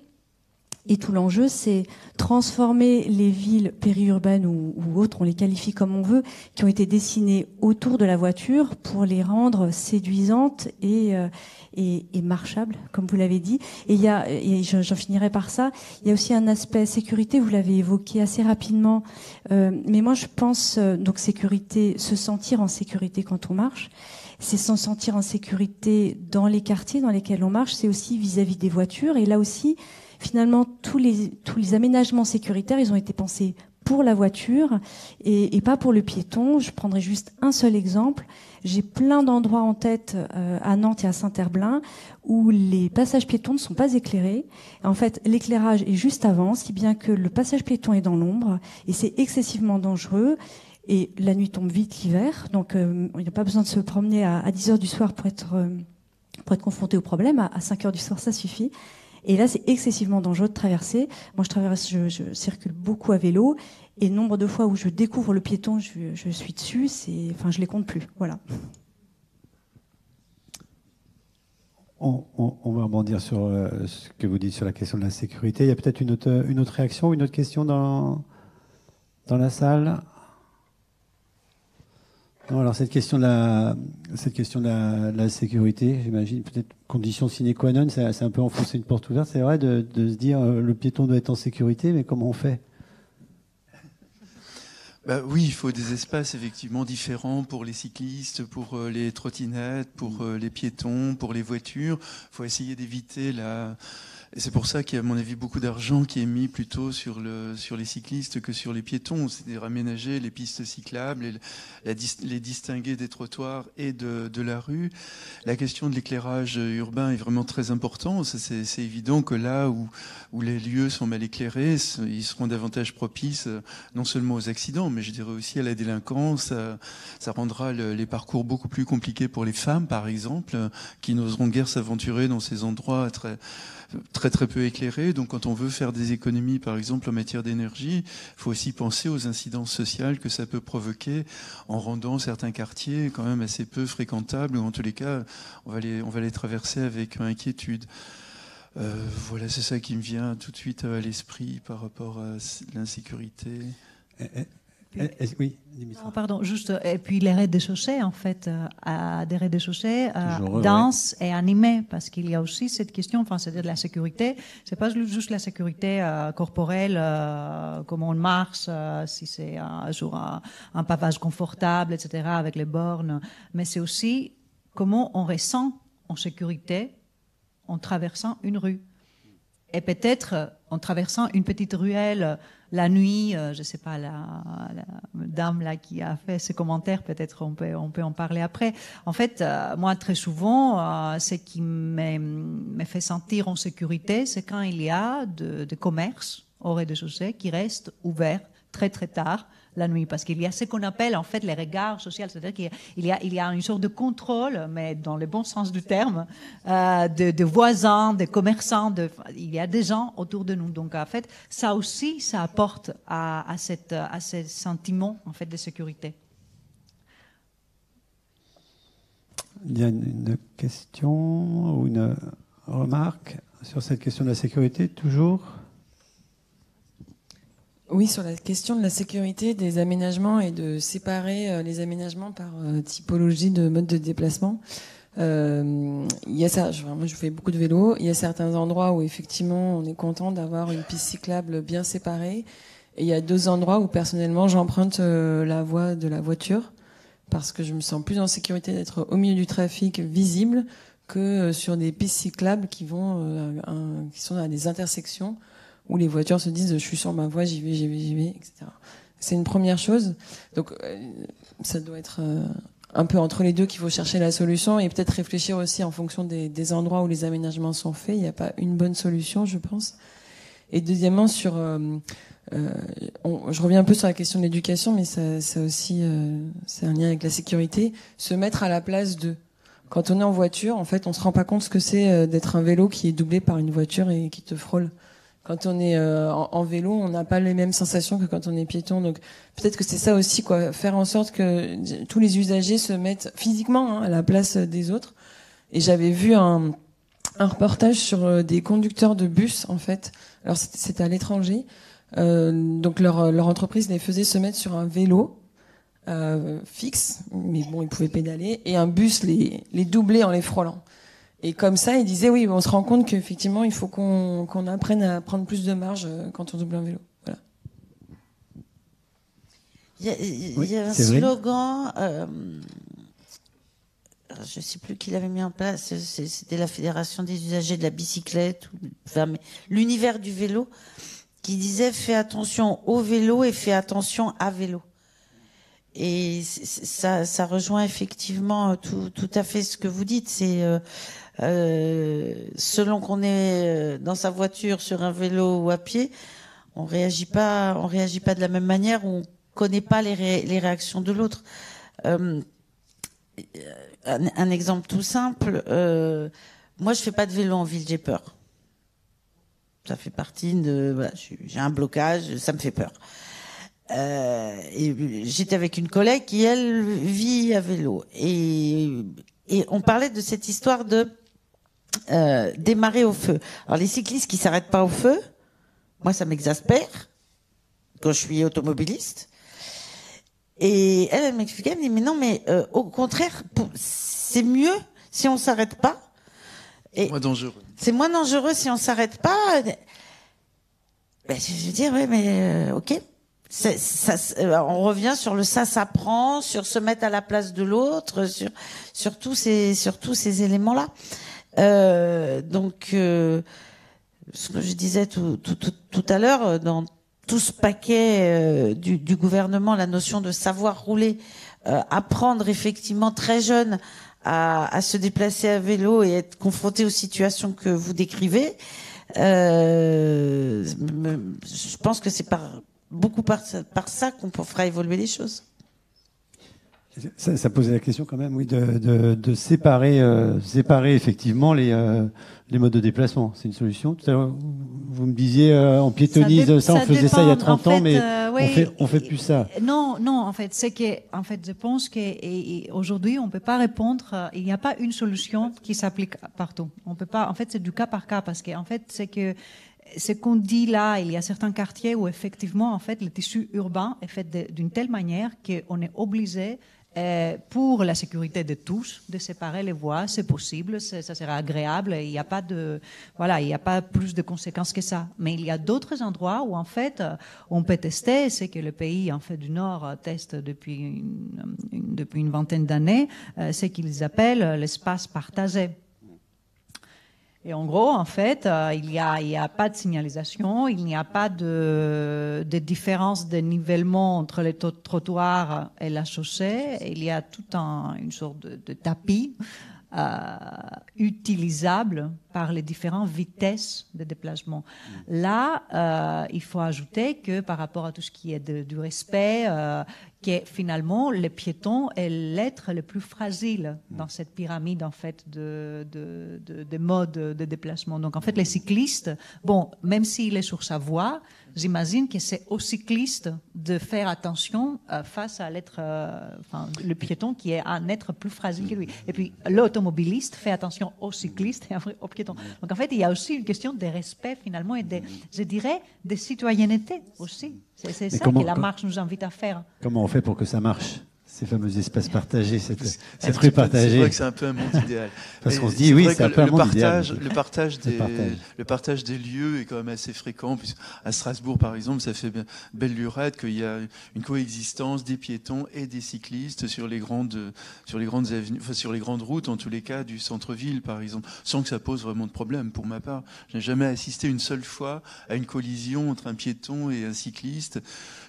et tout l'enjeu, c'est transformer les villes périurbaines ou, autres, on les qualifie comme on veut, qui ont été dessinées autour de la voiture pour les rendre séduisantes et, euh, et, et marchables, comme vous l'avez dit. Et et j'en finirai par ça, il y a aussi un aspect sécurité, vous l'avez évoqué assez rapidement, euh, mais moi je pense, euh, donc sécurité, se sentir en sécurité quand on marche c'est se sentir en sécurité dans les quartiers dans lesquels on marche, c'est aussi vis-à-vis -vis des voitures. Et là aussi, finalement, tous les, aménagements sécuritaires, ils ont été pensés pour la voiture et, pas pour le piéton. Je prendrai juste un seul exemple. J'ai plein d'endroits en tête euh, à Nantes et à Saint-Herblain où les passages piétons ne sont pas éclairés. En fait, l'éclairage est juste avant, si bien que le passage piéton est dans l'ombre et c'est excessivement dangereux. Et la nuit tombe vite l'hiver, donc il n'y a pas besoin de se promener à, à 10 heures du soir pour être, euh, pour être confronté au problème. À, à 5 heures du soir, ça suffit. Et là, c'est excessivement dangereux de traverser. Moi, je traverse, je, circule beaucoup à vélo, et nombre de fois où je découvre le piéton, je, suis dessus, c'est, enfin, je les compte plus. Voilà. On, va rebondir sur euh, ce que vous dites sur la question de la sécurité. Il y a peut-être une autre, une autre réaction, une autre question dans, dans la salle? Non, alors cette question de la, cette question de la, la sécurité, j'imagine peut-être condition sine qua non, c'est un peu enfoncer une porte ouverte. C'est vrai de, de, se dire euh, le piéton doit être en sécurité, mais comment on fait? Bah oui, il faut des espaces effectivement différents pour les cyclistes, pour euh, les trottinettes, pour euh, les piétons, pour les voitures. Il faut essayer d'éviter la c'est pour ça qu'il y a, à mon avis, beaucoup d'argent qui est mis plutôt sur, le, sur les cyclistes que sur les piétons. C'est-à-dire aménager les pistes cyclables, et les distinguer des trottoirs et de, de la rue. La question de l'éclairage urbain est vraiment très importante. C'est évident que là où, où les lieux sont mal éclairés, ils seront davantage propices non seulement aux accidents, mais je dirais aussi à la délinquance. Ça, rendra le, les parcours beaucoup plus compliqués pour les femmes, par exemple, qui n'oseront guère s'aventurer dans ces endroits très, très très peu éclairé. Donc quand on veut faire des économies, par exemple en matière d'énergie, il faut aussi penser aux incidences sociales que ça peut provoquer en rendant certains quartiers quand même assez peu fréquentables, ou en tous les cas, on va les, on va les traverser avec inquiétude. Euh, voilà, c'est ça qui me vient tout de suite à l'esprit par rapport à l'insécurité. Eh, oui, non, pardon, juste, et puis les rez-de-chaussée, en fait, euh, des rez-de-chaussée euh, denses et animés, parce qu'il y a aussi cette question, enfin, c'est-à-dire de la sécurité. C'est pas juste la sécurité euh, corporelle, euh, comment on marche, euh, si c'est jour un, un pavage confortable, etc., avec les bornes, mais c'est aussi comment on ressent en sécurité en traversant une rue. Et peut-être euh, en traversant une petite ruelle euh, la nuit, euh, je ne sais pas, la, dame là qui a fait ce commentaire, peut-être on peut, on peut en parler après. En fait, euh, moi, très souvent, ce qui me fait sentir en sécurité, c'est quand il y a de, de commerces au rez-de-chaussée qui restent ouverts très très tard la nuit, parce qu'il y a ce qu'on appelle en fait les regards sociaux, c'est-à-dire qu'il y a, une sorte de contrôle, mais dans le bon sens du terme, euh, de, voisins, de commerçants, il y a des gens autour de nous. Donc en fait, ça aussi, ça apporte à, à, cette, ce sentiment en fait de sécurité. Il y a une question ou une remarque sur cette question de la sécurité, toujours? Oui, sur la question de la sécurité des aménagements et de séparer euh, les aménagements par euh, typologie de mode de déplacement. Euh, il y a ça, moi je fais beaucoup de vélo. Il y a certains endroits où effectivement on est content d'avoir une piste cyclable bien séparée. Et il y a deux endroits où personnellement j'emprunte euh, la voie de la voiture parce que je me sens plus en sécurité d'être au milieu du trafic visible que sur des pistes cyclables qui vont, qui sont à des intersections où les voitures se disent je suis sur ma voie, j'y vais, j'y vais, j'y vais, etc. C'est une première chose. Donc euh, ça doit être euh, un peu entre les deux qu'il faut chercher la solution et peut-être réfléchir aussi en fonction des, des, endroits où les aménagements sont faits. Il n'y a pas une bonne solution, je pense. Et deuxièmement, sur, euh, on, je reviens un peu sur la question de l'éducation, mais ça, ça aussi, c'est un lien avec la sécurité. Se mettre à la place de. Quand on est en voiture, en fait, on se rend pas compte ce que c'est d'être un vélo qui est doublé par une voiture et qui te frôle quand on est euh, en, vélo, on n'a pas les mêmes sensations que quand on est piéton. Donc peut-être que c'est ça aussi, quoi, faire en sorte que tous les usagers se mettent physiquement hein, à la place des autres. Et j'avais vu un, un, reportage sur euh, des conducteurs de bus, en fait. Alors c'était à l'étranger. Euh, donc leur, leur entreprise les faisait se mettre sur un vélo euh, fixe, mais bon, ils pouvaient pédaler, et un bus les, les doublait en les frôlant. Et comme ça, il disait oui, on se rend compte qu'effectivement, il faut qu'on qu apprenne à prendre plus de marge euh, quand on double un vélo. Voilà. Il y a, il y a un slogan, euh, je ne sais plus qui l'avait mis en place, c'était la Fédération des usagers de la bicyclette, enfin, l'univers du vélo, qui disait fais attention au vélo et fais attention à vélo. Et ça, ça rejoint effectivement tout, tout à fait ce que vous dites. C'est euh, euh, selon qu'on est dans sa voiture, sur un vélo ou à pied, on réagit pas, on réagit pas de la même manière, on connaît pas les, ré, les réactions de l'autre. Euh, un, un, exemple tout simple, euh, moi je fais pas de vélo en ville, j'ai peur. Ça fait partie de, voilà, j'ai un blocage, ça me fait peur. Euh, j'étais avec une collègue qui elle vit à vélo et et on parlait de cette histoire de euh, démarrer au feu. Alors les cyclistes qui s'arrêtent pas au feu, moi ça m'exaspère quand je suis automobiliste. Et elle, elle m'expliquait, elle me dit mais non, mais euh, au contraire, c'est mieux si on s'arrête pas. C'est moins dangereux. C'est moins dangereux si on s'arrête pas. Ben, je veux dire, oui, mais euh, ok. Ça, ça, on revient sur le ça s'apprend, sur se mettre à la place de l'autre, sur, sur tous ces, sur tous ces éléments-là. Euh, donc, euh, ce que je disais tout, tout, tout, tout à l'heure, dans tout ce paquet euh, du, du, gouvernement, la notion de savoir rouler, euh, apprendre effectivement très jeune à, à, se déplacer à vélo et être confronté aux situations que vous décrivez, euh, je pense que c'est par beaucoup par, par ça qu'on fera évoluer les choses. Ça, ça, posait la question quand même, oui, de, de, de séparer, euh, séparer effectivement les, euh, les modes de déplacement. C'est une solution. Tout à l'heure, vous me disiez, euh, on piétonise ça, ça on faisait dépend. ça il y a 30 en ans, fait, mais euh, oui, on fait, on fait plus ça. Non, non, en fait, c'est que, en fait, je pense qu'aujourd'hui, on peut pas répondre. Il n'y a pas une solution qui s'applique partout. On peut pas. En fait, c'est du cas par cas parce qu'en fait, c'est que ce qu'on dit là, il y a certains quartiers où effectivement, en fait, le tissu urbain est fait d'une telle manière qu'on est obligé pour la sécurité de tous, de séparer les voies, c'est possible, ça sera agréable. Il n'y a pas de, voilà, il n'y a pas plus de conséquences que ça. Mais il y a d'autres endroits où en fait, on peut tester. C'est que le pays en fait du Nord teste depuis une, une depuis une vingtaine d'années, euh, ce qu'ils appellent l'espace partagé. Et en gros, en fait, euh, il n'y a, pas de signalisation, il n'y a pas de, de, différence de nivellement entre les trottoirs et la chaussée. Il y a tout un, une sorte de, de tapis euh, utilisable par les différentes vitesses de déplacement. Là, euh, il faut ajouter que par rapport à tout ce qui est de, du respect, que finalement le piéton est l'être le plus fragile dans cette pyramide en fait de, de, de, de modes de déplacement. Donc en fait, les cyclistes, bon, même s'il est sur sa voie, j'imagine que c'est aux cyclistes de faire attention euh, face à l'être, euh, enfin, le piéton qui est un être plus fragile que lui. Et puis l'automobiliste fait attention aux cyclistes et aux piétons. Donc en fait, il y a aussi une question de respect finalement et de, je dirais, de citoyenneté aussi. C'est ça que la marche nous invite à faire. Comment on fait pour que ça marche? Ces fameux espaces partagés, cette, cette rue partagée. C'est vrai que c'est un peu un monde idéal. Parce qu'on se dit, oui, c'est un peu un monde partage, idéal. Le partage, des, le partage des lieux est quand même assez fréquent. À Strasbourg, par exemple, ça fait belle lurette qu'il y a une coexistence des piétons et des cyclistes sur les grandes, sur les grandes avenues, enfin, sur les grandes routes, en tous les cas, du centre-ville, par exemple, sans que ça pose vraiment de problème pour ma part. Je n'ai jamais assisté une seule fois à une collision entre un piéton et un cycliste.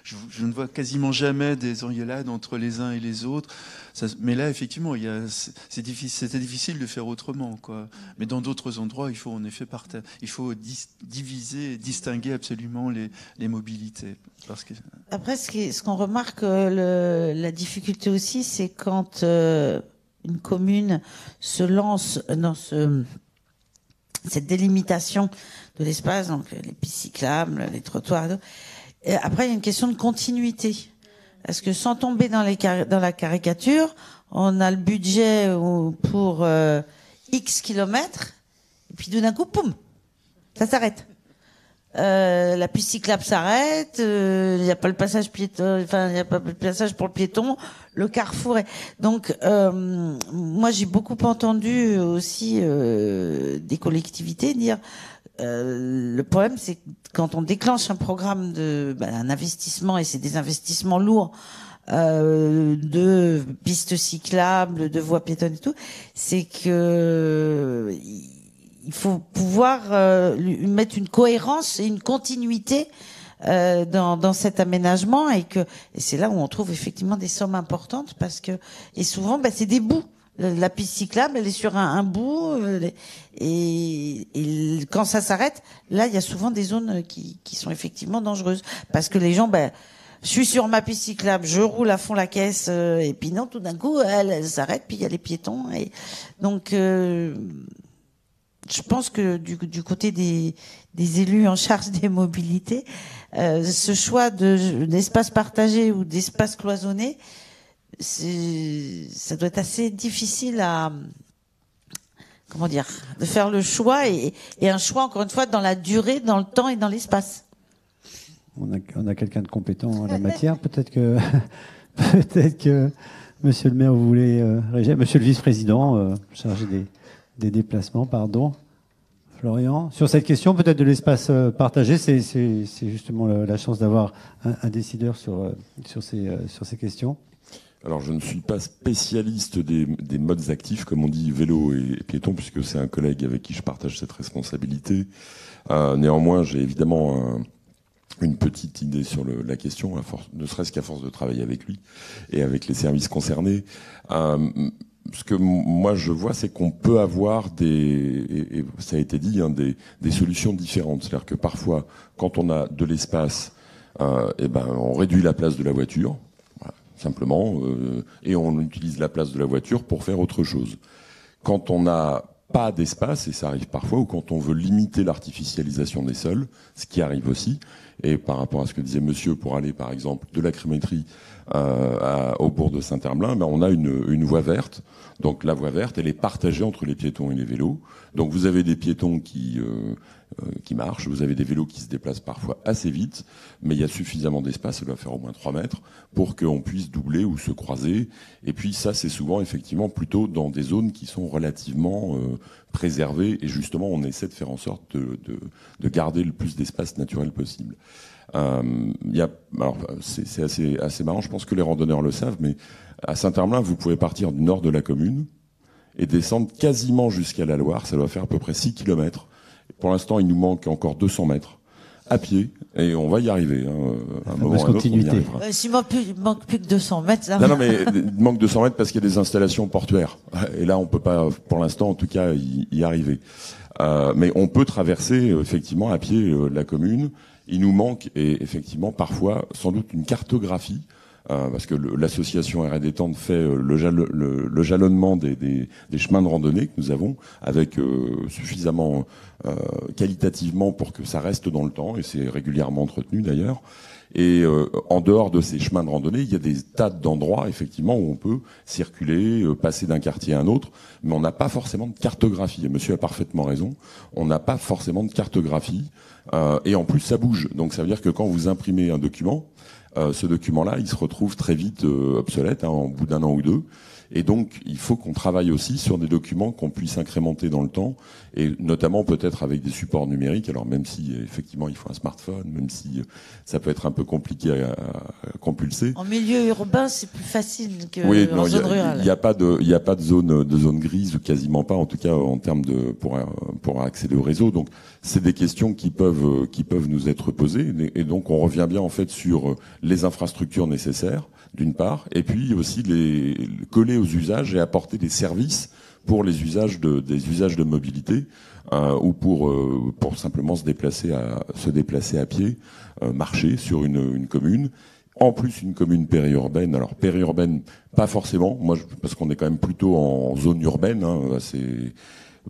Je, ne vois quasiment jamais des engueulades entre les uns et les autres. Mais là, effectivement, c'est difficile, c'était difficile de faire autrement, quoi. Mais dans d'autres endroits, il faut en effet partager, il faut diviser, distinguer absolument les, les mobilités. Parce que... Après, ce, qu'on remarque, le, la difficulté aussi, c'est quand euh, une commune se lance dans ce, cette délimitation de l'espace, donc les pistes cyclables, les trottoirs. Et après, il y a une question de continuité. Parce que sans tomber dans, les dans la caricature, on a le budget pour euh, X kilomètres, et puis d'un coup, poum, ça s'arrête. Euh, la piste cyclable s'arrête, il euh, n'y a pas le passage piéton, enfin il n'y a pas le passage pour le piéton, le carrefour est... Donc euh, moi j'ai beaucoup entendu aussi euh, des collectivités dire le problème c'est quand on déclenche un programme de ben, investissement et c'est des investissements lourds euh, de pistes cyclables, de voies piétonnes et tout, c'est que il faut pouvoir euh, mettre une cohérence et une continuité euh, dans, dans, cet aménagement et que et c'est là où on trouve effectivement des sommes importantes parce que et souvent ben, c'est des bouts la piste cyclable, elle est sur un, bout, et, et, quand ça s'arrête, là, il y a souvent des zones qui, qui, sont effectivement dangereuses, parce que les gens, ben, je suis sur ma piste cyclable, je roule à fond la caisse, euh, et puis non, tout d'un coup, elle, elle s'arrête, puis il y a les piétons, et donc, euh, je pense que du, du côté des, des, élus en charge des mobilités, euh, ce choix d'espace partagé ou d'espace cloisonné, ça doit être assez difficile à comment dire de faire le choix et, et, un choix encore une fois dans la durée, dans le temps et dans l'espace. On a, on a quelqu'un de compétent en la matière. Peut-être que peut-être que Monsieur le maire vous voulez euh, Monsieur le vice-président euh, chargé des, des, déplacements, pardon. Florian, sur cette question peut-être de l'espace euh, partagé, c'est justement la, la chance d'avoir un, un, décideur sur, euh, sur, ces, euh, sur ces questions. Alors, je ne suis pas spécialiste des, des, modes actifs, comme on dit vélo et, piéton, puisque c'est un collègue avec qui je partage cette responsabilité. Euh, néanmoins, j'ai évidemment un, une petite idée sur le, la question, à force, ne serait-ce qu'à force de travailler avec lui et avec les services concernés. Euh, ce que moi je vois, c'est qu'on peut avoir des, et, et ça a été dit, hein, des, des, solutions différentes. C'est-à-dire que parfois, quand on a de l'espace, euh, eh ben, on réduit la place de la voiture simplement, et on utilise la place de la voiture pour faire autre chose. Quand on n'a pas d'espace, et ça arrive parfois, ou quand on veut limiter l'artificialisation des sols, ce qui arrive aussi, et par rapport à ce que disait monsieur, pour aller par exemple de la crémétrie euh, au bourg de Saint-Herblain, ben, on a une, une, voie verte. Donc la voie verte, elle est partagée entre les piétons et les vélos. Donc vous avez des piétons qui, euh, euh, qui marchent, vous avez des vélos qui se déplacent parfois assez vite, mais il y a suffisamment d'espace, ça doit faire au moins 3 mètres, pour qu'on puisse doubler ou se croiser. Et puis ça, c'est souvent effectivement plutôt dans des zones qui sont relativement euh, préservées, et justement on essaie de faire en sorte de, de, de garder le plus d'espace naturel possible. Euh, y a, alors c'est assez, assez marrant, je pense que les randonneurs le savent, mais à Saint-Hermelin, vous pouvez partir du nord de la commune et descendre quasiment jusqu'à la Loire, ça doit faire à peu près 6 km. Pour l'instant, il nous manque encore 200 mètres à pied et on va y arriver. Hein. un moment un autre, on y arrivera. Euh, S'il manque, plus, manque plus que 200 mètres, là. Non, non, mais il manque 200 mètres parce qu'il y a des installations portuaires. Et là, on peut pas, pour l'instant, en tout cas, y, y arriver. Euh, mais on peut traverser effectivement à pied euh, la commune. Il nous manque et effectivement parfois sans doute une cartographie euh, parce que l'association R&D Tente fait euh, le, jalonnement des, chemins de randonnée que nous avons avec euh, suffisamment qualitativement pour que ça reste dans le temps et c'est régulièrement entretenu d'ailleurs. Et euh, en dehors de ces chemins de randonnée, il y a des tas d'endroits effectivement où on peut circuler, passer d'un quartier à un autre, mais on n'a pas forcément de cartographie. Et monsieur a parfaitement raison, on n'a pas forcément de cartographie. et en plus, ça bouge. Donc ça veut dire que quand vous imprimez un document, euh, ce document-là, il se retrouve très vite euh, obsolète, hein, en bout d'un an ou deux. Et donc, il faut qu'on travaille aussi sur des documents qu'on puisse incrémenter dans le temps, et notamment peut-être avec des supports numériques. Alors même si effectivement il faut un smartphone, même si ça peut être un peu compliqué à, à compulser. En milieu urbain, c'est plus facile que oui, en zone rurale. Il n'y a pas de, il a pas de zone de zone grise ou quasiment pas, en tout cas en termes de pour pour accéder au réseau. Donc c'est des questions qui peuvent qui peuvent nous être posées, et donc on revient bien en fait sur les infrastructures nécessaires d'une part, et puis aussi les, coller aux usages et apporter des services pour les usages de, des usages de mobilité euh, ou pour euh, pour simplement se déplacer à se déplacer à pied, euh, marcher sur une, une commune. En plus, une commune périurbaine. Alors périurbaine, pas forcément. Moi, parce qu'on est quand même plutôt en zone urbaine, hein, assez,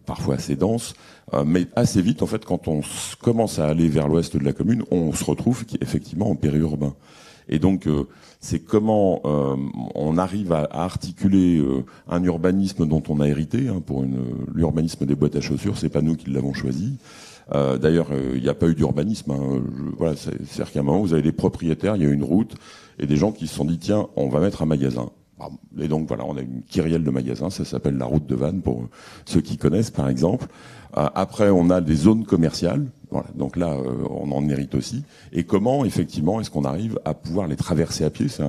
parfois assez dense, euh, mais assez vite, en fait, quand on commence à aller vers l'ouest de la commune, on se retrouve effectivement en périurbain. Et donc, euh, c'est comment euh, on arrive à, articuler euh, un urbanisme dont on a hérité. Hein, pour l'urbanisme des boîtes à chaussures, c'est pas nous qui l'avons choisi. D'ailleurs, il n'y a pas eu d'urbanisme. Hein, voilà, c'est-à-dire qu'à un moment, vous avez des propriétaires, il y a une route, et des gens qui se sont dit tiens, on va mettre un magasin. Et donc voilà, on a une kyrielle de magasins, ça s'appelle la route de Vannes pour ceux qui connaissent par exemple. Après, on a des zones commerciales, donc là, euh, on en hérite aussi. Et comment, effectivement, est-ce qu'on arrive à pouvoir les traverser à pied? C'est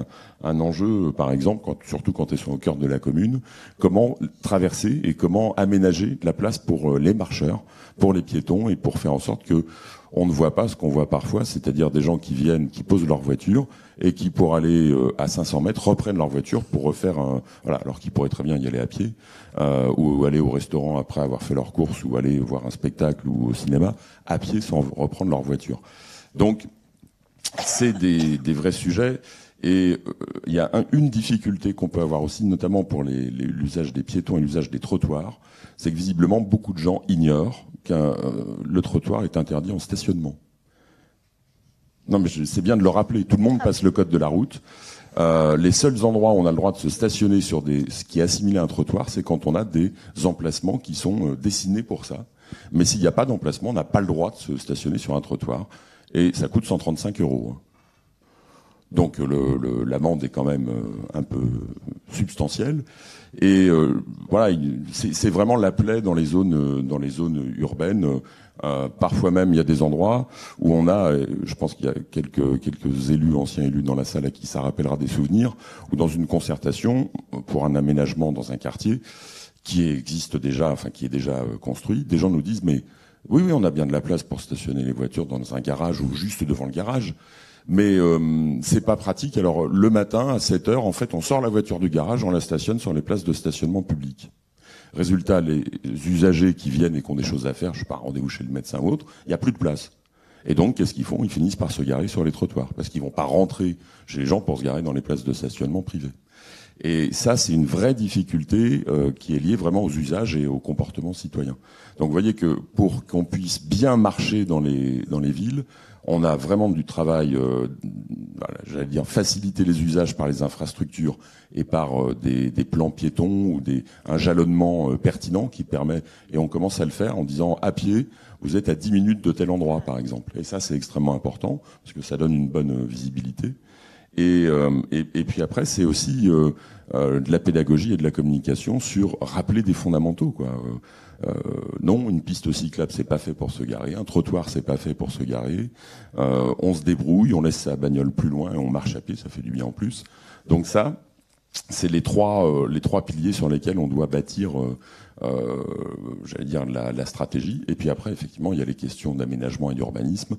un, enjeu, par exemple, surtout quand elles sont au cœur de la commune. Comment traverser et comment aménager de la place pour euh, les marcheurs, pour les piétons et pour faire en sorte que on ne voit pas ce qu'on voit parfois, c'est-à-dire des gens qui viennent, qui posent leur voiture et qui, pour aller euh, à 500 mètres, reprennent leur voiture pour refaire un... Voilà, alors qu'ils pourraient très bien y aller à pied, euh, ou aller au restaurant après avoir fait leur course, ou aller voir un spectacle ou au cinéma, à pied sans reprendre leur voiture. Donc, c'est des, des, vrais sujets. Et euh, il y a une difficulté qu'on peut avoir aussi, notamment pour l'usage des piétons et l'usage des trottoirs, c'est que visiblement beaucoup de gens ignorent que euh, le trottoir est interdit en stationnement. Non, mais c'est bien de le rappeler. Tout le monde passe le code de la route. Euh, les seuls endroits où on a le droit de se stationner sur des, ce qui est assimilé à un trottoir, c'est quand on a des emplacements qui sont euh, dessinés pour ça. Mais s'il n'y a pas d'emplacement, on n'a pas le droit de se stationner sur un trottoir. Et ça coûte 135 euros. Hein. Donc l'amende est quand même un peu substantielle. Et euh, voilà, c'est vraiment la plaie dans les zones, euh, dans les zones urbaines. Euh, parfois même, il y a des endroits où on a, je pense qu'il y a quelques quelques élus, anciens élus dans la salle à qui ça rappellera des souvenirs, où dans une concertation pour un aménagement dans un quartier qui existe déjà, enfin qui est déjà construit, des gens nous disent mais oui, oui, on a bien de la place pour stationner les voitures dans un garage ou juste devant le garage mais euh, c'est pas pratique. Alors le matin à 7 heures, en fait, on sort la voiture du garage, on la stationne sur les places de stationnement public. Résultat, les usagers qui viennent et qui ont des choses à faire, je sais pas, rendez-vous chez le médecin ou autre, il n'y a plus de place. Et donc, qu'est-ce qu'ils font? Ils finissent par se garer sur les trottoirs, parce qu'ils vont pas rentrer chez les gens pour se garer dans les places de stationnement privées. Et ça, c'est une vraie difficulté euh, qui est liée vraiment aux usages et aux comportements citoyens. Donc, vous voyez que pour qu'on puisse bien marcher dans les dans les villes, on a vraiment du travail, euh, j'allais dire faciliter les usages par les infrastructures et par euh, des, plans piétons ou un jalonnement euh, pertinent qui permet. Et on commence à le faire en disant à pied, vous êtes à 10 minutes de tel endroit, par exemple. Et ça, c'est extrêmement important parce que ça donne une bonne visibilité. Et, euh, et, puis après, c'est aussi euh, euh, de la pédagogie et de la communication sur rappeler des fondamentaux. Quoi. Euh, non, une piste cyclable, c'est pas fait pour se garer. Un trottoir, c'est pas fait pour se garer. on se débrouille, on laisse sa bagnole plus loin et on marche à pied, ça fait du bien en plus. Donc ça, c'est les trois les trois piliers sur lesquels on doit bâtir. Euh, j'allais dire la, la, stratégie. Et puis après, effectivement, il y a les questions d'aménagement et d'urbanisme.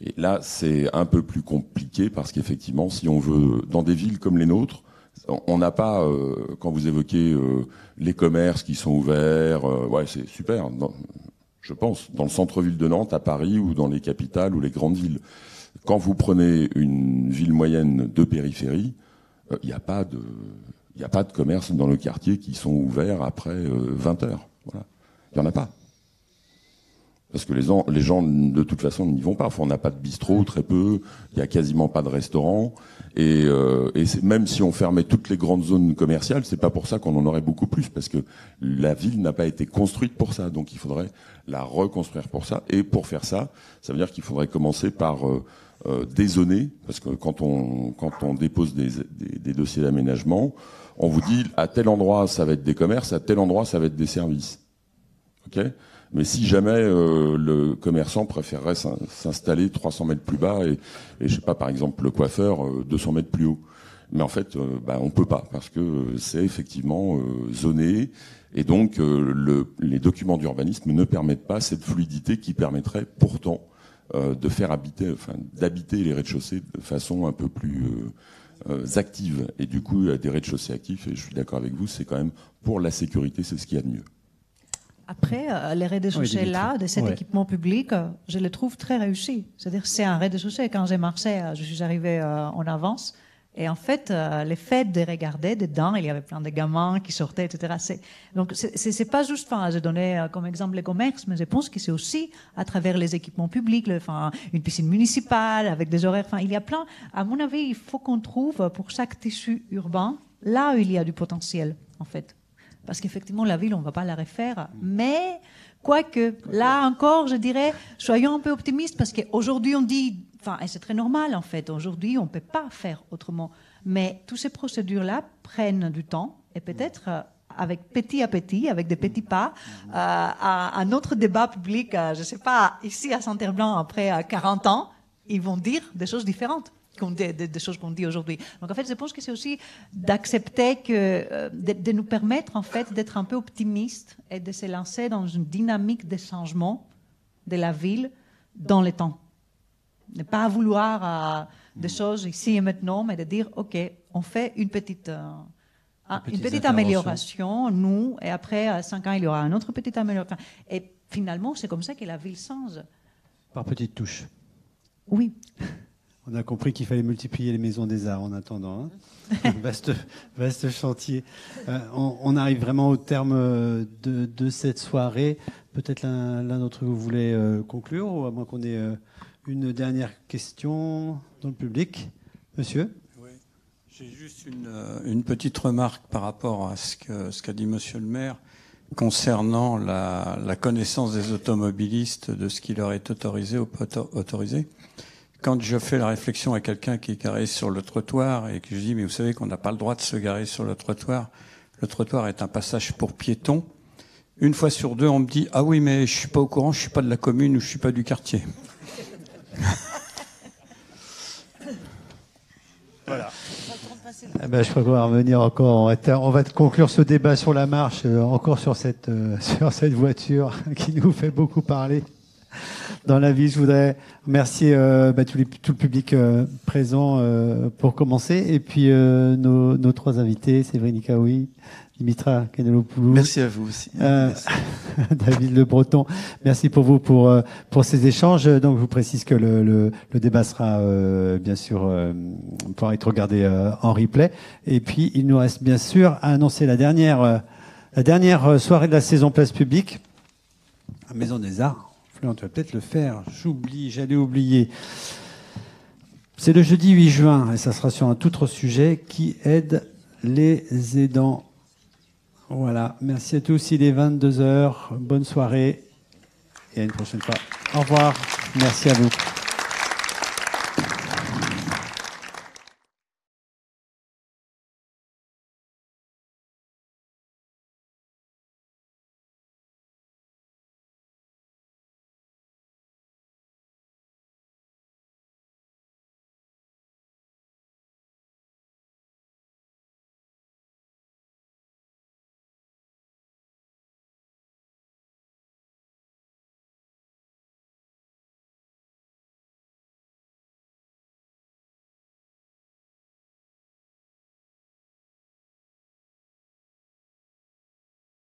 Et là, c'est un peu plus compliqué parce qu'effectivement, si on veut, dans des villes comme les nôtres, on n'a pas, euh, quand vous évoquez euh, les commerces qui sont ouverts, euh, ouais, c'est super, je pense, dans le centre-ville de Nantes, à Paris ou dans les capitales ou les grandes villes. Quand vous prenez une ville moyenne de périphérie, il n'y a pas de, il n'y a pas de dans le quartier qui sont ouverts après 20 heures. Voilà. Il n'y en a pas. Parce que les gens, les gens de toute façon, n'y vont pas. Enfin, on n'a pas de bistrot, très peu. Il y a quasiment pas de restaurant. Et, euh, et même si on fermait toutes les grandes zones commerciales, c'est pas pour ça qu'on en aurait beaucoup plus, parce que la ville n'a pas été construite pour ça. Donc, il faudrait la reconstruire pour ça. Et pour faire ça, ça veut dire qu'il faudrait commencer par euh, euh, dézoner, parce que quand on quand on dépose des, des, des dossiers d'aménagement, on vous dit à tel endroit ça va être des commerces, à tel endroit ça va être des services. Ok? Mais si jamais euh, le commerçant préférerait s'installer 300 mètres plus bas et, et, je sais pas, par exemple, le coiffeur 200 euh, mètres plus haut. Mais en fait, euh, bah, on peut pas parce que c'est effectivement zoné et donc le, les documents d'urbanisme ne permettent pas cette fluidité qui permettrait pourtant de faire habiter, enfin d'habiter les rez-de-chaussée de façon un peu plus active. Et du coup, des rez-de-chaussée actifs, et je suis d'accord avec vous, c'est quand même pour la sécurité, c'est ce qu'il y a de mieux. Après, euh, les rez-de-chaussée-là, de cet ouais. équipement public, euh, je le trouve très réussi. C'est-à-dire c'est un rez-de-chaussée. Quand j'ai marché, euh, je suis arrivée en avance. Et en fait, le fait de regarder dedans, il y avait plein de gamins qui sortaient, etc. Donc, c'est pas juste, enfin, je donnais comme exemple les commerces, mais je pense que c'est aussi à travers les équipements publics, enfin, une piscine municipale avec des horaires. Enfin, il y a plein. À mon avis, il faut qu'on trouve pour chaque tissu urbain là où il y a du potentiel, en fait parce qu'effectivement, la ville, on ne va pas la refaire. Mais, quoique, là encore, je dirais, soyons un peu optimistes, parce qu'aujourd'hui, on dit, enfin, et c'est très normal, en fait, aujourd'hui, on ne peut pas faire autrement. Mais toutes ces procédures-là prennent du temps, et peut-être, euh, avec petit à petit, avec des petits pas, euh, à un autre débat public, euh, je ne sais pas, ici à Saint-Herblanc, après 40 ans, ils vont dire des choses différentes des, des, des, choses qu'on dit aujourd'hui. Donc en fait, je pense que c'est aussi d'accepter que, euh, de, de, nous permettre en fait d'être un peu optimistes et de se lancer dans une dynamique de changement de la ville dans le temps. Ne pas vouloir euh, des choses ici et maintenant, mais de dire ok, on fait une petite. Euh, une petite amélioration, nous, et après, à 5 ans, il y aura une autre petite amélioration. Et finalement, c'est comme ça que la ville change. Par petites touches. Oui. On a compris qu'il fallait multiplier les maisons des arts en attendant. Hein vaste, vaste chantier. Euh, on, on, arrive vraiment au terme de, de cette soirée. Peut-être l'un d'entre vous voulait euh, conclure, ou à moins qu'on ait euh, une dernière question dans le public. Monsieur? Oui, j'ai juste une, une, petite remarque par rapport à ce qu'a ce qu'a dit Monsieur le maire concernant la, la, connaissance des automobilistes de ce qui leur est autorisé ou pas autorisé quand je fais la réflexion à quelqu'un qui est garé sur le trottoir et que je dis mais vous savez qu'on n'a pas le droit de se garer sur le trottoir, le trottoir est un passage pour piétons. Une fois sur deux, on me dit ah oui mais je suis pas au courant, je suis pas de la commune ou je suis pas du quartier. voilà. Eh ben, je crois qu'on va revenir encore. On va, on va, conclure ce débat sur la marche, euh, encore sur cette, euh, sur cette voiture qui nous fait beaucoup parler. Dans la vie. Je voudrais remercier euh, bah, tout, les, tout, le public euh, présent euh, pour commencer, et puis euh, nos, nos, trois invités, Séverine Kaoui, Dimitra Kenelopoulou. Merci à vous aussi. David Le Breton, merci pour vous pour, pour ces échanges. Donc, je vous précise que le, le, le débat sera bien sûr pourra être regardé en replay. Et puis, il nous reste bien sûr à annoncer la dernière, la dernière soirée de la saison Place Publique à Maison des Arts on va peut-être le faire. J'oublie, j'allais oublier. C'est le jeudi 8 juin et ça sera sur un tout autre sujet qui aide les aidants. Voilà. Merci à tous. Il est 22h. Bonne soirée et à une prochaine fois. Au revoir. Merci à vous.